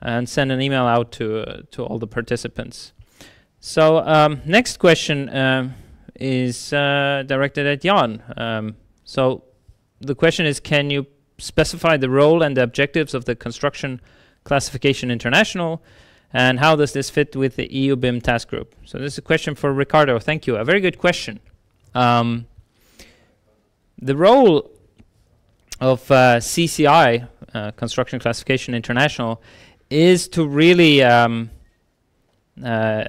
Speaker 1: and send an email out to uh, to all the participants. So um, next question um, is uh, directed at Jan. Um, so the question is, can you specify the role and the objectives of the Construction Classification International, and how does this fit with the EU BIM task group? So this is a question for Ricardo. Thank you. A very good question. Um, the role of uh, CCI, uh, Construction Classification International, is to really um, uh,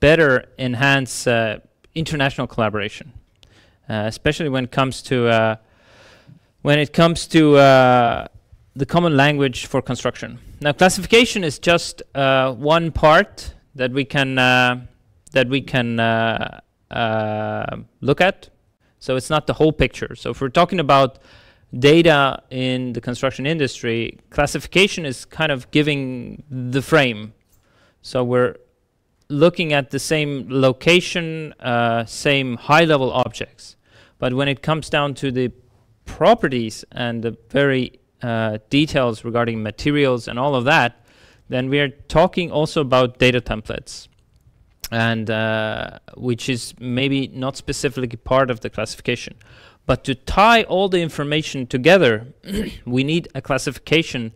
Speaker 1: better enhance uh, international collaboration, uh, especially when it comes to uh, when it comes to uh, the common language for construction. Now, classification is just one part that we can that we can look at. So it's not the whole picture. So if we're talking about data in the construction industry, classification is kind of giving the frame. So we're looking at the same location, uh, same high-level objects. But when it comes down to the properties and the very uh, details regarding materials and all of that, then we are talking also about data templates, and uh, which is maybe not specifically part of the classification. But to tie all the information together, we need a classification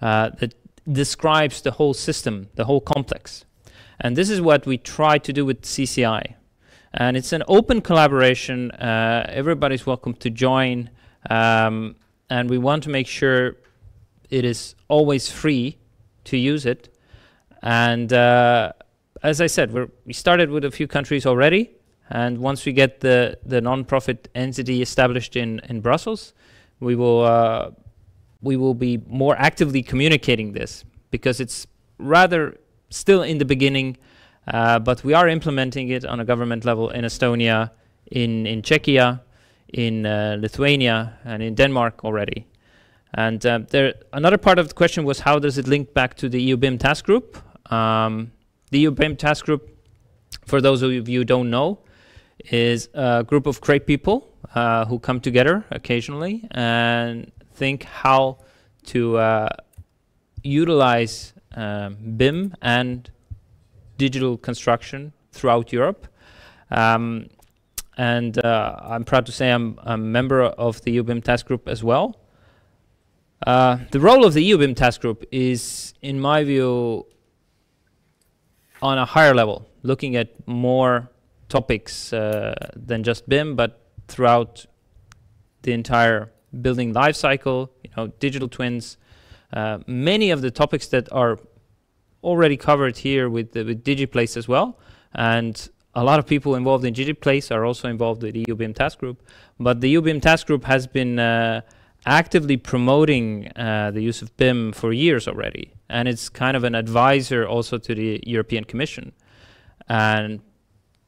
Speaker 1: uh, that describes the whole system, the whole complex. And this is what we try to do with CCI. And it's an open collaboration. Uh, everybody's welcome to join. Um, and we want to make sure it is always free to use it. And uh, as I said, we we started with a few countries already. And once we get the, the non-profit entity established in, in Brussels, we will, uh, we will be more actively communicating this because it's rather still in the beginning, uh, but we are implementing it on a government level in Estonia, in, in Czechia, in uh, Lithuania, and in Denmark already. And uh, there, another part of the question was how does it link back to the EU BIM task group? Um, the EU BIM task group, for those of you who don't know, is a group of great people uh, who come together occasionally and think how to uh, utilize um, BIM and digital construction throughout Europe. Um, and uh, I'm proud to say I'm a member of the EU BIM task group as well. Uh, the role of the EU BIM task group is, in my view, on a higher level, looking at more topics uh, than just BIM, but throughout the entire building life cycle, you know, digital twins, uh, many of the topics that are already covered here with, the, with DigiPlace as well. And a lot of people involved in DigiPlace are also involved with the EUBIM task group. But the EUBIM task group has been uh, actively promoting uh, the use of BIM for years already. And it's kind of an advisor also to the European Commission. And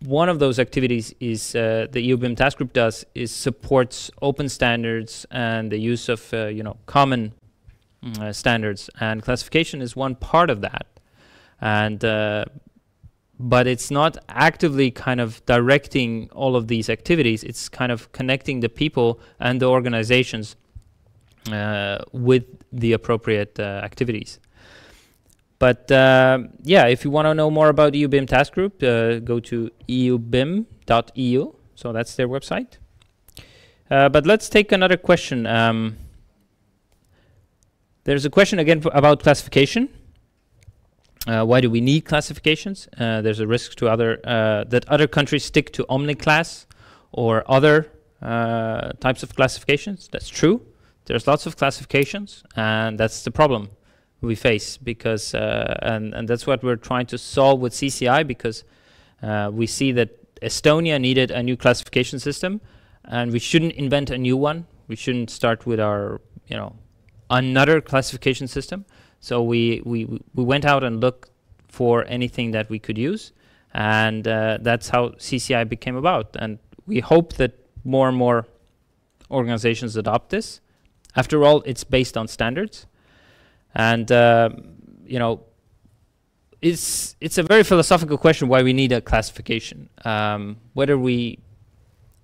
Speaker 1: one of those activities is uh, the EUBIM task group does is supports open standards and the use of uh, you know common uh, standards. And classification is one part of that. And uh, but it's not actively kind of directing all of these activities. It's kind of connecting the people and the organizations uh, with the appropriate uh, activities but uh, yeah, if you want to know more about EUBIM Task Group, uh, go to eubim.eu. So that's their website. Uh, but let's take another question. Um, there's a question again about classification. Uh, why do we need classifications? Uh, there's a risk to other uh, that other countries stick to OmniClass or other types of classifications. That's true. There's lots of classifications, and that's the problem we face because uh, and and that's what we're trying to solve with CCI because uh, we see that Estonia needed a new classification system and we shouldn't invent a new one. We shouldn't start with our you know another classification system. So we we we went out and looked for anything that we could use and uh, that's how CCI became about. And we hope that more and more organizations adopt this. After all it's based on standards and uh, you know, it's it's a very philosophical question why we need a classification. Um, whether we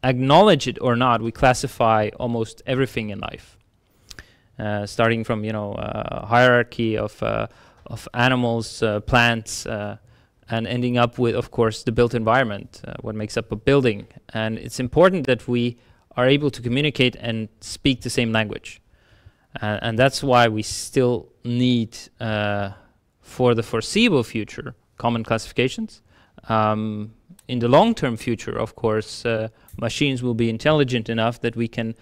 Speaker 1: acknowledge it or not, we classify almost everything in life, uh, starting from you know uh, hierarchy of uh, of animals, uh, plants, uh, and ending up with, of course, the built environment, what makes up a building. And it's important that we are able to communicate and speak the same language. Uh, and that's why we still need, uh, for the foreseeable future, common classifications. Um, in the long-term future, of course, uh, machines will be intelligent enough that we can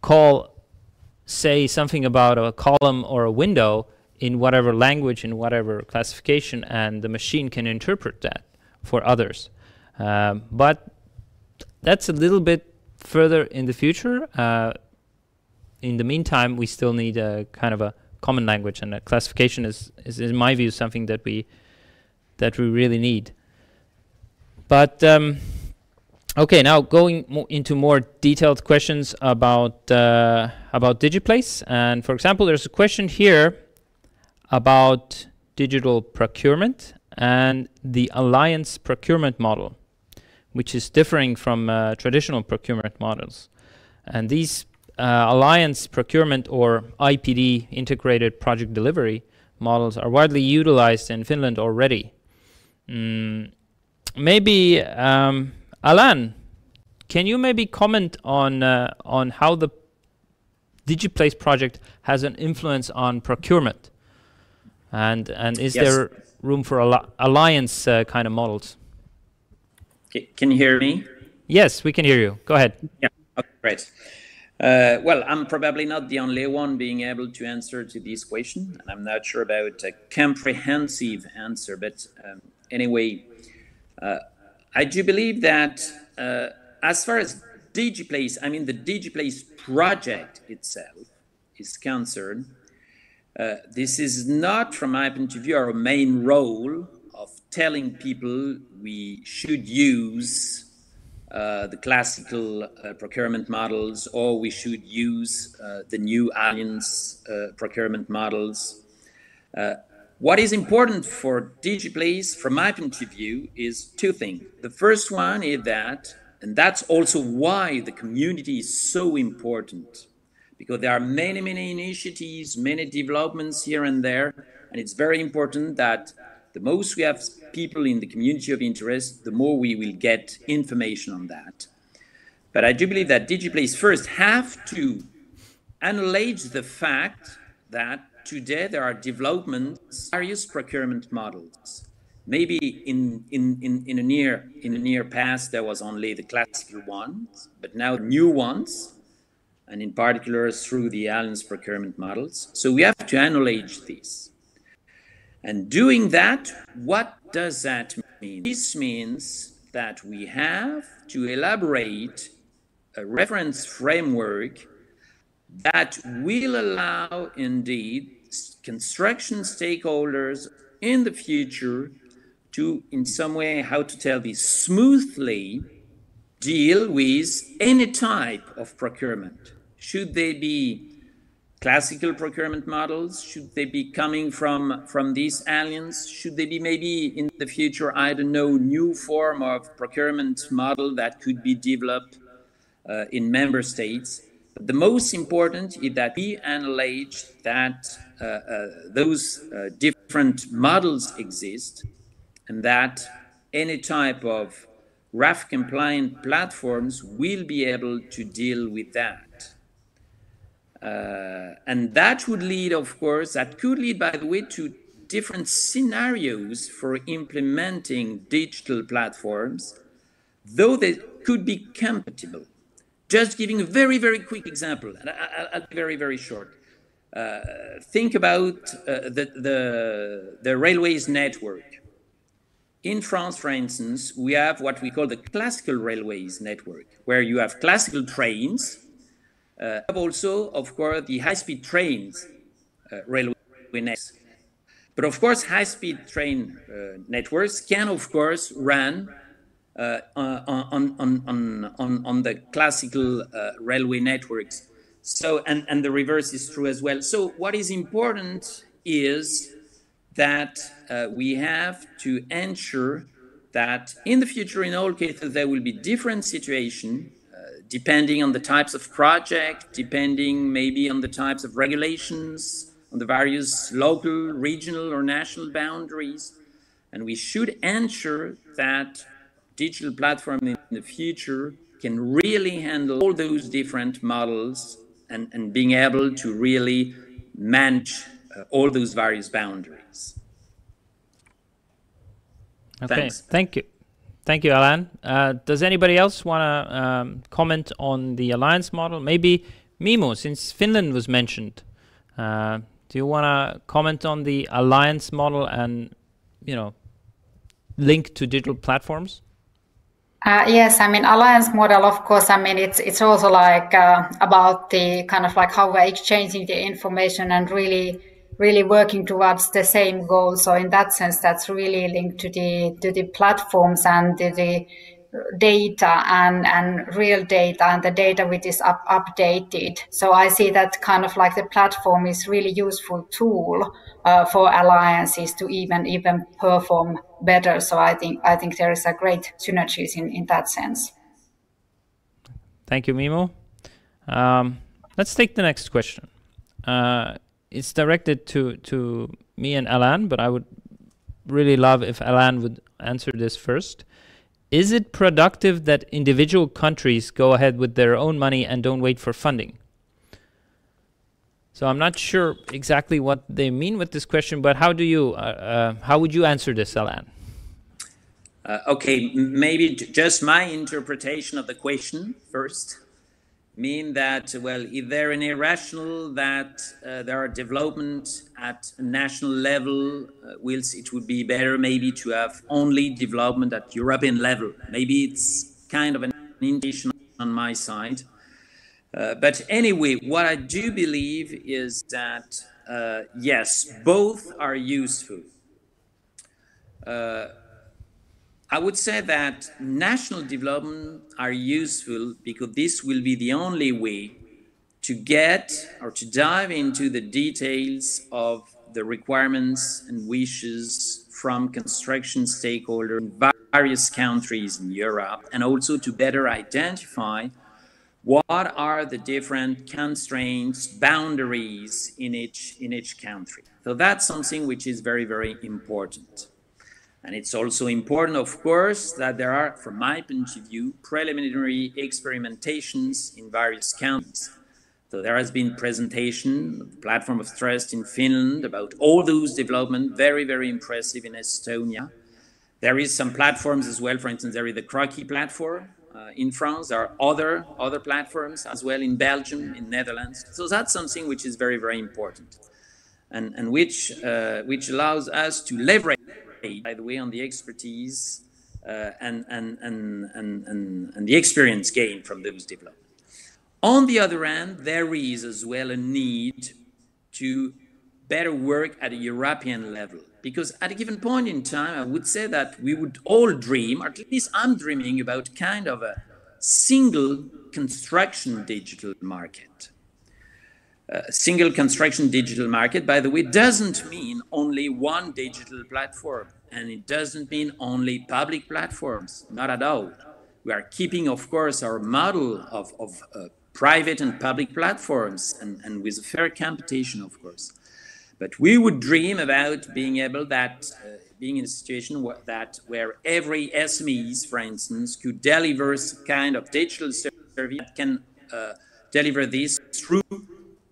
Speaker 1: call, say something about a column or a window in whatever language, in whatever classification, and the machine can interpret that for others. Um, but that's a little bit further in the future. Uh, in the meantime, we still need a kind of a common language, and a classification is, is, in my view, something that we that we really need. But um, okay, now going mo into more detailed questions about uh, about DigiPlace, and for example, there's a question here about digital procurement and the alliance procurement model, which is differing from uh, traditional procurement models. And these uh, alliance procurement or IPD, integrated project delivery models, are widely utilized in Finland already. Mm, maybe, um, Alain, can you maybe comment on uh, on how the DigiPlace project has an influence on procurement, and and is yes. there room for alliance uh, kind of models?
Speaker 8: Can you hear me?
Speaker 1: Yes, we can hear you. Go ahead.
Speaker 8: Yeah. Okay, great. Uh, well, I'm probably not the only one being able to answer to this question, and I'm not sure about a comprehensive answer. But um, anyway, uh, I do believe that uh, as far as DigiPlace, I mean the DigiPlace project itself is concerned, uh, this is not, from my point of view, our main role of telling people we should use uh, the classical uh, procurement models, or we should use uh, the new alliance uh, procurement models. What is important for DigiPlace, from my point of view, is two things. The first one is that, and that's also why the community is so important, because there are many, many initiatives, many developments here and there, and it's very important that the most we have people in the community of interest, the more we will get information on that. But I do believe that DigiPlace first have to acknowledge the fact that today there are developments, various procurement models. Maybe in, in, in, in, a near, in a near past, there was only the classical ones, but now new ones, and in particular through the alliance procurement models. So we have to acknowledge this. And doing that, what does that mean? This means that we have to elaborate a reference framework that will allow indeed construction stakeholders in the future to, in some way, how to tell this, smoothly deal with any type of procurement. Should they be classical procurement models? Should they be coming from, from these alliance? Should they be maybe in the future, I don't know, new form of procurement model that could be developed uh, in member states? But the most important is that we acknowledge that uh, uh, those uh, different models exist and that any type of RAF compliant platforms will be able to deal with that. Uh, and that would lead, of course, that could lead, by the way, to different scenarios for implementing digital platforms, though they could be compatible. Just giving a very, very quick example, and I'll be very, very short. Uh, think about uh, the, the, the railways network. In France, for instance, we have what we call the classical railways network, where you have classical trains uh, also, of course, the high-speed trains uh, railway networks. But of course, high-speed train uh, networks can, of course, run uh, on, on, on, on, on the classical uh, railway networks. So, and, and the reverse is true as well. So what is important is that uh, we have to ensure that in the future, in all cases, there will be different situations depending on the types of project, depending maybe on the types of regulations, on the various local, regional, or national boundaries. And we should ensure that digital platform in the future can really handle all those different models and, and being able to really manage uh, all those various boundaries.
Speaker 1: Okay, Thanks. thank you. Thank you, Alain. Uh, does anybody else want to um, comment on the alliance model? Maybe Mimo, since Finland was mentioned. Uh, do you want to comment on the alliance model and, you know, link to digital platforms?
Speaker 11: Uh, yes, I mean alliance model. Of course, I mean it's it's also like uh, about the kind of like how we're exchanging the information and really really working towards the same goal. So in that sense, that's really linked to the to the platforms and the, the data and, and real data and the data which is up, updated. So I see that kind of like the platform is really useful tool uh, for alliances to even even perform better. So I think I think there is a great synergies in, in that sense.
Speaker 1: Thank you, Mimo. Um, let's take the next question. Uh, it's directed to to me and Alain, but I would really love if Alain would answer this first. Is it productive that individual countries go ahead with their own money and don't wait for funding? So I'm not sure exactly what they mean with this question, but how do you, uh, uh, how would you answer this, Alan?
Speaker 8: Uh, okay, maybe just my interpretation of the question first mean that, well, if they're an irrational, that uh, there are development at a national level, uh, whilst it would be better maybe to have only development at European level. Maybe it's kind of an indication on my side. Uh, but anyway, what I do believe is that, uh, yes, both are useful. I would say that national development are useful because this will be the only way to get or to dive into the details of the requirements and wishes from construction stakeholders in various countries in Europe and also to better identify what are the different constraints, boundaries in each, in each country. So that's something which is very, very important. And it's also important, of course, that there are, from my point of view, preliminary experimentations in various countries. So there has been presentation platform of trust in Finland about all those developments, very, very impressive in Estonia. There is some platforms as well. For instance, there is the Kroqi platform uh, in France. There are other other platforms as well in Belgium, in Netherlands. So that's something which is very, very important, and and which uh, which allows us to leverage by the way, on the expertise uh, and, and, and, and, and, the experience gained from those developments. On the other hand, there is as well a need to better work at a European level. Because at a given point in time, I would say that we would all dream, or at least I'm dreaming about kind of a single construction digital market single construction digital market, by the way, doesn't mean only one digital platform. And it doesn't mean only public platforms, not at all. We are keeping, of course, our model of, of uh, private and public platforms and, and with fair competition, of course. But we would dream about being able that, uh, being in a situation where, that where every SMEs, for instance, could deliver some kind of digital service that can uh, deliver this through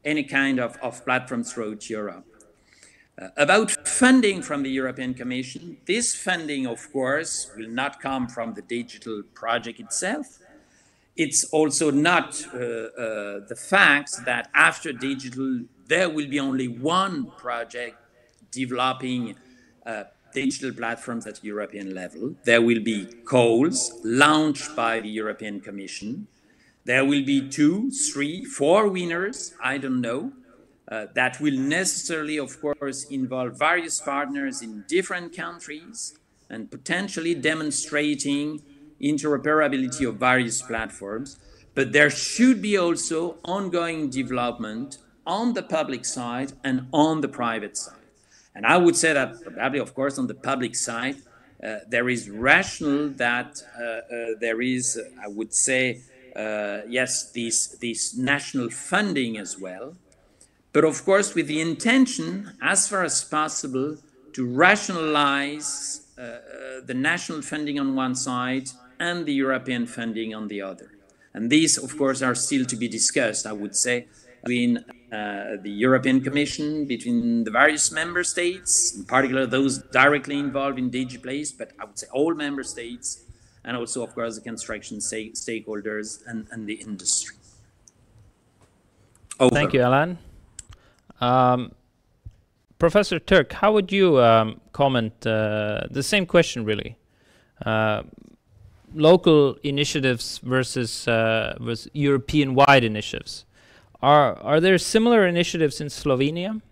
Speaker 8: any kind of, of platform throughout Europe. Uh, about funding from the European Commission, this funding, of course, will not come from the digital project itself. It's also not uh, uh, the fact that after digital, there will be only one project developing uh, digital platforms at European level. There will be calls launched by the European Commission there will be two, three, four winners, I don't know. Uh, that will necessarily, of course, involve various partners in different countries and potentially demonstrating interoperability of various platforms. But there should be also ongoing development on the public side and on the private side. And I would say that probably, of course, on the public side, uh, there is rational that uh, uh there is, I would say, yes, this, this national funding as well, but of course with the intention, as far as possible, to rationalize uh, uh, the national funding on one side and the European funding on the other. And these, of course, are still to be discussed, I would say, between uh, the European Commission, between the various member states, in particular those directly involved in DigiPlace, but I would say all member states, and also, of course, the construction stakeholders and, and the industry.
Speaker 1: Over. Thank you, Alain. Um, Professor Turk, how would you um, comment uh, the same question, really? Uh, local initiatives versus, uh, versus European-wide initiatives. Are are there similar initiatives in Slovenia?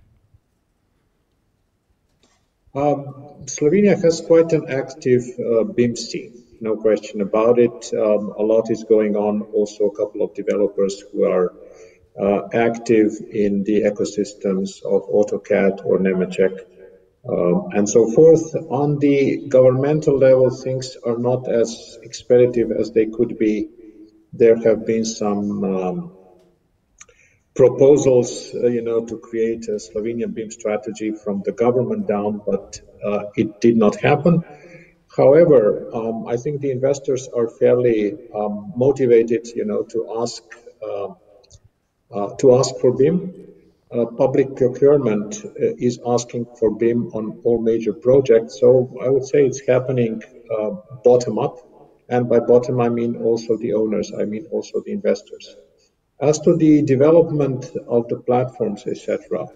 Speaker 4: Um, Slovenia has quite an active uh, BIM scene no question about it. Um, a lot is going on. Also, a couple of developers who are uh, active in the ecosystems of AutoCAD or Nemetschek um, and so forth. On the governmental level, things are not as expeditive as they could be. There have been some um, proposals, uh, you know, to create a Slovenian BIM strategy from the government down, but uh, it did not happen. However, um, I think the investors are fairly um, motivated, you know, to ask uh, uh, to ask for BIM. Uh, public procurement uh, is asking for BIM on all major projects. So I would say it's happening uh, bottom up, and by bottom I mean also the owners. I mean also the investors. As to the development of the platforms, etc.,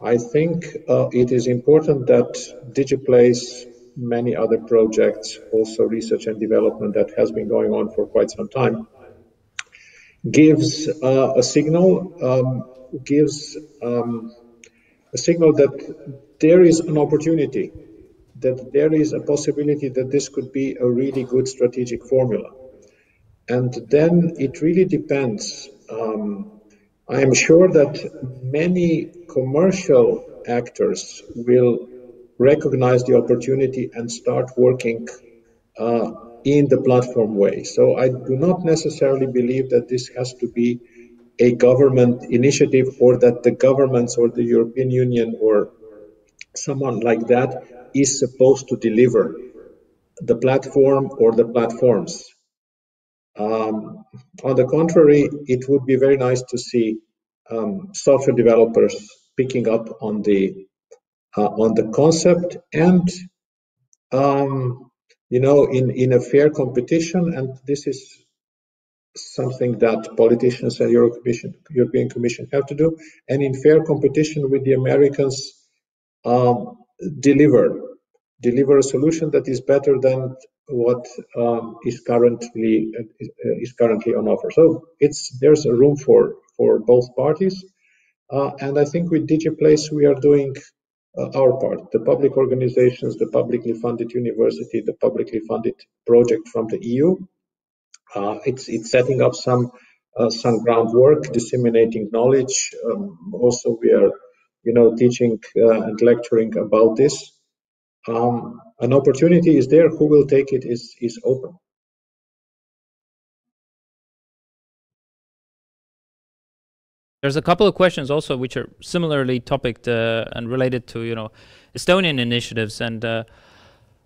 Speaker 4: I think uh, it is important that DigiPlace, many other projects, also research and development that has been going on for quite some time, gives uh, a signal, um, gives um, a signal that there is an opportunity, that there is a possibility that this could be a really good strategic formula. And then it really depends. Um, I am sure that many commercial actors will recognize the opportunity and start working uh, in the platform way. So I do not necessarily believe that this has to be a government initiative or that the governments or the European Union or someone like that is supposed to deliver the platform or the platforms. Um, on the contrary, it would be very nice to see um, software developers picking up on the on the concept and um, you know, in, in a fair competition, and this is something that politicians and Euro Commission, European Commission have to do, and in fair competition with the Americans, um, deliver deliver a solution that is better than what um, is currently uh, is currently on offer. So it's there's a room for for both parties, uh, and I think with DigiPlace we are doing uh, our part, the public organizations, the publicly funded university, the publicly funded project from the EU. Uh, it's, it's setting up some uh, some groundwork, disseminating knowledge. Um, also, we are, you know, teaching uh, and lecturing about this. Um, an opportunity is there. Who will take it is is open.
Speaker 1: There's a couple of questions also which are similarly topic uh, and related to you know Estonian initiatives, and uh,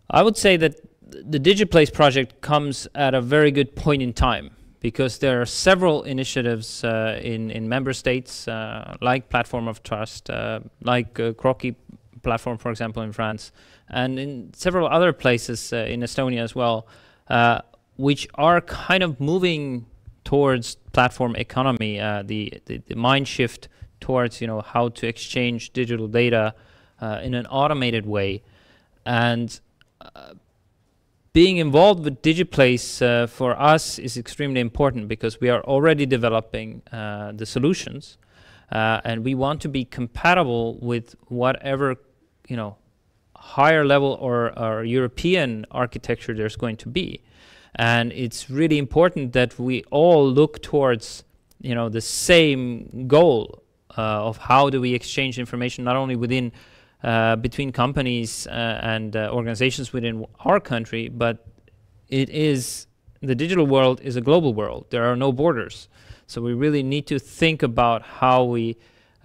Speaker 1: I would say that the DigiPlace project comes at a very good point in time because there are several initiatives uh, in in member states uh, like Platform of Trust, uh, like uh, Kroqi platform, for example, in France, and in several other places uh, in Estonia as well, which are kind of moving towards platform economy, uh, the, the, the mind shift towards you know how to exchange digital data uh, in an automated way, and uh, being involved with DigiPlace uh, for us is extremely important because we are already developing uh, the solutions, uh, and we want to be compatible with whatever you know higher level or, or European architecture there's going to be. And it's really important that we all look towards, you know, the same goal uh, of how do we exchange information not only within uh, between companies uh, and uh, organizations within our country, but it is the digital world is a global world. There are no borders, so we really need to think about how we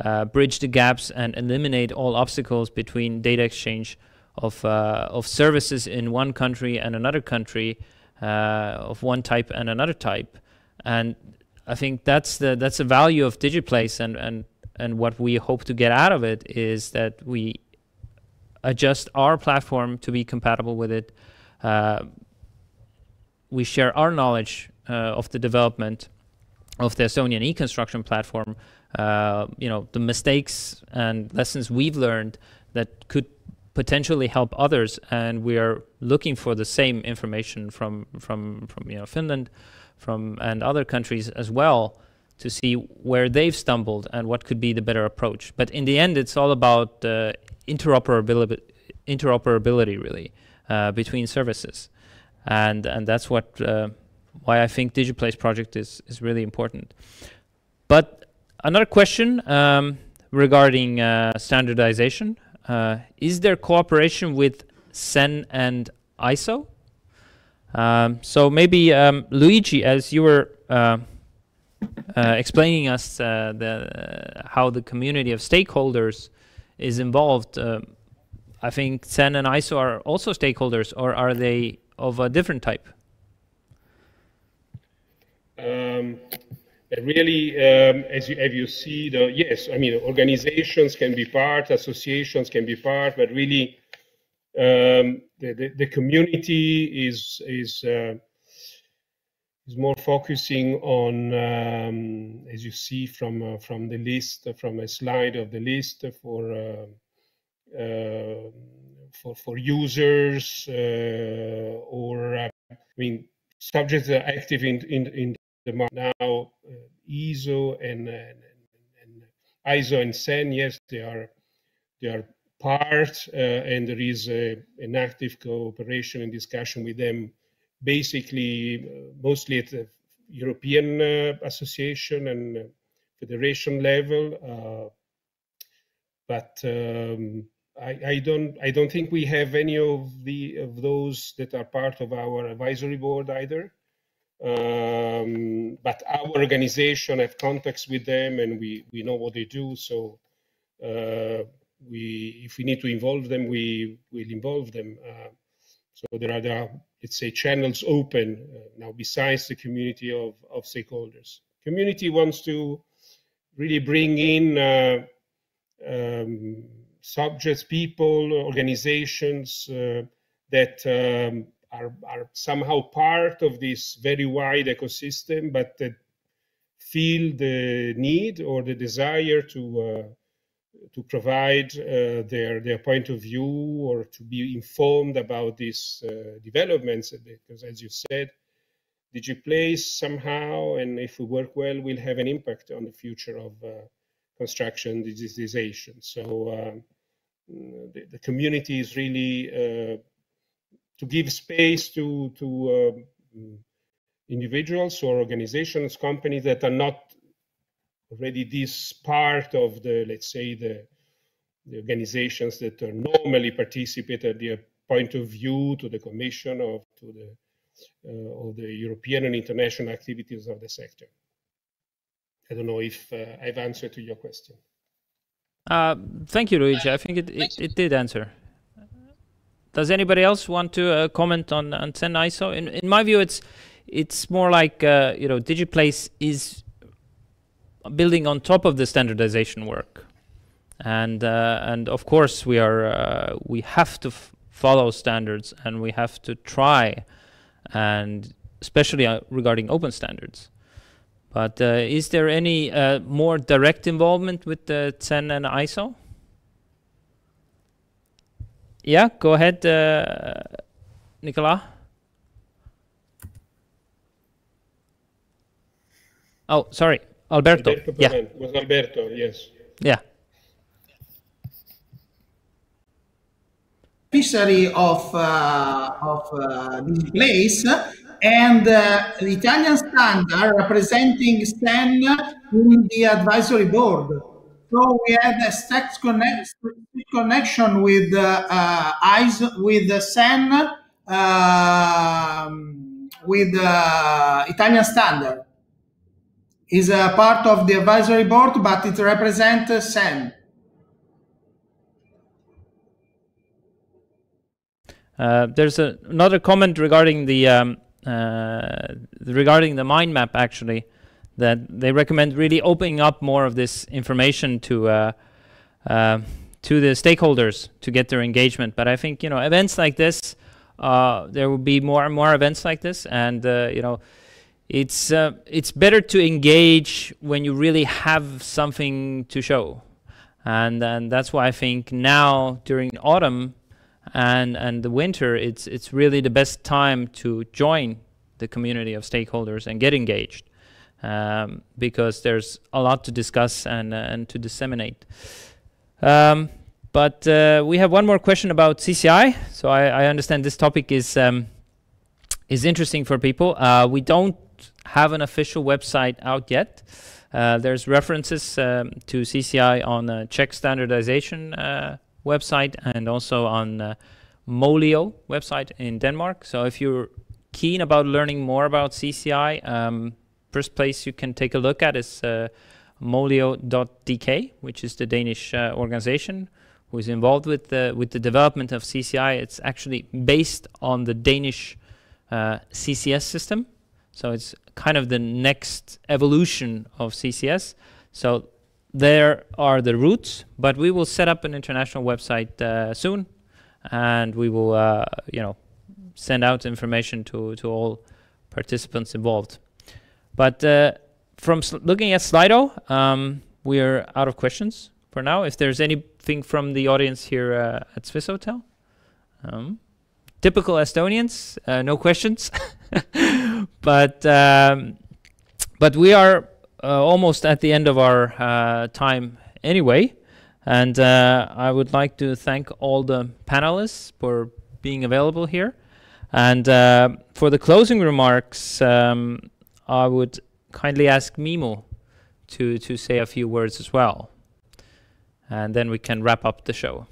Speaker 1: uh, bridge the gaps and eliminate all obstacles between data exchange of uh, of services in one country and another country uh, of one type and another type. And I think that's the that's the value of DigiPlace and, and and what we hope to get out of it is that we adjust our platform to be compatible with it. Uh, we share our knowledge uh, of the development of the Estonian e-construction platform. Uh, you know the mistakes and lessons we've learned that could potentially help others and we are looking for the same information from from from you know Finland from and other countries as well to see where they've stumbled and what could be the better approach. But in the end it's all about uh, interoperability interoperability really uh, between services. And and that's what uh, why I think DigiPlace project is is really important. But another question um, regarding uh, standardization uh, is there cooperation with CEN and ISO? Um, so maybe um, Luigi, as you were uh, uh, explaining us uh, the, how the community of stakeholders is involved, uh, I think CEN and ISO are also stakeholders, or are they of a different type?
Speaker 9: Um, really, um, as, you, as you see, the, yes, I mean, organizations can be part, associations can be part, but really um, the, the, the, community is, is uh, is more focusing on, um, as you see from uh, from the list, from a slide of the list for uh, uh, for for users or I mean subjects that are active in in, in the now ISO and, and, and ISO and CEN. Yes, they are they are part, uh, and there is a, an active cooperation and discussion with them, basically uh, mostly at the European uh, Association and federation level. but um, I, I, don't I don't think we have any of the of those that are part of our advisory board either. Um, but our organization have contacts with them and we, we know what they do. So uh, we if we need to involve them, we will involve them. Uh, so there are, there are, let's say, channels open uh, now besides the community of, of stakeholders. Community wants to really bring in uh, um, subjects, people, organizations uh, that um, are, are somehow part of this very wide ecosystem, but that feel the need or the desire to uh, to provide uh, their their point of view or to be informed about these uh, developments because as you said DigiPlace somehow and if we work well will have an impact on the future of uh, construction digitization. So um, the, the, community is really uh, to give space to to um, individuals or organizations companies that are not already this part of the, let's say, the, the organizations that are normally participate at their point of view to the Commission or to the uh, of the European and international activities of the sector. I don't know if uh, I've answered to your question.
Speaker 1: Uh, thank you, Luigi. I think it, it, it, did answer. Does anybody else want to uh, comment on, on CEN ISO? In, in my view, it's it's more like uh, you know DigiPlace is building on top of the standardization work. And uh, and of course we are uh, we have to follow standards and we have to try, and especially uh, regarding open standards. But uh, is there any more direct involvement with the CEN and ISO? Yeah, go ahead, uh, Nicola. Oh, sorry. Alberto.
Speaker 9: Alberto
Speaker 1: yeah.
Speaker 9: Was Alberto, yes.
Speaker 1: Yeah.
Speaker 6: Fishery of uh, of uh, this place and uh, the Italian standard representing CEN in the advisory board. So we had a strict connect, connection with uh, uh, eyes with the CEN uh, with Italian standard is a part of the advisory board, but it represents CEN.
Speaker 1: Uh, there's a, another comment regarding the um, uh, regarding the mind map actually that they recommend really opening up more of this information to uh, uh to the stakeholders to get their engagement. But I think you know events like this, uh, there will be more and more events like this, and uh, you know it's uh, it's better to engage when you really have something to show. And and that's why I think now during autumn and and the winter it's it's really the best time to join the community of stakeholders and get engaged um, because there's a lot to discuss and uh, and to disseminate um, but uh, we have one more question about CCI so I, I understand this topic is um, is interesting for people uh, we don't have an official website out yet. Uh, there's references um, to CCI on the Czech standardization uh, website and also on uh, Molio website in Denmark. So if you're keen about learning more about CCI, um, first place you can take a look at is uh, molio.dk, which is the Danish uh, organization who is involved with the with the development of CCI. It's actually based on the Danish uh, CCS system. So it's kind of the next evolution of CCS. So there are the roots, but we will set up an international website uh, soon, and we will, uh, you know, send out information to to all participants involved. But uh, from looking at Slido, um, we're out of questions for now. If there's anything from the audience here uh, at Swissotel. Um, typical Estonians, uh, no questions. but um, but we are uh, almost at the end of our uh, time anyway. And uh, I would like to thank all the panelists for being available here. And for the closing remarks, um, I would kindly ask Mimo to, to say a few words as well. And then we can wrap up the show.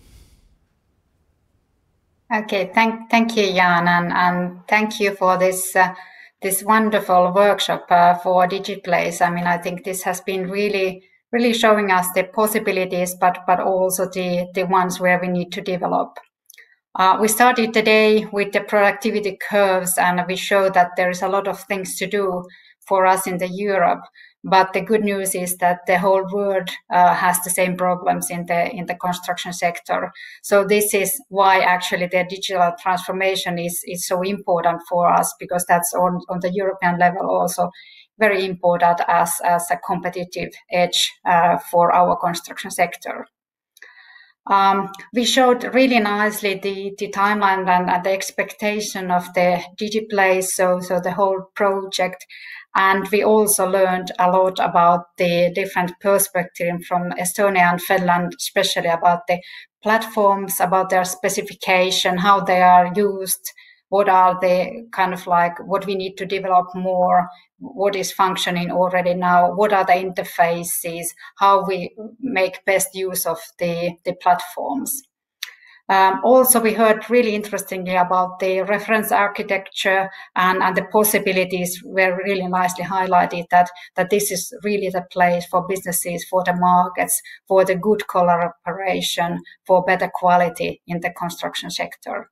Speaker 11: Okay, thank thank you, Jan, and, and thank you for this uh, this wonderful workshop uh, for DigiPlace. I mean, I think this has been really really showing us the possibilities, but but also the the ones where we need to develop. Uh, we started today with the productivity curves, and we show that there is a lot of things to do for us in the Europe. But the good news is that the whole world uh, has the same problems in the in the construction sector. So this is why actually the digital transformation is is so important for us because that's on on the European level also very important as as a competitive edge uh, for our construction sector. Um, we showed really nicely the, the timeline and, and the expectation of the DigiPlace, so so the whole project. And we also learned a lot about the different perspectives from Estonia and Finland, especially about the platforms, about their specification, how they are used, what are the kind of like what we need to develop more, what is functioning already now, what are the interfaces, how we make best use of the, the platforms. Um, also, we heard really interestingly about the reference architecture and, and the possibilities were really nicely highlighted that, that this is really the place for businesses, for the markets, for the good collaboration, for better quality in the construction sector.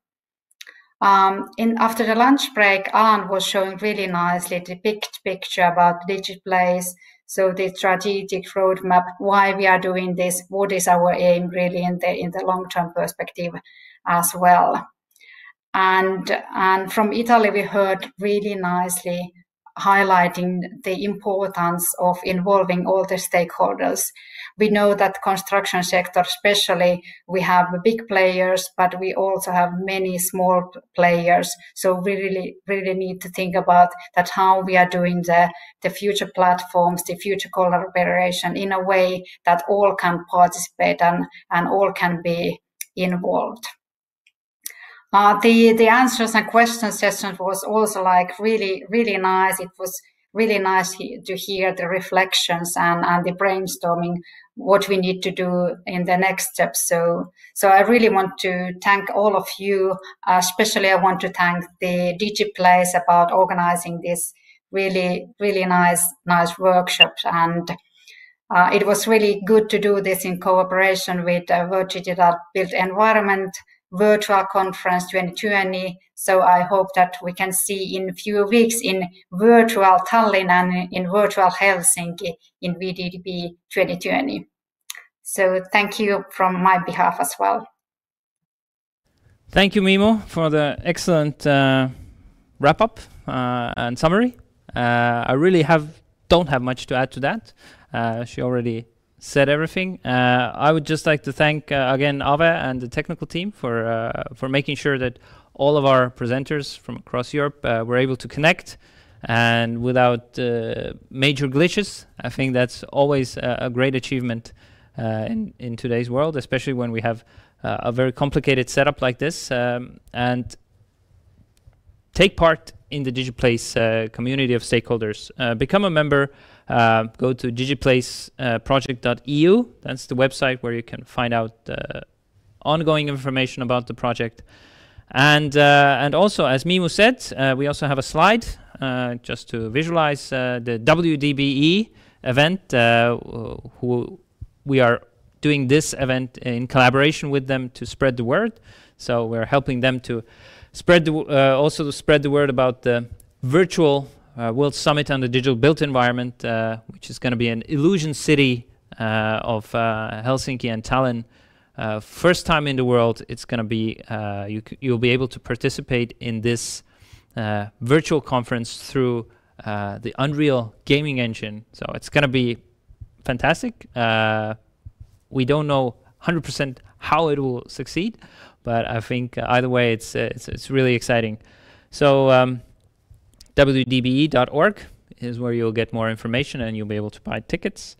Speaker 11: Um, in, after the lunch break, Alain was showing really nicely the big picture about DigiPlace, so the strategic roadmap, why we are doing this, what is our aim really in the in the long term perspective as well. And and from Italy we heard really nicely highlighting the importance of involving all the stakeholders. We know that construction sector, especially, we have big players, but we also have many small players. So we really, really need to think about that how we are doing the, the future platforms, the future collaboration in a way that all can participate and, and all can be involved. Uh, the the answers and question session was also like really really nice. It was really nice to hear the reflections and, and the brainstorming what we need to do in the next steps. So so I really want to thank all of you. Uh, especially I want to thank the DigiPlace about organizing this really really nice nice workshops and. Uh, it was really good to do this in cooperation with uh, Digital Built Environment virtual conference 2020. So I hope that we can see in few weeks in virtual Tallinn and in virtual Helsinki in VDB 2020. So thank you from my behalf as well.
Speaker 1: Thank you, Mimo, for the excellent uh, wrap up uh, and summary. Uh, I really have don't have much to add to that. Uh, she already said everything. Uh, I would just like to thank uh, again Ave and the technical team for uh, for making sure that all of our presenters from across Europe uh, were able to connect and without uh, major glitches. I think that's always a, a great achievement uh, in in today's world, especially when we have a very complicated setup like this. Um, and take part in the DigiPlace community of stakeholders. become a member. Uh, go to digiplaceproject.eu. Uh, That's the website where you can find out uh, ongoing information about the project. And uh, and also, as Mimo said, uh, we also have a slide just to visualize the WDBE event. who we are doing this event in collaboration with them to spread the word. So we're helping them to spread the, also to spread the word about the virtual uh, World Summit on the Digital Built Environment, uh, which is going to be an illusion city uh, of uh, Helsinki and Tallinn. Uh, first time in the world, it's going to be you you'll be able to participate in this virtual conference through the Unreal gaming engine. So it's going to be fantastic. We don't know 100% how it will succeed, but I think either way, it's, it's, it's really exciting. So um, wdbe.org is where you'll get more information and you'll be able to buy tickets.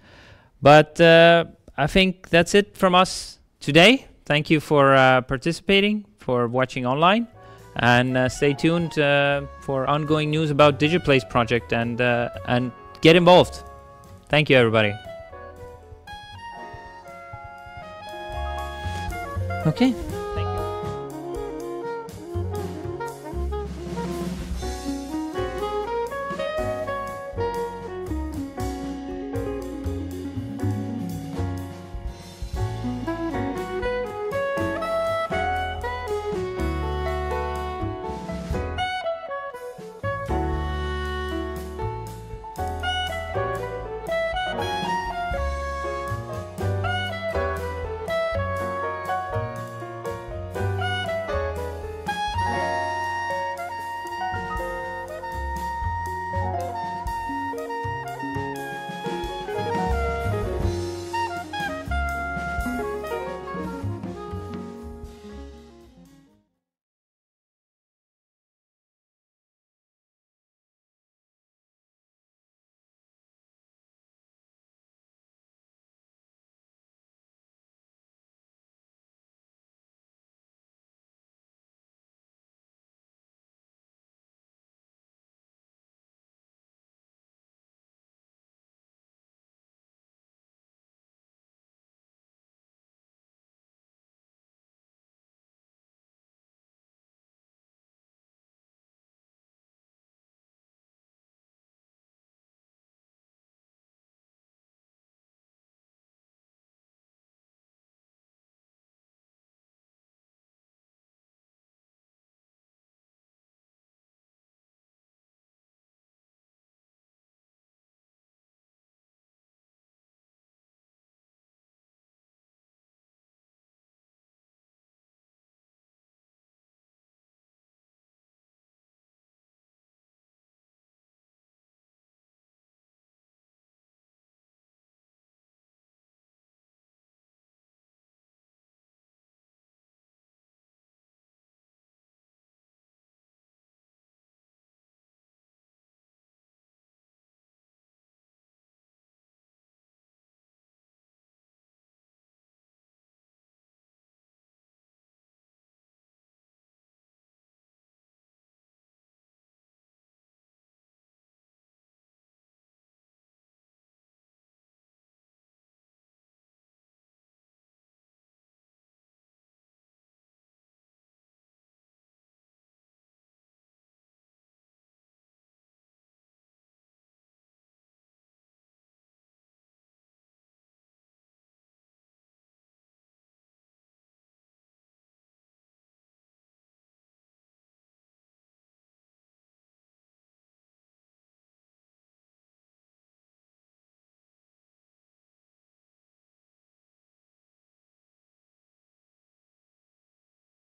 Speaker 1: But uh, I think that's it from us today. Thank you for uh, participating, for watching online, and uh, stay tuned uh, for ongoing news about DigiPlace project and uh, and get involved. Thank you, everybody. Okay.